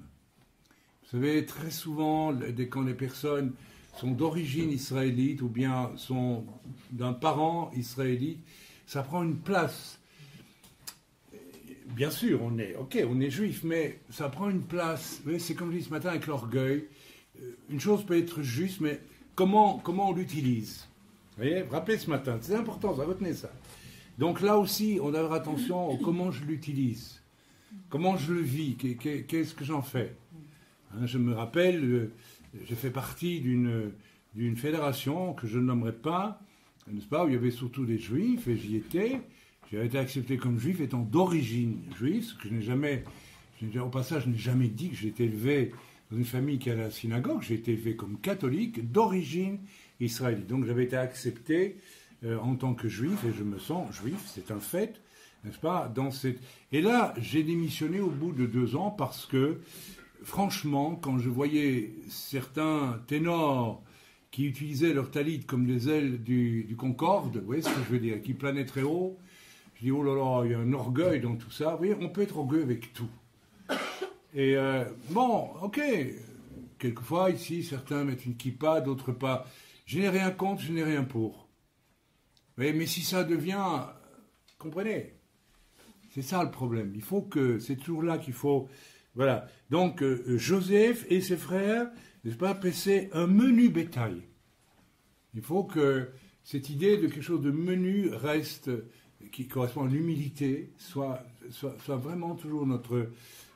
Vous savez, très souvent, dès quand les personnes sont d'origine israélite ou bien sont d'un parent israélite, ça prend une place. Bien sûr, on est, ok, on est juif, mais ça prend une place. C'est comme je dis ce matin avec l'orgueil. Euh, Une chose peut être juste, mais comment, comment on l'utilise? Vous voyez, rappelez ce matin, c'est important, ça retenez ça. Donc là aussi, on doit faire attention au comment je l'utilise, comment je le vis, qu'est- qu'est- qu'est-ce que j'en fais. Hein, je me rappelle, euh, j'ai fait partie d'une fédération que je ne nommerai pas, n'est-ce pas, où il y avait surtout des juifs, et j'y étais. J'ai été accepté comme juif étant d'origine juive, ce que je n'ai jamais, au passage, je n'ai jamais dit que j'ai été élevé dans une famille qui à la synagogue, j'ai été élevé comme catholique d'origine israélite. Donc j'avais été accepté euh, en tant que juif, et je me sens juif, c'est un fait, n'est-ce pas dans cette... Et là, j'ai démissionné au bout de deux ans parce que, franchement, quand je voyais certains ténors qui utilisaient leur talit comme des ailes du, du Concorde, vous voyez ce que je veux dire, qui planaient très haut, je dis, oh là là, il y a un orgueil dans tout ça. Vous voyez, on peut être orgueilleux avec tout. Et euh, bon, ok, quelquefois ici, certains mettent une kippa, d'autres pas. Je n'ai rien contre, je n'ai rien pour. Mais, mais si ça devient, comprenez, c'est ça le problème. Il faut que, c'est toujours là qu'il faut, voilà. Donc euh, Joseph et ses frères, n'est-ce pas, paissaient un menu bétail. Il faut que cette idée de quelque chose de menu reste, qui correspond à l'humilité, soit, soit, soit vraiment toujours notre.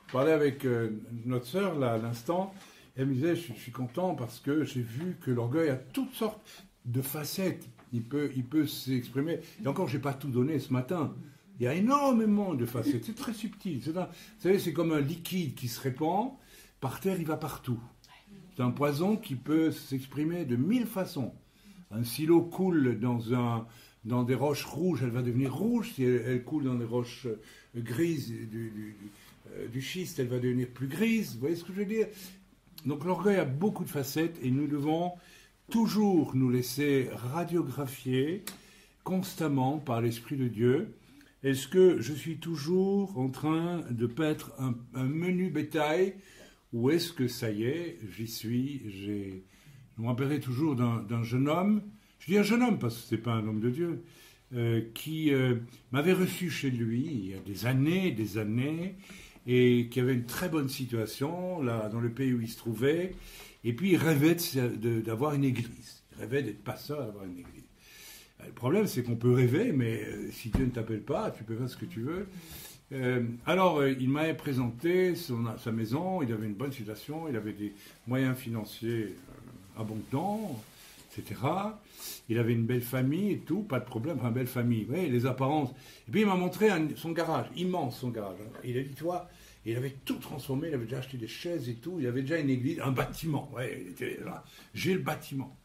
Je parlais avec euh, notre sœur là à l'instant, elle me disait je, suis content parce que j'ai vu que l'orgueil a toutes sortes de facettes. Il peut, il peut s'exprimer. Et encore, je n'ai pas tout donné ce matin. Il y a énormément de facettes. C'est très subtil. Vous savez, c'est comme un liquide qui se répand. Par terre, il va partout. C'est un poison qui peut s'exprimer de mille façons. un silo coule dans, un, dans des roches rouges, elle va devenir rouge. Si elle, coule dans des roches euh, grises euh, du schiste, elle va devenir plus grise. Vous voyez ce que je veux dire? Donc l'orgueil a beaucoup de facettes et nous devons toujours nous laisser radiographier constamment par l'Esprit de Dieu. Est-ce que je suis toujours en train de paître un, menu bétail ou est-ce que ça y est, j'y suis. Je me rappellerai toujours d'un jeune homme, je dis un jeune homme parce que ce n'est pas un homme de Dieu, euh, qui euh, m'avait reçu chez lui il y a des années, des années, et qui avait une très bonne situation là dans le pays où il se trouvait, et puis il rêvait d'avoir une église, il rêvait d'être pasteur, d'avoir une église. Euh, Le problème, c'est qu'on peut rêver, mais si Dieu ne t'appelle pas, tu peux faire ce que tu veux. Alors, il m'avait présenté sa maison, il avait une bonne situation, il avait des moyens financiers abondants, Il avait une belle famille et tout, pas de problème, enfin, belle famille, vous voyez, les apparences. Et puis, il m'a montré son garage, immense son garage. hein. Il a dit, toi, il avait tout transformé, il avait déjà acheté des chaises et tout, il avait déjà une église, un bâtiment. Ouais. J'ai le bâtiment.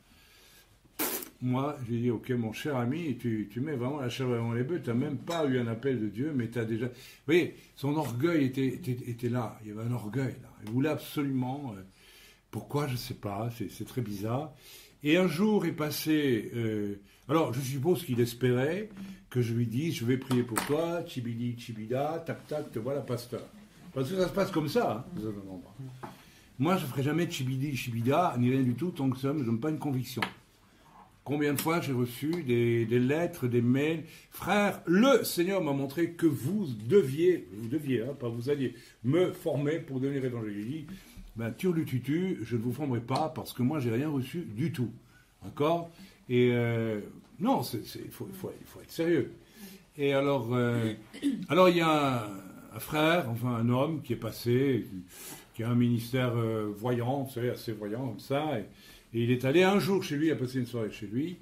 Moi, j'ai dit, ok, mon cher ami, tu, tu mets vraiment la chair devant les bœufs, tu n'as même pas eu un appel de Dieu, mais tu as déjà... Vous voyez, son orgueil était, était, était là, il y avait un orgueil là. Il voulait absolument... euh, pourquoi, je ne sais pas, c'est très bizarre. Et un jour est passé... euh, alors, je suppose qu'il espérait que je lui dise, je vais prier pour toi, chibidi, chibida, tac, tac, te voilà pasteur. Parce que ça se passe comme ça, hein, dans un endroit. Moi, je ne ferai jamais chibidi, chibida, ni rien du tout, tant que ça ne me donne pas une conviction. Combien de fois j'ai reçu des, des lettres, des mails Frère, le Seigneur m'a montré que vous deviez, vous deviez, hein, pas vous alliez, me former pour devenir évangéliste. Ben, turlututu, je ne vous formerai pas parce que moi, j'ai rien reçu du tout. D'accord? Et euh, non, il faut, être sérieux. Et alors, euh, alors il y a un, frère, enfin un homme qui est passé, qui, a un ministère euh, voyant, vous savez, assez voyant comme ça. Et, il est allé un jour chez lui, il a passé une soirée chez lui.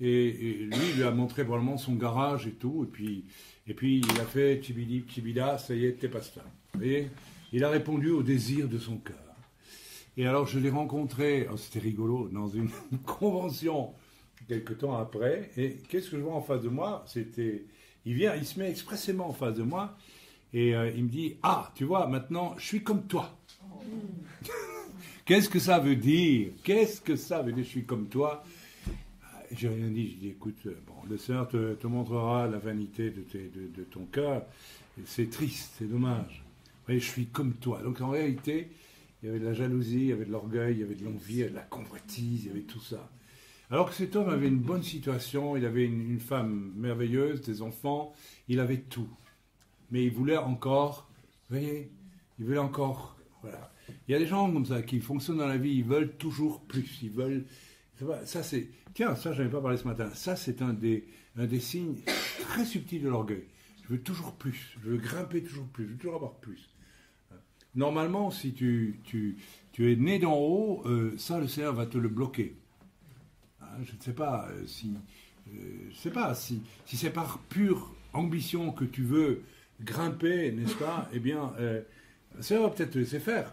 Et, lui, il lui a montré probablement son garage et tout. Et puis, et puis il a fait Chibidi, Chibida, ça y est, t'es pasteur. Vous Il a répondu au désir de son cœur. Et alors, je l'ai rencontré, oh, c'était rigolo, dans une convention quelques temps après. Et qu'est-ce que je vois en face de moi? C'était, il vient, il se met expressément en face de moi et euh, il me dit Ah, tu vois, maintenant, je suis comme toi. Qu'est-ce que ça veut dire? Qu'est-ce que ça veut dire Je suis comme toi. J'ai rien dit. J'ai dit Écoute, euh, bon, le Seigneur te, montrera la vanité de, ton cœur. C'est triste, c'est dommage. Vous je suis comme toi. Donc en réalité, il y avait de la jalousie, il y avait de l'orgueil, il y avait de l'envie, il y avait de la convoitise, il y avait tout ça. Alors que cet homme avait une bonne situation, il avait une, femme merveilleuse, des enfants, il avait tout. Mais il voulait encore, vous voyez, il voulait encore, voilà. Il y a des gens comme ça qui fonctionnent dans la vie, ils veulent toujours plus, ils veulent, ça, c'est, tiens, ça j'en ai pas parlé ce matin, ça c'est un des, un des signes très subtils de l'orgueil. Je veux toujours plus, je veux grimper toujours plus, je veux toujours avoir plus. Normalement, si tu, tu, tu es né d'en haut, euh, ça le Seigneur va te le bloquer. Hein, je ne sais pas euh, si, euh, je sais pas si, si c'est par pure ambition que tu veux grimper, n'est-ce pas Eh bien, le Seigneur va peut-être te laisser faire.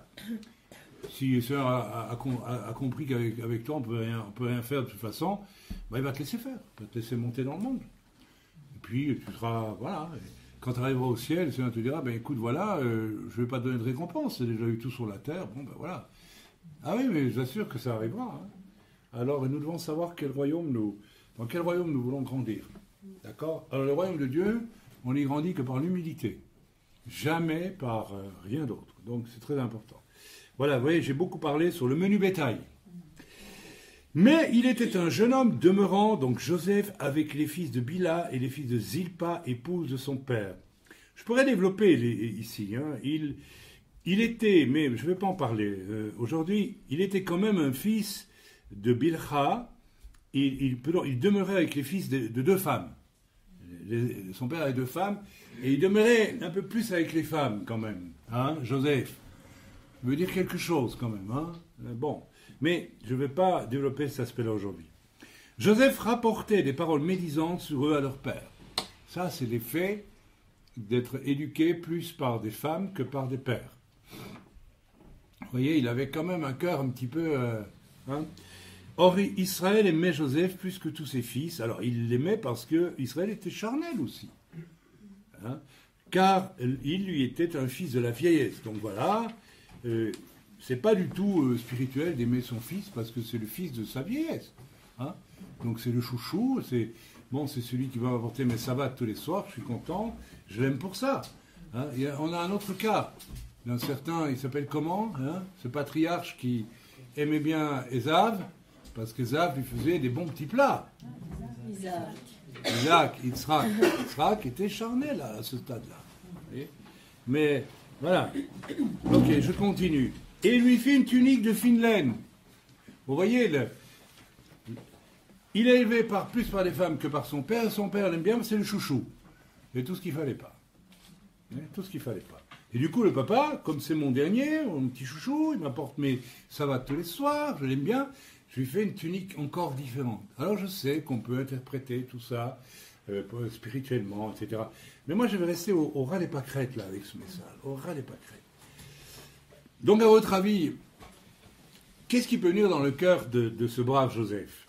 Si le Seigneur a, a- a com- a- a compris qu'avec avec toi on peut rien, on peut rien faire de toute façon, bah, il va te laisser faire, il va te laisser monter dans le monde. Et puis tu seras, voilà. Quand tu arriveras au ciel, le Seigneur te dira, ben écoute, voilà, euh, je ne vais pas te donner de récompense, j'ai déjà eu tout sur la terre, bon ben voilà. Ah oui, mais j'assure que ça arrivera. hein. Alors nous devons savoir dans quel royaume nous voulons grandir. D'accord? Alors le royaume de Dieu, on n'y grandit que par l'humilité, jamais par euh, rien d'autre. Donc c'est très important. Voilà, vous voyez, j'ai beaucoup parlé sur le menu bétail. Mais il était un jeune homme demeurant, donc Joseph, avec les fils de Bila et les fils de Zilpa, épouse de son père. Je pourrais développer les- ici. hein. Il, était, mais je ne vais pas en parler euh, aujourd'hui, il était quand même un fils de Bilha. Il, demeurait avec les fils de, de deux femmes. Son père avait deux femmes, et il demeurait un peu plus avec les femmes quand même. Hein, Joseph? Veut dire quelque chose quand même. Hein Euh, bon, mais je ne vais pas développer cet aspect-là aujourd'hui. Joseph rapportait des paroles médisantes sur eux à leur père. Ça, c'est l'effet d'être éduqué plus par des femmes que par des pères. Vous voyez, il avait quand même un cœur un petit peu... euh, hein. Or, Israël aimait Joseph plus que tous ses fils. Alors, il l'aimait parce que Israël était charnel aussi. Hein Car il lui était un fils de la vieillesse. Donc voilà, euh, c'est pas du tout euh, spirituel d'aimer son fils parce que c'est le fils de sa vieillesse. Hein Donc c'est le chouchou, c'est bon, c'est celui qui va apporter mes sabbats tous les soirs. Je suis content, je l'aime pour ça. Hein a- on a un autre cas d'un certain, il s'appelle comment hein Ce patriarche qui aimait bien Ésav parce qu'Ésav lui faisait des bons petits plats. Isaac. Isaac, Yitzhak, Yitzhak était charnel à ce stade-là. Mais voilà. Ok, je continue. Et il lui fit une tunique de fine laine. Vous voyez, il est élevé par, plus par les femmes que par son père. Son père l'aime bien, c'est le chouchou. Et tout ce qu'il fallait pas. Tout ce qu'il fallait pas. Et du coup, le papa, comme c'est mon dernier, mon petit chouchou, il m'apporte mes savates tous les soirs, je l'aime bien, je lui fais une tunique encore différente. Alors je sais qu'on peut interpréter tout ça euh, spirituellement, etc. Mais moi, je vais rester au, au ras des pâquerettes, là, avec ce message. Au ras des pâquerettes. Donc, à votre avis, qu'est-ce qui peut venir dans le cœur de, ce brave Joseph?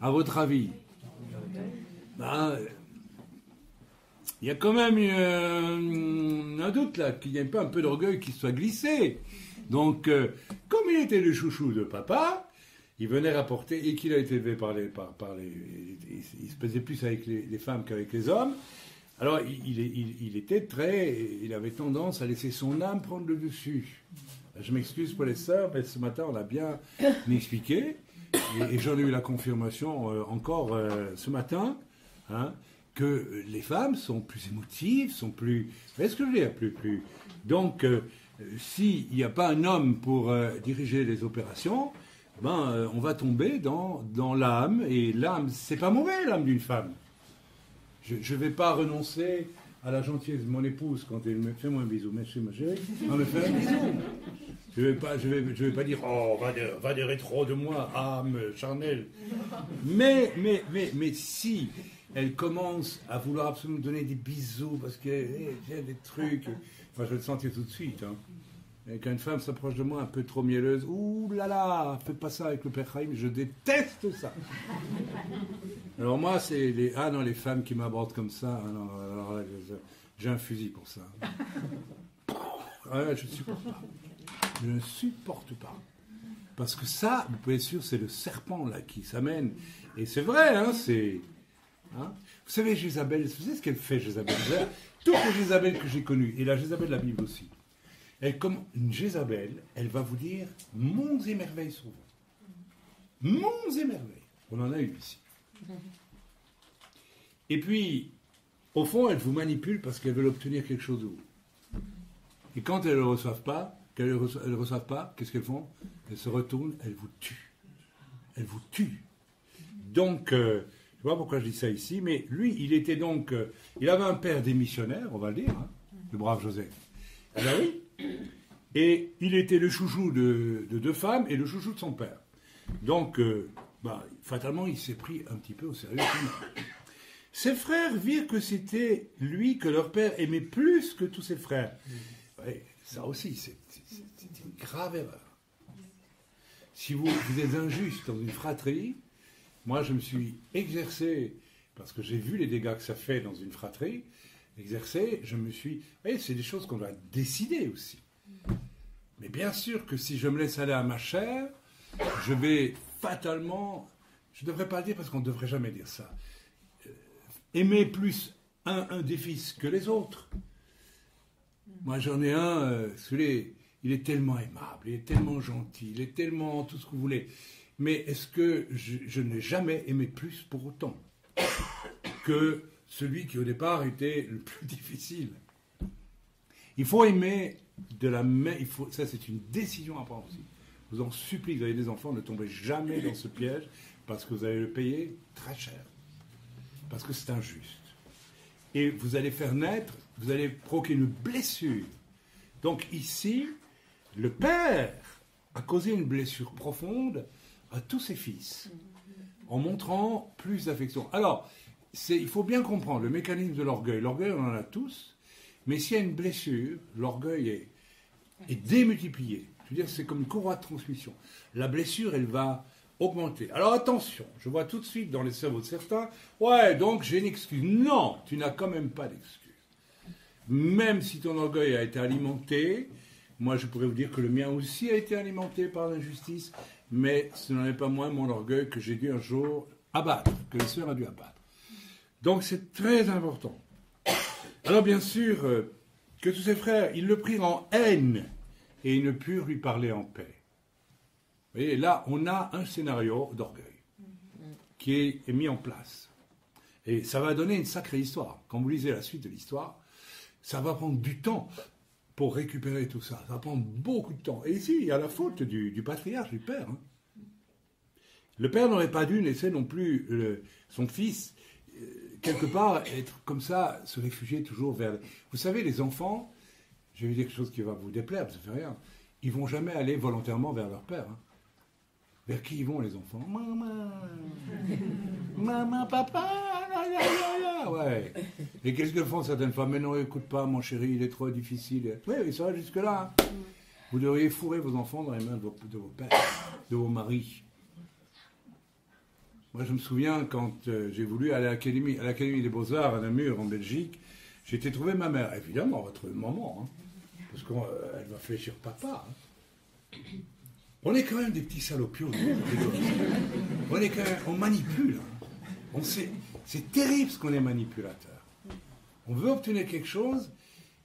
À votre avis? Ben, il y a quand même euh, un doute là, qu'il n'y ait pas un peu d'orgueil qui soit glissé. Donc, euh, comme il était le chouchou de papa, il venait rapporter, et qu'il a été élevé par les. Par, les il, se pesait plus avec les femmes qu'avec les hommes. Alors, il, il, il- il était très. Il avait tendance à laisser son âme prendre le dessus. Je m'excuse pour les sœurs, mais ce matin, on l'a bien expliqué. Et, et j'en ai eu la confirmation euh, encore euh, ce matin. Hein, que les femmes sont plus émotives, sont plus. Vous voyez ce que je veux dire plus, plus. Donc, euh, euh, s'il n'y a pas un homme pour euh, diriger les opérations, ben, euh, on va tomber dans, dans l'âme. Et l'âme, c'est pas mauvais, l'âme d'une femme. Je ne vais pas renoncer à la gentillesse de mon épouse quand elle me fait un bisou. Merci, ma chérie. Un bisou. Je ne vais, pas- dire Oh, va des, va des rétro de moi, âme charnelle. Mais, mais, mais, mais si elle commence à vouloir absolument me donner des bisous parce qu'elle a des trucs, je vais le sentir tout de suite. Hein. Et quand une femme s'approche de moi un peu trop mielleuse, ouh là là, faites pas ça avec le Père Chaim, je déteste ça. Alors moi, c'est les ah non les femmes qui m'abordent comme ça, ah non, alors là, je- j'ai un fusil pour ça. Ouais, je ne supporte pas. Je ne supporte pas. Parce que ça, vous pouvez être sûr, c'est le serpent là qui s'amène. Et c'est vrai, hein, c'est. hein. Vous savez, Jézabel, vous savez ce qu'elle fait, Jézabel? Toutes les Jézabel que j'ai connues, et la Jézabel de la Bible aussi, elle, comme une Jézabel, elle va vous dire monts et merveilles sur vous. Monts et merveilles. On en a eu ici. Et puis, au fond, elle vous manipule parce qu'elle veut obtenir quelque chose de vous. Et quand elles ne le reçoivent pas, qu'elles ne reçoivent pas, qu'est-ce qu'elles font? Elles se retournent, elles vous tuent. Elles vous tuent. Donc, euh, je ne sais pas pourquoi je dis ça ici, mais lui, il était donc. euh, il avait un père démissionnaire, on va le dire, hein, le brave Joseph. Ah ben oui. Et il était le chouchou de, de deux femmes et le chouchou de son père. Donc, euh, bah, fatalement, il s'est pris un petit peu au sérieux. Ses frères virent que c'était lui que leur père aimait plus que tous ses frères. Ouais, ça aussi, c'est une grave erreur. Si vous, vous êtes injuste dans une fratrie, moi je me suis exercé, parce que j'ai vu les dégâts que ça fait dans une fratrie, exercé, je me suis... Vous voyez, c'est des choses qu'on doit décider aussi. Mais bien sûr que si je me laisse aller à ma chair, je vais fatalement... Je ne devrais pas le dire parce qu'on ne devrait jamais dire ça. Euh, aimer plus un, des fils que les autres. Moi, j'en ai un, euh, celui il est tellement aimable, il est tellement gentil, il est tellement tout ce que vous voulez. Mais est-ce que je n'ai jamais aimé plus pour autant que celui qui au départ était le plus difficile Il faut aimer de la main, il faut, ça c'est une décision à prendre aussi. Je vous en supplie, vous avez des enfants, ne tombez jamais dans ce piège parce que vous allez le payer très cher. Parce que c'est injuste. Et vous allez faire naître, vous allez provoquer une blessure. Donc ici, le père a causé une blessure profonde à tous ses fils en montrant plus d'affection. Alors, il faut bien comprendre le mécanisme de l'orgueil. L'orgueil, on en a tous, mais s'il y a une blessure, l'orgueil est, démultiplié. Je veux dire, c'est comme une courroie de transmission. La blessure, elle va augmenter. Alors attention, je vois tout de suite dans les cerveaux de certains, ouais, donc j'ai une excuse. Non, tu n'as quand même pas d'excuse. Même si ton orgueil a été alimenté, moi je pourrais vous dire que le mien aussi a été alimenté par l'injustice, mais ce n'en est pas moins mon orgueil que j'ai dû un jour abattre, que le Seigneur a dû abattre. Donc c'est très important. Alors bien sûr, euh, que tous ses frères, ils le prirent en haine et ils ne purent lui parler en paix. Vous voyez, là, on a un scénario d'orgueil qui est, mis en place. Et ça va donner une sacrée histoire. Quand vous lisez la suite de l'histoire, ça va prendre du temps pour récupérer tout ça. Ça va prendre beaucoup de temps. Et ici, il y a la faute du, patriarche, du père. Hein. Le père n'aurait pas dû laisser non plus son fils quelque part, être comme ça, se réfugier toujours vers. Vous savez, les enfants, je vais dire quelque chose qui va vous déplaire, ça fait rien. Ils vont jamais aller volontairement vers leur père. Hein. Vers qui ils vont, les enfants? Maman Maman, papa Ouais. Et qu'est-ce que font certaines femmes? Mais non, écoute pas, mon chéri, il est trop difficile. Oui, ça va jusque-là. Hein. Vous devriez fourrer vos enfants dans les mains de vos, de vos pères, de vos maris. Moi, je me souviens quand euh, j'ai voulu aller à l'Académie, des Beaux-Arts à Namur, en Belgique, j'ai été trouver ma mère. Évidemment, on va trouver maman, hein, parce qu'elle euh, va fléchir papa. Hein. On est quand même des petits salopios. on est quand même, on manipule. Hein. C'est terrible ce qu'on est manipulateur. On veut obtenir quelque chose,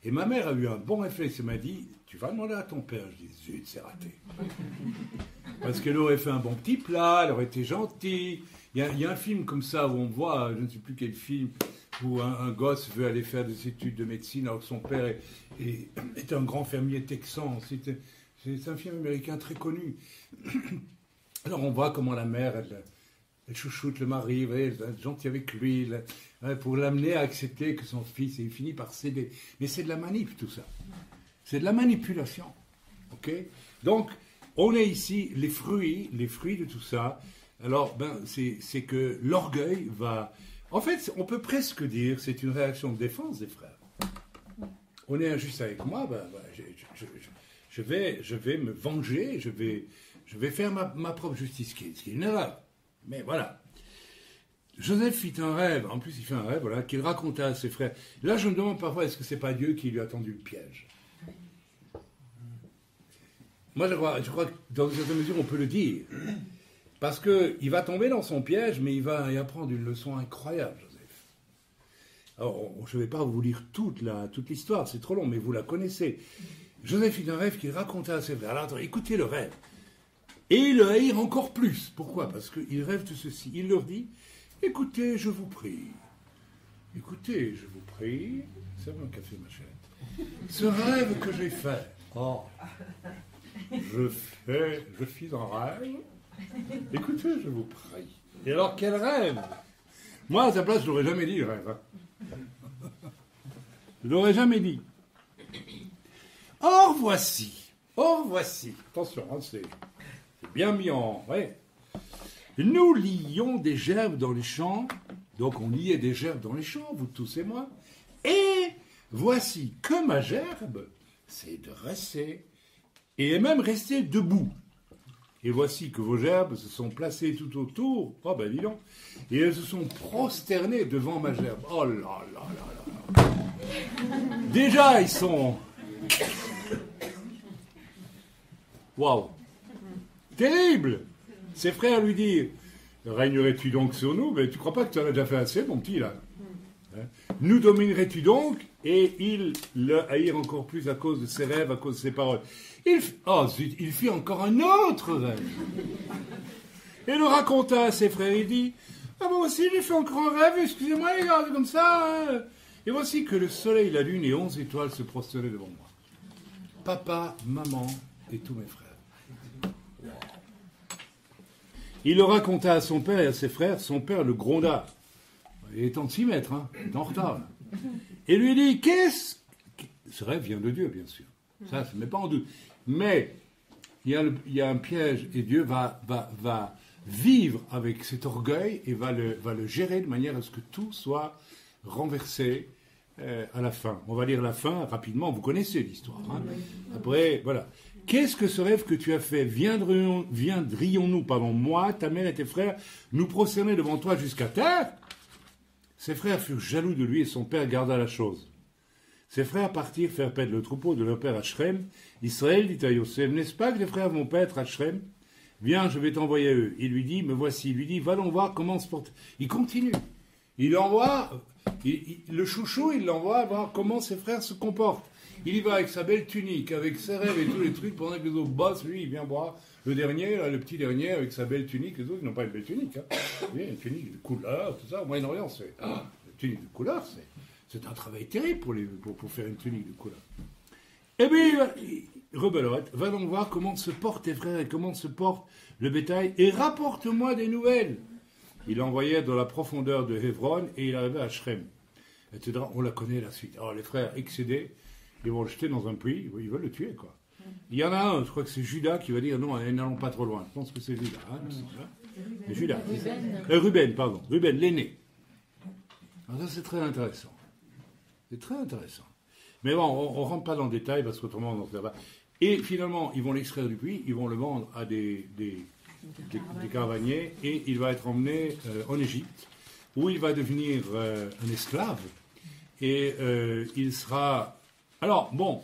et ma mère a eu un bon réflexe. Elle m'a dit Tu vas demander à ton père. Je dis Zut, c'est raté. Parce qu'elle aurait fait un bon petit plat, elle aurait été gentille, il y, a, un film comme ça où on voit, je ne sais plus quel film, où un, gosse veut aller faire des études de médecine alors que son père est, un grand fermier texan. C'est un film américain très connu. Alors on voit comment la mère, elle, chouchoute le mari, elle est gentille avec lui, pour l'amener à accepter que son fils, et il finit par céder. Mais c'est de la manip tout ça. C'est de la manipulation. ok? Donc, on est ici, les fruits, les fruits de tout ça, alors, ben, c'est que l'orgueil va. En fait, on peut presque dire c'est une réaction de défense des frères. On est injuste avec moi, ben, ben je, vais, je vais me venger, je vais, je vais faire ma, propre justice, ce qui, est, une erreur. Mais voilà. Joseph fit un rêve, en plus il fait un rêve, voilà, qu'il raconta à ses frères. Là, je me demande parfois, est-ce que c'est pas Dieu qui lui a tendu le piège? Moi, je crois, je crois que dans une certaine mesure, on peut le dire. Parce qu'il va tomber dans son piège, mais il va y apprendre une leçon incroyable, Joseph. Alors, je ne vais pas vous lire toute, l'histoire, c'est trop long, mais vous la connaissez. Joseph fit un rêve qu'il raconta à ses frères. Alors, écoutez le rêve. Et il le haïr encore plus. Pourquoi? Parce qu'il rêve de ceci. Il leur dit Écoutez, je vous prie. Écoutez, je vous prie. C'est un café, ma chère. Ce rêve que j'ai fait. Oh. Je fais, je fis un rêve Écoutez, je vous prie. Et alors, quel rêve? Moi, à sa place, je l'aurais jamais dit, rêve. Hein. Je l'aurais jamais dit. Or, voici. Or, voici. Attention, hein, c'est bien mis en. Ouais. Nous lions des gerbes dans les champs. Donc, on liait des gerbes dans les champs, vous tous et moi. Et voici que ma gerbe s'est dressée et est même restée debout. Et voici que vos gerbes se sont placées tout autour. Oh ben dis donc. Et elles se sont prosternées devant ma gerbe. Oh là là là là. Déjà, ils sont. Waouh. Terrible. Ses frères lui disent Régnerais-tu donc sur nous? Mais tu crois pas que tu en as déjà fait assez, mon petit, là? Hein? Nous dominerais-tu donc? Et il le haïr encore plus à cause de ses rêves, à cause de ses paroles. Il, oh il fit encore un autre rêve. Et le raconta à ses frères. Il dit Ah, moi aussi, j'ai fait encore un rêve, excusez-moi, les gars, comme ça. Hein. Et voici que le soleil, la lune et onze étoiles se prosternaient devant moi. Papa, maman et tous mes frères. Il le raconta à son père et à ses frères. Son père le gronda. Il est temps de s'y mettre, hein, il est en retard. Et lui dit Qu'est-ce. Ce rêve vient de Dieu, bien sûr. Ça, je ne mets pas en doute. Mais il y, a un piège et Dieu va, vivre avec cet orgueil et va le, gérer de manière à ce que tout soit renversé euh, à la fin. On va lire la fin rapidement, vous connaissez l'histoire. Hein. Après, voilà. Qu'est-ce que ce rêve que tu as fait? Viendrions- Viendrions-nous, pardon, moi, ta mère et tes frères, nous prosterner devant toi jusqu'à terre? Ses frères furent jaloux de lui et son père garda la chose. Ses frères partirent faire paître le troupeau de leur père à Shrem. Israël dit à Yosef, n'est-ce pas que les frères vont paître à Shrem? Viens, je vais t'envoyer à eux. Il lui dit, me voici. Il lui dit, va donc voir comment se porte. Il continue. Il envoie, il- le chouchou, il l'envoie voir comment ses frères se comportent. Il y va avec sa belle tunique, avec ses rêves et tous les trucs, pendant que les autres bossent, lui, il vient voir le dernier, le petit dernier, avec sa belle tunique. Les autres, ils n'ont pas une belle tunique. Hein. Une tunique de couleur, tout ça. Au Moyen-Orient, c'est. Ah, une tunique de couleur, c'est, un travail terrible pour faire une tunique de couleur. Et puis, il- rebellorette, va donc voir comment se portent tes frères et comment se porte le bétail, et rapporte-moi des nouvelles. Il envoyait dans la profondeur de Hébron et il arrivait à Shrem. Etc. On la connaît la suite. Alors les frères excédés, ils vont le jeter dans un puits, ils veulent le tuer quoi. Il y en a un, je crois que c'est Judas qui va dire non, n'allons pas trop loin. Je pense que c'est Judas. hein, C'est Judas. Euh, Ruben, pardon. Ruben, l'aîné. Alors ça c'est très intéressant. C'est très intéressant. Mais bon, on ne rentre pas dans le détail parce qu'autrement on en fait pas. Et finalement, ils vont l'extraire du puits, ils vont le vendre à des, des, des- des caravaniers et il va être emmené euh, en Égypte où il va devenir euh, un esclave et euh, il sera. Alors bon,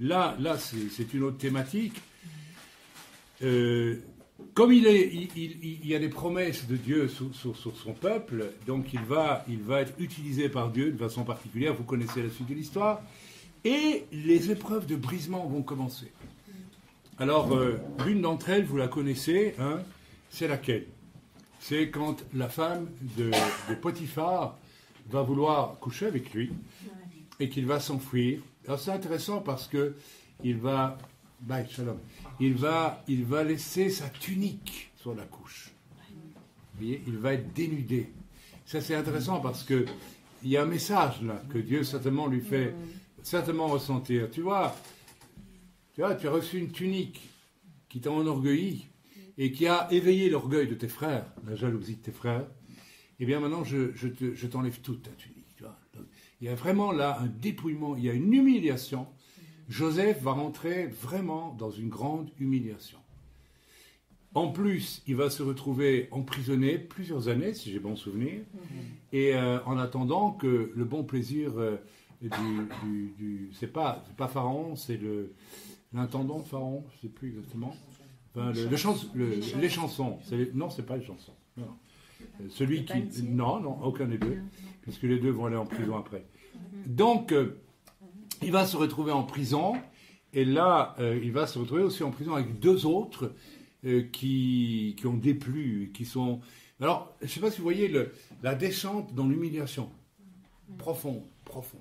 là, là c'est une autre thématique. Euh, comme il, y a des promesses de Dieu sur, son peuple, donc il va, être utilisé par Dieu de façon particulière. Vous connaissez la suite de l'histoire. Et les épreuves de brisement vont commencer. Alors, euh, l'une d'entre elles, vous la connaissez, hein, c'est laquelle? C'est quand la femme de, Potiphar va vouloir coucher avec lui et qu'il va s'enfuir. Alors, c'est intéressant parce que il va, il va, il va laisser sa tunique sur la couche. Il va être dénudé. Ça, c'est intéressant parce que il y a un message là que Dieu certainement lui fait certainement ressentir. Tu vois, tu vois, tu as reçu une tunique qui t'a enorgueilli et qui a éveillé l'orgueil de tes frères, la jalousie de tes frères. Eh bien, maintenant, je, je te- je t'enlève toute ta tunique. Il y a vraiment là un dépouillement, il y a une humiliation. Joseph va rentrer vraiment dans une grande humiliation. En plus, il va se retrouver emprisonné plusieurs années, si j'ai bon souvenir, et euh, en attendant que le bon plaisir euh, du, du, du- c'est pas Pharaon, c'est le l'intendant de Pharaon, je sais plus exactement. Enfin, le, le chans- le- les chansons, non, c'est pas les chansons. non. Euh, Celui qui non, non, aucun des deux, puisque les deux vont aller en prison après. Donc, euh, il va se retrouver en prison, et là, euh, il va se retrouver aussi en prison avec deux autres euh, qui, qui ont déplu, qui sont... Alors, je ne sais pas si vous voyez le- la descente dans l'humiliation. Profonde, profonde.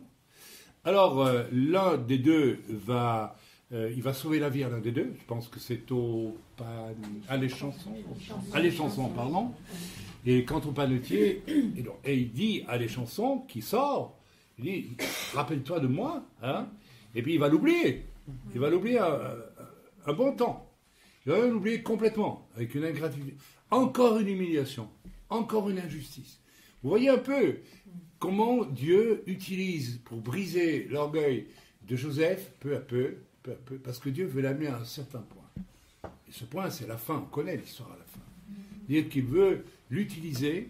Alors, euh, l'un des deux va... il va sauver la vie à l'un des deux. Je pense que c'est au... Pan... à les chansons. À les chansons, pardon. Et quant au panetier, et, donc- et il dit à les chansons qui sort, il dit, rappelle-toi de moi, hein Et puis il va l'oublier. Il va l'oublier un, un bon temps. Il va l'oublier complètement, avec une ingratitude. Encore une humiliation, encore une injustice. Vous voyez un peu comment Dieu utilise pour briser l'orgueil de Joseph, peu à peu, peu à peu, parce que Dieu veut l'amener à un certain point. Et ce point, c'est la fin. On connaît l'histoire à la fin. Dire qu'il veut l'utiliser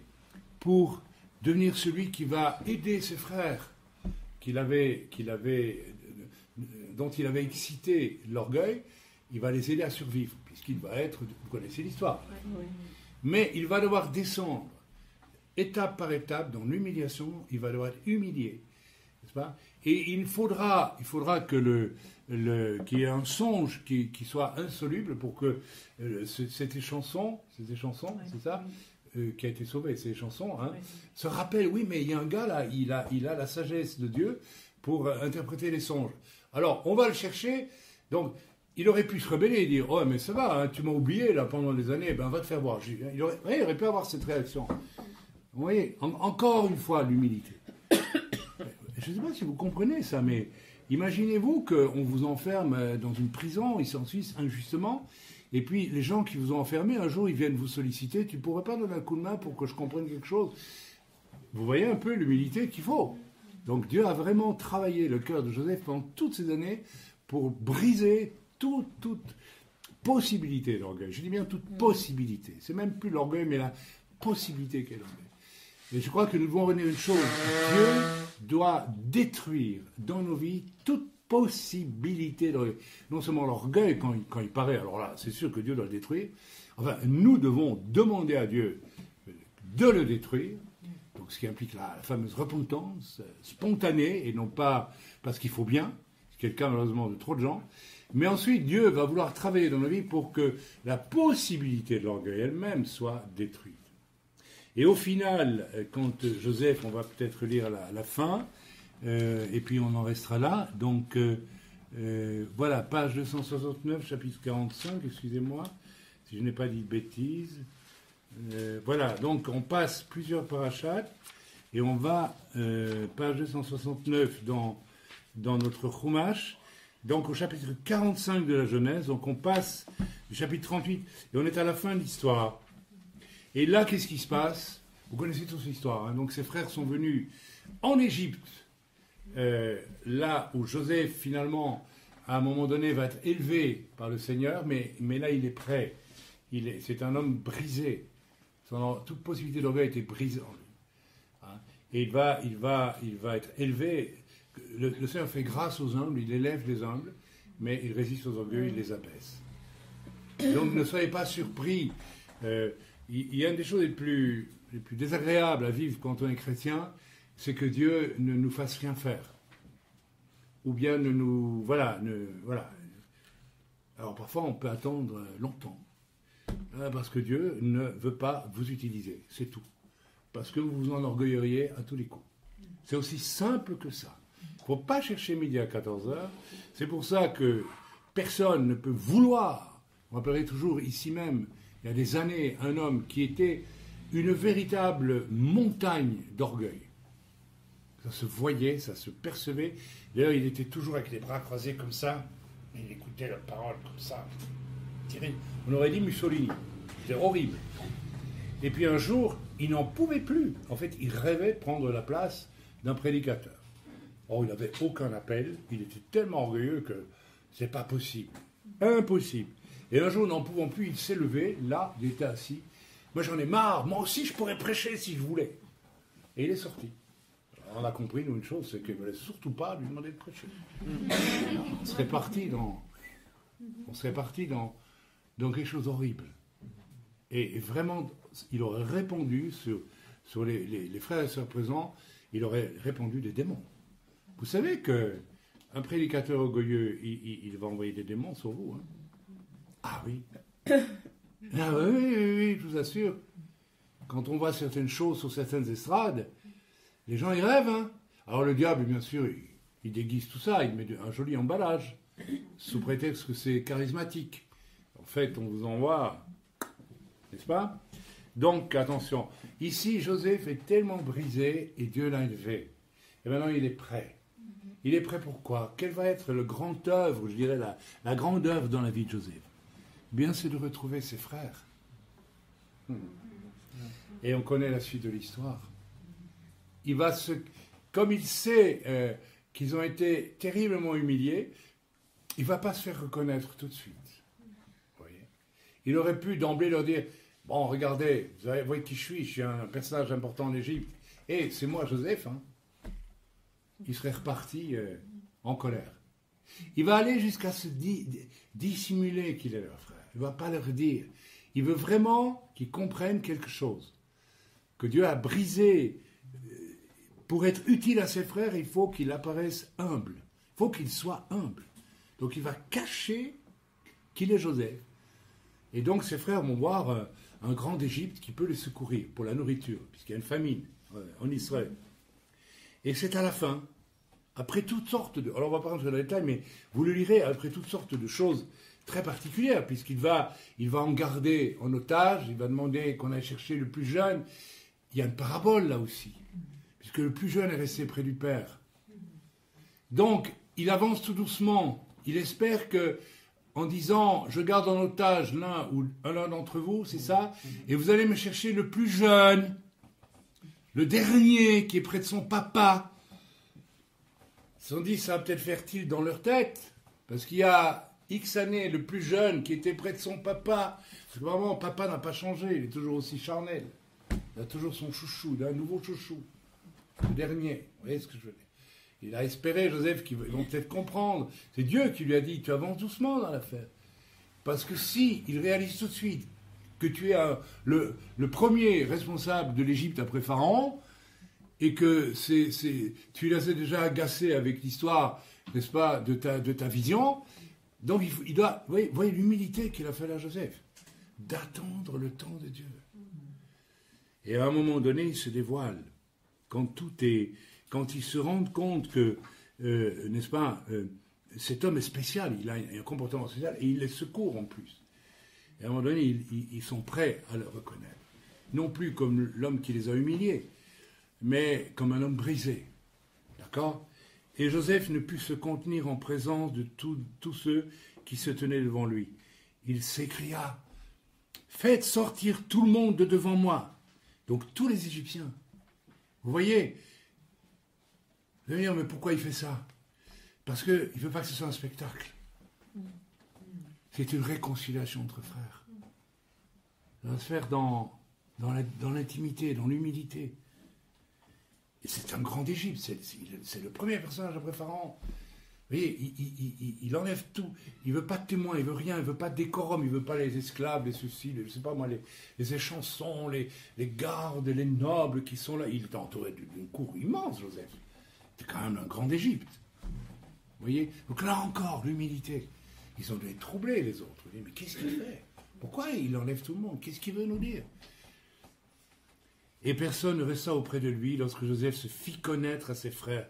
pour devenir celui qui va aider ses frères qu'il avait, qu'il avait, dont il avait excité l'orgueil, il va les aider à survivre, puisqu'il va être, vous connaissez l'histoire, mais il va devoir descendre étape par étape dans l'humiliation, il va devoir être humilié, n'est-ce pas? Et il faudra, il faudra que le, le- qu'il y ait un songe qui, qui soit insoluble pour que euh, cette chanson, c'était chanson, c'est ça, euh, qui a été sauvé, ces chansons, hein, se rappelle, oui, mais il y a un gars là, il a, il a la sagesse de Dieu pour euh, interpréter les songes. Alors, on va le chercher. Donc, il aurait pu se rebeller et dire, oh, mais ça va, hein, tu m'as oublié là pendant des années, ben va te faire voir. Il aurait, ouais, il aurait pu avoir cette réaction. Vous voyez, en- encore une fois, l'humilité. Je ne sais pas si vous comprenez ça, mais imaginez-vous qu'on vous enferme euh, dans une prison, ici en Suisse, injustement, et puis les gens qui vous ont enfermé, un jour, ils viennent vous solliciter, tu pourrais pas donner un coup de main pour que je comprenne quelque chose? Vous voyez un peu l'humilité qu'il faut. Donc Dieu a vraiment travaillé le cœur de Joseph pendant toutes ces années pour briser toute, possibilité d'orgueil. Je dis bien toute possibilité. C'est même plus l'orgueil, mais la possibilité qu'est l'orgueil. Et je crois que nous devons retenir une chose. Dieu doit détruire dans nos vies possibilité. Non seulement l'orgueil quand il, quand il paraît, alors là, c'est sûr que Dieu doit le détruire. Enfin, nous devons demander à Dieu de le détruire. Donc, ce qui implique la, fameuse repentance euh, spontanée et non pas parce qu'il faut bien. C'est le malheureusement de trop de gens. Mais ensuite, Dieu va vouloir travailler dans nos vies pour que la possibilité de l'orgueil elle-même soit détruite. Et au final, euh, quand euh, Joseph, on va peut-être lire la, la fin, euh, et puis on en restera là. Donc euh, euh, voilà, page 269, chapitre 45, excusez-moi, si je n'ai pas dit de bêtises. Voilà, donc on passe plusieurs parachats et on va, page 269 dans, dans notre Chumash, donc au chapitre 45 de la Genèse, donc on passe du chapitre 38 et on est à la fin de l'histoire. Et là, qu'est-ce qui se passe? Vous connaissez tous l'histoire. Hein donc, ses frères sont venus en Égypte, euh, là où Joseph, finalement, à un moment donné, va être élevé par le Seigneur, mais, mais là, il est prêt. Il est, c'est un homme brisé. Son- toute possibilité d'orgueil été brisée en lui. Hein. Et il va, il, va, il va être élevé. Le, Seigneur fait grâce aux humbles, il élève les humbles, mais il résiste aux orgueils, il les abaisse. Donc ne soyez pas surpris. Euh, il il y a une des choses les plus, les plus désagréables à vivre quand on est chrétien, c'est que Dieu ne nous fasse rien faire. Ou bien ne nous. Voilà. Ne, voilà. Alors parfois on peut attendre longtemps. Euh, Parce que Dieu ne veut pas vous utiliser. C'est tout. Parce que vous vous enorgueilleriez à tous les coups. C'est aussi simple que ça. Il ne faut pas chercher midi à 14h. C'est pour ça que personne ne peut vouloir. On rappellerai toujours ici même, il y a des années, un homme qui était une véritable montagne d'orgueil. Ça se voyait, ça se percevait. D'ailleurs, il était toujours avec les bras croisés comme ça. Il écoutait la parole comme ça. On aurait dit Mussolini. C'était horrible. Et puis un jour, il n'en pouvait plus. En fait, il rêvait de prendre la place d'un prédicateur. Or, il n'avait aucun appel. Il était tellement orgueilleux que c'est pas possible. Impossible. Et un jour, n'en pouvant plus, il s'est levé. Là, il était assis. Moi, j'en ai marre. Moi aussi, je pourrais prêcher si je voulais. Et il est sorti. On a compris, nous, une chose, c'est qu'il ne voulait surtout pas lui demander de prêcher. On serait parti dans, on serait parti dans, dans quelque chose d'horrible. Et, vraiment, il aurait répondu sur, les, frères et sœurs présents, il aurait répondu des démons. Vous savez que un prédicateur orgueilleux, il, va envoyer des démons sur vous. hein. Ah oui. Ah oui, oui, oui, je vous assure. Quand on voit certaines choses sur certaines estrades, les gens y rêvent. hein. Alors le diable, bien sûr, il, déguise tout ça, il met un joli emballage, sous prétexte que c'est charismatique. En fait, on vous envoie, n'est-ce pas? Donc, attention. Ici, Joseph est tellement brisé et Dieu l'a élevé. Et maintenant, il est prêt. Il est prêt pour quoi Quelle va être le grand œuvre, je dirais, la, la grande œuvre dans la vie de Joseph? Bien, c'est de retrouver ses frères. Et on connaît la suite de l'histoire. Il va se, comme il sait euh, qu'ils ont été terriblement humiliés, il va pas se faire reconnaître tout de suite. Vous voyez? Il aurait pu d'emblée leur dire Bon, regardez, vous voyez qui je suis, je suis un personnage important en Égypte. Et c'est moi, Joseph. hein. Il serait reparti euh, en colère. Il va aller jusqu'à se di- di- dissimuler qu'il est leur frère. Il ne va pas leur dire. Il veut vraiment qu'ils comprennent quelque chose. Que Dieu a brisé. Pour être utile à ses frères, il faut qu'il apparaisse humble. Il faut qu'il soit humble. Donc il va cacher qu'il est Joseph. Et donc ses frères vont voir euh, un grand d'Égypte qui peut les secourir pour la nourriture, puisqu'il y a une famine euh, en Israël. Et c'est à la fin, après toutes sortes de... Alors on va pas rentrer dans les détails, mais vous le lirez, après toutes sortes de choses très particulières, puisqu'il va, il va en garder en otage, il va demander qu'on aille chercher le plus jeune. Il y a une parabole là aussi, puisque le plus jeune est resté près du père. Donc, il avance tout doucement. Il espère que, en disant, je garde en otage l'un ou l'un d'entre vous, c'est ça, et vous allez me chercher le plus jeune, le dernier qui est près de son papa. Ils se sont dit, ça va peut-être faire tilt dans leur tête, parce qu'il y a X années, le plus jeune, qui était près de son papa. Parce que vraiment, papa n'a pas changé, il est toujours aussi charnel. Il a toujours son chouchou, il a un nouveau chouchou. Le dernier, vous voyez ce que je veux dire Il a espéré, Joseph, qu'ils vont peut-être comprendre. C'est Dieu qui lui a dit, tu avances doucement dans l'affaire. Parce que si il réalise tout de suite que tu es le, premier responsable de l'Égypte après Pharaon, et que c'est, tu l'as déjà agacé avec l'histoire, n'est-ce pas, de ta, vision, donc il, doit, vous voyez l'humilité qu'il a fait à Joseph, d'attendre le temps de Dieu. Et à un moment donné, il se dévoile. Quand tout est, quand ils se rendent compte que, euh, n'est-ce pas, euh, cet homme est spécial, il a un, comportement spécial, et il les secourt en plus. Et à un moment donné, ils, sont prêts à le reconnaître. Non plus comme l'homme qui les a humiliés, mais comme un homme brisé. D'accord? Et Joseph ne put se contenir en présence de tous ceux qui se tenaient devant lui. Il s'écria Faites sortir tout le monde de devant moi. Donc tous les Égyptiens. Vous voyez Vous allez dire, mais pourquoi il fait ça? Parce qu'il ne veut pas que ce soit un spectacle. C'est une réconciliation entre frères. Ça va se faire dans, dans l'intimité, dans l'humilité. Et c'est un grand c'est- c'est le premier personnage après Pharaon. Voyez, il, enlève tout. Il veut pas de témoins, il veut rien, il veut pas de décorum, il veut pas les esclaves, les ceci, les, je sais pas moi, les, échansons, les, gardes, les nobles qui sont là. Il est entouré d'une cour immense, Joseph. C'est quand même un grand d'Égypte. Vous voyez Donc là encore, l'humilité. Ils ont dû être troublés, les autres. Mais qu'est-ce qu'il fait? Pourquoi il enlève tout le monde? Qu'est-ce qu'il veut nous dire? Et personne ne resta auprès de lui lorsque Joseph se fit connaître à ses frères.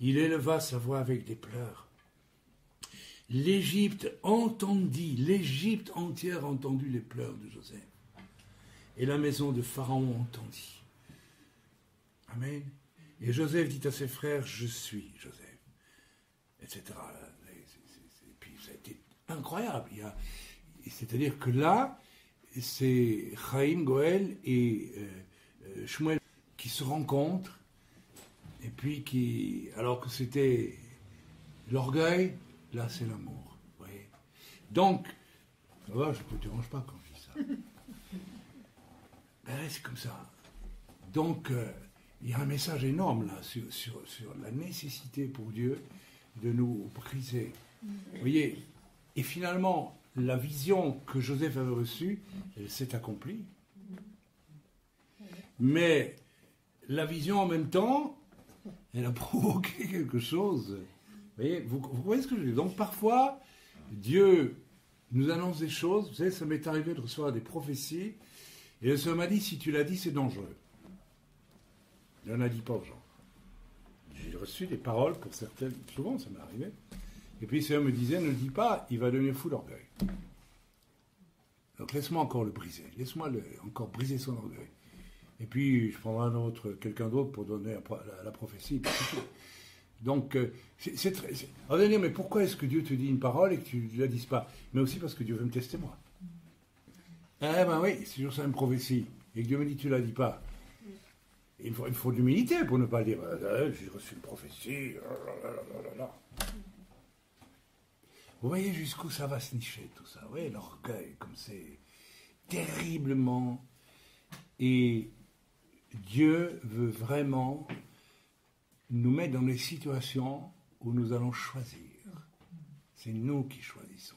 Il éleva sa voix avec des pleurs. L'Égypte entendit, l'Égypte entière entendit les pleurs de Joseph. Et la maison de Pharaon entendit. Amen. Et Joseph dit à ses frères, je suis Joseph. Etc. Et puis ça a été incroyable. C'est-à-dire que là, c'est Chaim, Goël et euh, euh, Shmuel qui se rencontrent, et puis qui, alors que c'était l'orgueil, là c'est l'amour. voyez. Donc, je ne te dérange pas quand je dis ça. Ben, c'est comme ça. Donc, euh, il y a un message énorme là sur, sur, sur la nécessité pour Dieu de nous briser. Vous voyez, et finalement, la vision que Joseph avait reçue, elle s'est accomplie. Mais la vision en même temps, elle a provoqué quelque chose. Vous voyez, vous, vous voyez ce que je veux dire Donc parfois, Dieu nous annonce des choses. Vous savez, ça m'est arrivé de recevoir des prophéties. Et le Seigneur m'a dit, si tu l'as dit, c'est dangereux. Il n'en a dit pas aux gens. J'ai reçu des paroles pour certaines, souvent ça m'est arrivé. Et puis le Seigneur me disait, ne le dis pas, il va devenir fou d'orgueil. Donc laisse-moi encore le briser, laisse-moi encore briser son orgueil. Et puis je prendrai un autre, quelqu'un d'autre pour donner la, la- la prophétie. Donc, euh, c'est très. On va dire, mais pourquoi est-ce que Dieu te dit une parole et que tu ne la dises pas? Mais aussi parce que Dieu veut me tester moi. Eh ben oui, c'est toujours ça une prophétie. Et que Dieu me dit, tu ne la dis pas. Il faut, il faut de l'humilité pour ne pas dire, Euh, j'ai reçu une prophétie. là. Vous voyez jusqu'où ça va se nicher tout ça. Vous voyez l'orgueil, comme c'est terriblement. Et Dieu veut vraiment nous mettre dans des situations où nous allons choisir. C'est nous qui choisissons.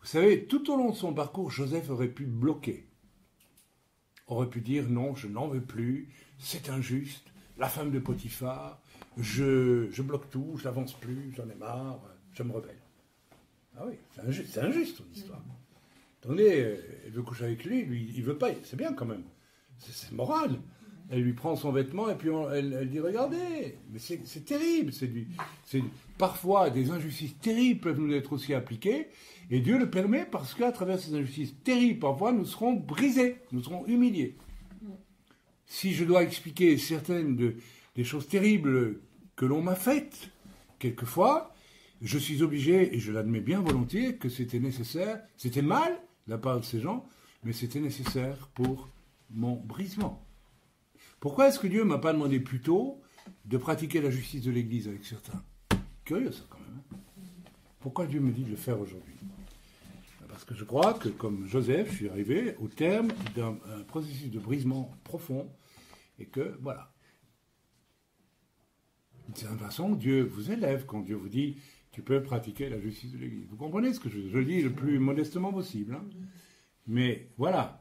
Vous savez, tout au long de son parcours, Joseph aurait pu bloquer. Aurait pu dire non, je n'en veux plus, c'est injuste, la femme de Potiphar, je, bloque tout, je n'avance plus, j'en ai marre, je me rebelle. Ah oui, c'est injuste, c'est injuste ton histoire. Attendez, euh, elle veut coucher avec lui, lui, il veut pas, c'est bien quand même. C'est- moral. Elle lui prend son vêtement et puis elle, dit regardez, mais c'est terrible. Parfois des injustices terribles peuvent nous être aussi appliquées et Dieu le permet parce qu'à travers ces injustices terribles, parfois nous serons brisés, nous serons humiliés. Si je dois expliquer certaines de- des choses terribles que l'on m'a faites, quelquefois, je suis obligé, et je l'admets bien volontiers, que c'était nécessaire, c'était mal la part de ces gens, mais c'était nécessaire pour mon brisement. Pourquoi est-ce que Dieu ne m'a pas demandé plus tôt de pratiquer la justice de l'Église avec certains? Curieux ça quand même. hein. Pourquoi Dieu me dit de le faire aujourd'hui? Parce que je crois que comme Joseph, je suis arrivé au terme d'un un processus de brisement profond et que voilà. D'une certaine façon, Dieu vous élève quand Dieu vous dit tu peux pratiquer la justice de l'Église. Vous comprenez ce que je, dis le plus modestement possible. hein. Mais voilà.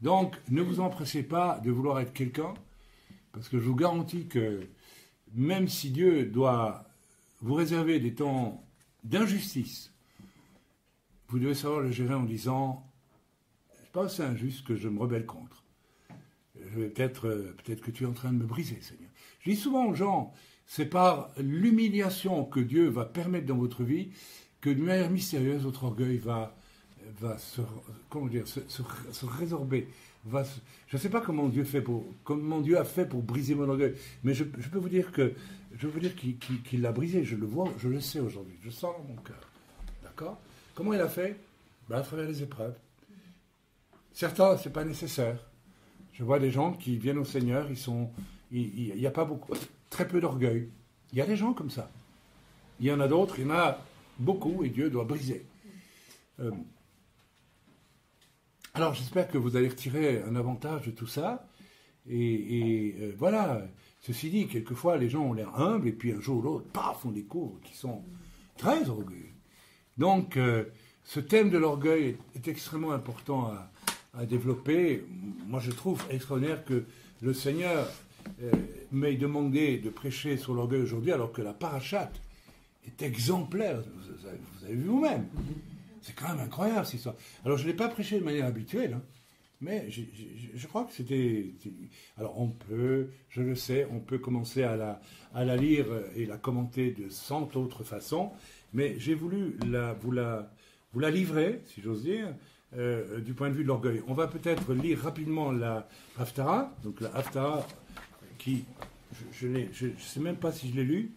Donc, ne vous empressez pas de vouloir être quelqu'un, parce que je vous garantis que même si Dieu doit vous réserver des temps d'injustice, vous devez savoir le gérer en disant C'est pas assez injuste que je me rebelle contre. Euh, peut-être que tu es en train de me briser, Seigneur. Je dis souvent aux gens c'est par l'humiliation que Dieu va permettre dans votre vie que d'une manière mystérieuse, votre orgueil va, va se, comment dire, se, résorber. Je ne sais pas comment Dieu, a fait pour briser mon orgueil, mais je, peux vous dire qu'il l'a brisé. Je le vois, je le sais aujourd'hui. Je sens dans mon cœur. D'accord? Comment il a fait? Ben, À travers les épreuves. Certains, c'est pas nécessaire. Je vois des gens qui viennent au Seigneur, il n'y a pas beaucoup, très peu d'orgueil. Il y a des gens comme ça. Il y en a d'autres, il y en a beaucoup, et Dieu doit briser. Euh, alors j'espère que vous allez retirer un avantage de tout ça. Et, euh, voilà, ceci dit, quelquefois les gens ont l'air humbles, et puis un jour ou l'autre, paf, on découvre qu'ils sont très orgueilleux. Donc euh, ce thème de l'orgueil est, extrêmement important à développer. Moi je trouve extraordinaire que le Seigneur euh, m'ait demandé de prêcher sur l'orgueil aujourd'hui, alors que la parachate est exemplaire. Vous avez, vu vous-même. C'est quand même incroyable cette histoire. Alors je ne l'ai pas prêché de manière habituelle, hein, mais je crois que c'était. Alors on peut, je le sais, on peut commencer à la, à la lire et la commenter de cent autres façons, mais j'ai voulu la, vous, la, vous la livrer, si j'ose dire, euh, du point de vue de l'orgueil. On va peut-être lire rapidement la Haftara, donc la Haftara qui, je ne sais même pas si je l'ai lu,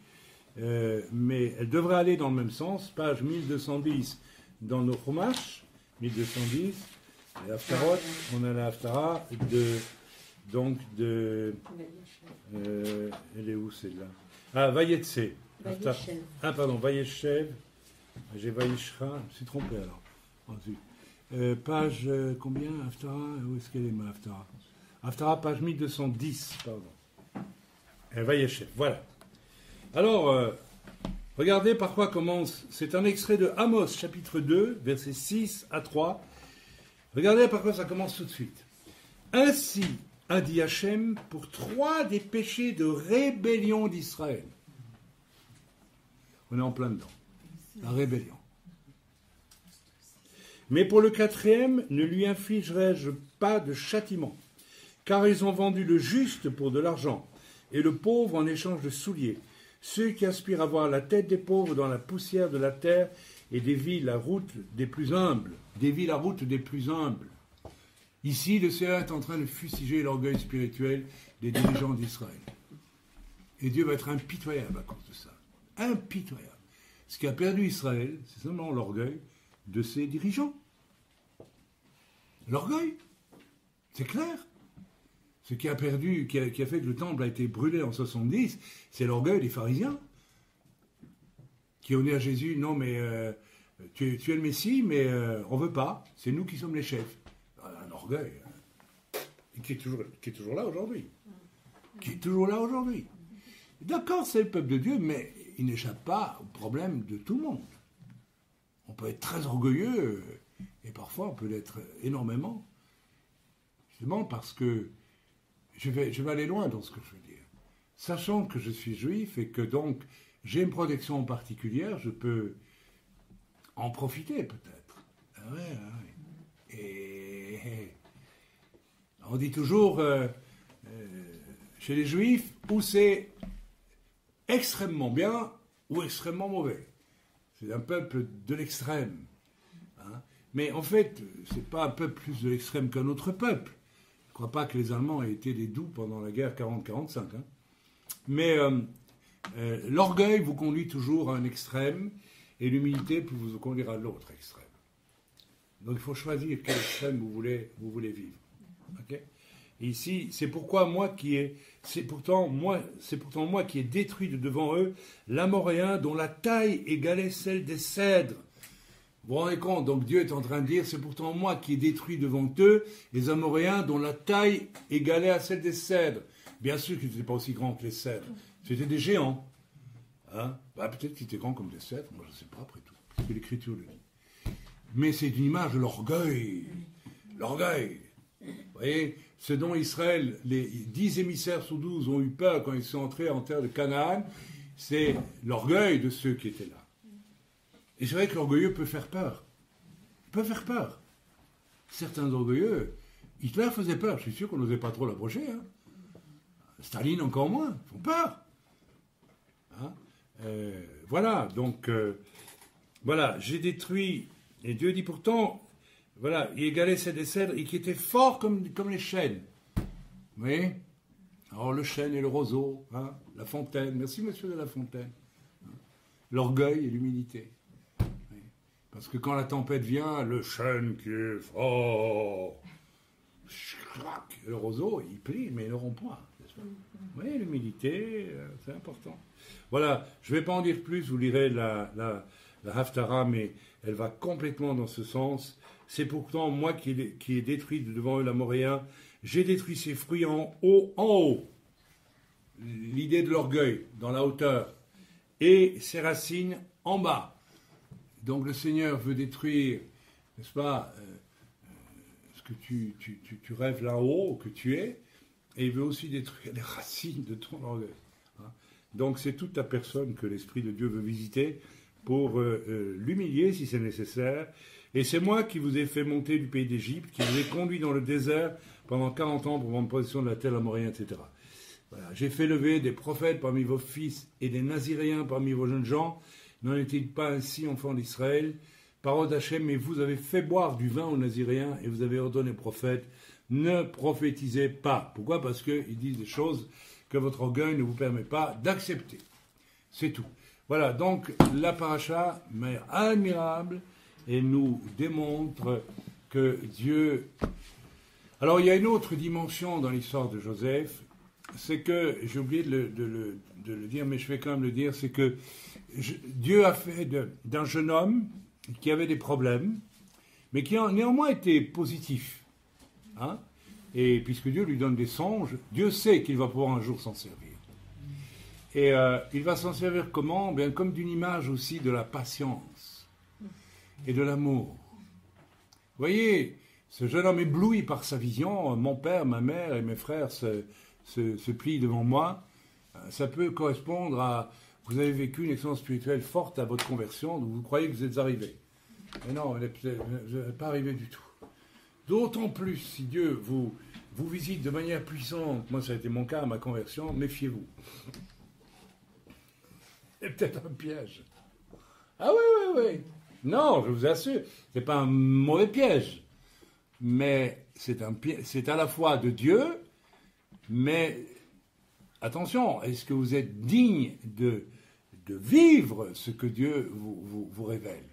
euh, mais elle devrait aller dans le même sens, page 1210 dans nos Chumash, 1210, les Haftarot, on a la Haftara de, donc de, euh, elle est où celle-là? Ah, Vayetse. Ah, pardon, Vayeshev, j'ai Vayishra, je me suis trompé alors. Euh, page combien, Haftara? Où est-ce qu'elle est ma Haftara? Haftara, page 1210, pardon. Euh, Vayeshev, voilà. Alors, euh, regardez par quoi commence. C'est un extrait de Amos, chapitre 2, versets 6 à 3. Regardez par quoi ça commence tout de suite. Ainsi a dit Hachem pour trois des péchés de rébellion d'Israël. On est en plein dedans. La rébellion. Mais pour le quatrième, ne lui infligerai-je pas de châtiment, car ils ont vendu le juste pour de l'argent, et le pauvre en échange de souliers. Ceux qui aspirent à voir la tête des pauvres dans la poussière de la terre et dévient la route des plus humbles. Dévient la route des plus humbles. Ici, le Seigneur est en train de fustiger l'orgueil spirituel des dirigeants d'Israël. Et Dieu va être impitoyable à cause de ça. Impitoyable. Ce qui a perdu Israël, c'est simplement l'orgueil de ses dirigeants. L'orgueil. C'est clair. Ce qui a perdu, qui a, fait que le temple a été brûlé en 70, c'est l'orgueil des pharisiens. Qui ont dit à Jésus, non mais euh, tu, es- le Messie, mais euh, on veut pas, c'est nous qui sommes les chefs. Un orgueil. hein. Qui est toujours, qui est toujours là aujourd'hui. Qui est toujours là aujourd'hui. D'accord, c'est le peuple de Dieu, mais il n'échappe pas au problème de tout le monde. On peut être très orgueilleux, et parfois on peut l'être énormément, justement parce que je vais, aller loin dans ce que je veux dire. Sachant que je suis juif et que donc j'ai une protection particulière, je peux en profiter peut-être. Ah ah. Et on dit toujours euh, euh, chez les juifs où c'est extrêmement bien ou extrêmement mauvais. C'est un peuple de l'extrême. hein. Mais en fait, c'est pas un peuple plus de l'extrême qu'un autre peuple. Je ne crois pas que les Allemands aient été des doux pendant la guerre 40-45. hein. Mais euh, euh, l'orgueil vous conduit toujours à un extrême et l'humilité peut vous conduire à l'autre extrême. Donc il faut choisir quel extrême vous voulez, vous voulez vivre. Ici, c'est pourquoi moi qui ai, c'est pourtant moi, c'est pourtant moi qui ai détruit de devant eux l'amoréen dont la taille égalait celle des cèdres. Vous vous rendez compte Donc Dieu est en train de dire, c'est pourtant moi qui ai détruit devant eux les Amoréens dont la taille égalait à celle des cèdres. Bien sûr qu'ils n'étaient pas aussi grands que les cèdres. C'était des géants. Hein? Bah, Peut-être qu'ils étaient grands comme des cèdres, moi je ne sais pas après tout. C'est ce que l'Écriture le dit. Mais c'est une image de l'orgueil. L'orgueil. Vous voyez ce dont Israël, les dix émissaires sur douze ont eu peur quand ils sont entrés en terre de Canaan, c'est l'orgueil de ceux qui étaient là. Et c'est vrai que l'orgueilleux peut faire peur. Il peut faire peur. Certains orgueilleux, Hitler faisait peur, je suis sûr qu'on n'osait pas trop l'approcher. Hein. Staline encore moins, ils font peur. Hein. Euh, voilà, donc, euh, voilà, j'ai détruit, et Dieu dit pourtant, voilà, il égalait ces des cèdres et qui étaient forts comme, comme les chênes. Vous voyez? Alors le chêne et le roseau, hein, la fontaine. Merci monsieur de la fontaine. L'orgueil et l'humilité. Parce que quand la tempête vient, le chêne qui est fort, le roseau, il plie, mais il ne rompt pas. Vous voyez, l'humilité, euh, c'est important. Voilà, je ne vais pas en dire plus, vous lirez la, la, la Haftara, mais elle va complètement dans ce sens. C'est pourtant moi qui ai, qui ai détruit devant eux l'Amoréen. J'ai détruit ses fruits en haut, en haut. L'idée de l'orgueil, dans la hauteur. Et ses racines en bas. Donc le Seigneur veut détruire, n'est-ce pas, euh, euh, ce que tu, tu, tu, rêves là-haut, que tu es, et il veut aussi détruire les racines de ton orgueil. Hein. Donc c'est toute ta personne que l'Esprit de Dieu veut visiter pour euh, l'humilier si c'est nécessaire, et c'est moi qui vous ai fait monter du pays d'Égypte, qui vous ai conduit dans le désert pendant 40 ans pour prendre possession de la terre amorienne, etc. J'ai fait lever des prophètes parmi vos fils et des naziréens parmi vos jeunes gens. N'en est-il pas ainsi, enfants d'Israël? Parole d'Hachem, mais vous avez fait boire du vin aux naziréens et vous avez ordonné aux prophètes, ne prophétisez pas. Pourquoi? Parce qu'ils disent des choses que votre orgueil ne vous permet pas d'accepter. C'est tout. Voilà, donc la paracha, mère admirable, et nous démontre que Dieu... Alors il y a une autre dimension dans l'histoire de Joseph, c'est que, j'ai oublié de le, dire, mais je vais quand même le dire, c'est que Dieu a fait d'un jeune homme qui avait des problèmes, mais qui néanmoins été positif. Hein et puisque Dieu lui donne des songes, Dieu sait qu'il va pouvoir un jour s'en servir. Et euh, il va s'en servir comment? Bien comme d'une image aussi de la patience et de l'amour. Voyez, ce jeune homme ébloui par sa vision, mon père, ma mère et mes frères se, se, plient devant moi, ça peut correspondre à vous avez vécu une expérience spirituelle forte à votre conversion, donc vous croyez que vous êtes arrivé. Mais non, vous n'êtes pas arrivé du tout. D'autant plus si Dieu vous, vous visite de manière puissante, moi ça a été mon cas à ma conversion, méfiez-vous. C'est peut-être un piège. Ah oui, oui, oui. Non, je vous assure, ce n'est pas un mauvais piège. Mais c'est, un, c'est à la fois de Dieu, mais attention, est-ce que vous êtes digne de, vivre ce que Dieu vous, vous, révèle?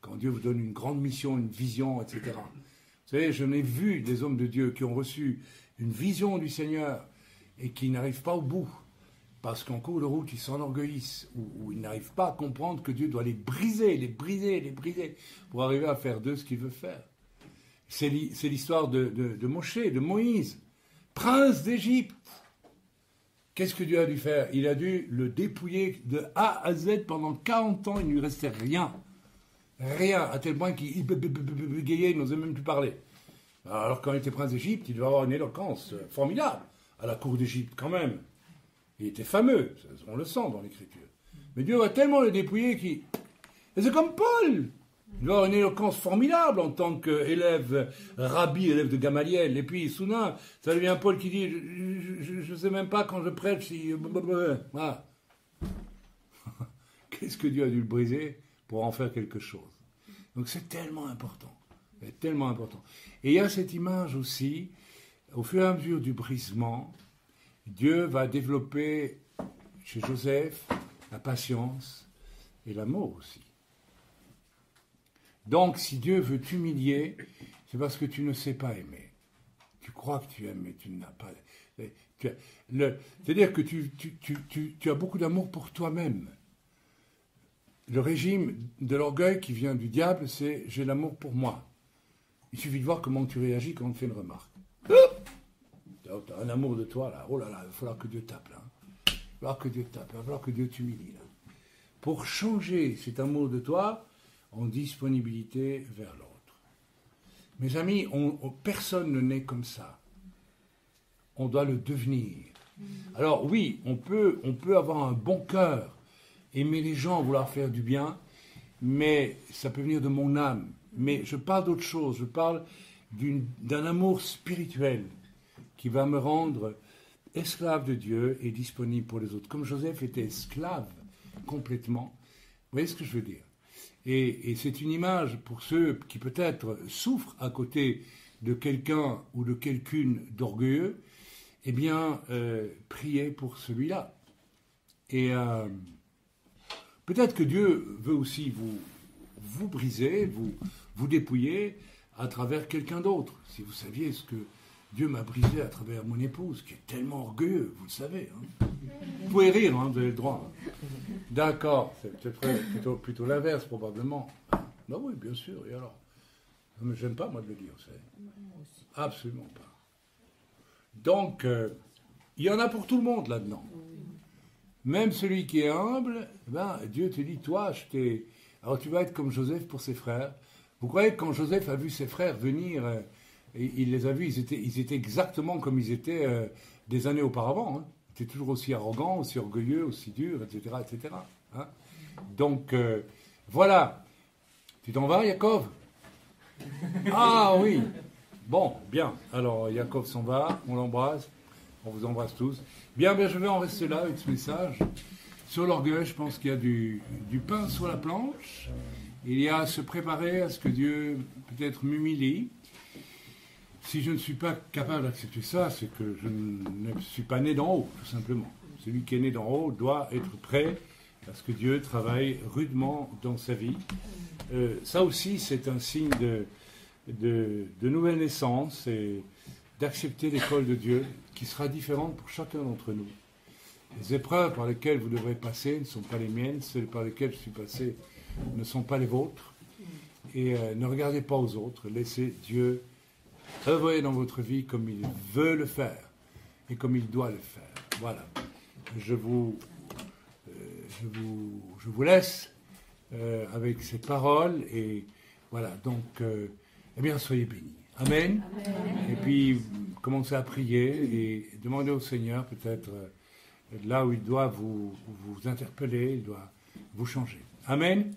Quand Dieu vous donne une grande mission, une vision, etc. Vous savez, je n'ai vu des hommes de Dieu qui ont reçu une vision du Seigneur et qui n'arrivent pas au bout parce qu'en cours de route, ils s'enorgueillissent, ou, ils n'arrivent pas à comprendre que Dieu doit les briser, les briser, les briser, pour arriver à faire d'eux ce qu'il veut faire. C'est l'histoire de, de, de Moshe, de Moïse, prince d'Égypte. Qu'est-ce que Dieu a dû faire? Il a dû le dépouiller de A à Z pendant 40 ans, il ne lui restait rien. Rien, à tel point qu'il bégayait, il n'osait même plus parler. Alors quand il était prince d'Égypte, il devait avoir une éloquence formidable à la cour d'Égypte quand même. Il était fameux, on le sent dans l'Écriture. Mais Dieu va tellement le dépouiller qu'il... Et c'est comme Paul Il une éloquence formidable en tant qu'élève, rabbi, élève de Gamaliel. Et puis, soudain, ça devient Paul qui dit Je ne sais même pas quand je prêche si. Voilà. Qu'est-ce que Dieu a dû le briser pour en faire quelque chose? Donc c'est tellement important. C'est tellement important. Et il y a cette image aussi, au fur et à mesure du brisement, Dieu va développer chez Joseph la patience et l'amour aussi. Donc si Dieu veut t'humilier, c'est parce que tu ne sais pas aimer. Tu crois que tu aimes, mais tu n'as pas. C'est-à-dire que tu, as beaucoup d'amour pour toi-même. Le régime de l'orgueil qui vient du diable, c'est j'ai l'amour pour moi. Il suffit de voir comment tu réagis quand on te fait une remarque. Tu as un amour de toi, là. Oh là là, il va falloir que Dieu tape, là. Il va falloir que Dieu tape, il va falloir que Dieu t'humilie. Pour changer cet amour de toi en disponibilité vers l'autre. Mes amis, on- on- personne ne naît comme ça. On doit le devenir. Alors oui, on peut, on peut avoir un bon cœur, aimer les gens, vouloir faire du bien, mais ça peut venir de mon âme. Mais je parle d'autre chose, je parle d'un amour spirituel qui va me rendre esclave de Dieu et disponible pour les autres. Comme Joseph était esclave complètement. Vous voyez ce que je veux dire? Et, c'est une image pour ceux qui peut-être souffrent à côté de quelqu'un ou de quelqu'une d'orgueilleux. Eh bien, euh, priez pour celui-là. Et euh, peut-être que Dieu veut aussi vous, vous briser, vous, vous dépouiller à travers quelqu'un d'autre. Si vous saviez ce que Dieu m'a brisé à travers mon épouse, qui est tellement orgueilleux, vous le savez. hein. Vous pouvez rire, hein, vous avez le droit. D'accord, c'est peut-être plutôt, l'inverse probablement. Ben oui, bien sûr, et alors? Mais j'aime pas moi de le dire, vous savez. Absolument pas. Donc, euh, il y en a pour tout le monde là-dedans. Même celui qui est humble, ben, Dieu te dit, toi, je t'ai... Alors tu vas être comme Joseph pour ses frères. Vous croyez que quand Joseph a vu ses frères venir, euh, et il les a vus, ils étaient, ils étaient exactement comme ils étaient euh, des années auparavant. Hein. Ils étaient toujours aussi arrogants, aussi orgueilleux, aussi durs, etc. etc. hein. Donc, euh, voilà. Tu t'en vas, Jacob Ah oui. Bon, bien. Alors, Jacob s'en va, on l'embrasse. On vous embrasse tous. Bien, bien, je vais en rester là avec ce message. Sur l'orgueil, je pense qu'il y a du, du pain sur la planche. Il y a à se préparer à ce que Dieu peut-être m'humilie. Si je ne suis pas capable d'accepter ça, c'est que je ne suis pas né d'en haut, tout simplement. Celui qui est né d'en haut doit être prêt à ce que Dieu travaille rudement dans sa vie. Euh, ça aussi, c'est un signe de, nouvelle naissance et d'accepter l'école de Dieu qui sera différente pour chacun d'entre nous. Les épreuves par lesquelles vous devrez passer ne sont pas les miennes, celles par lesquelles je suis passé ne sont pas les vôtres. Et euh, ne regardez pas aux autres, laissez Dieu œuvrer dans votre vie comme il veut le faire et comme il doit le faire. Voilà. Je vous, euh, je vous, je vous laisse euh, avec ces paroles et voilà. Donc, euh, eh bien, soyez bénis. Amen. Et puis, commencez à prier et demandez au Seigneur peut-être là où il doit vous, vous interpeller, il doit vous changer. Amen.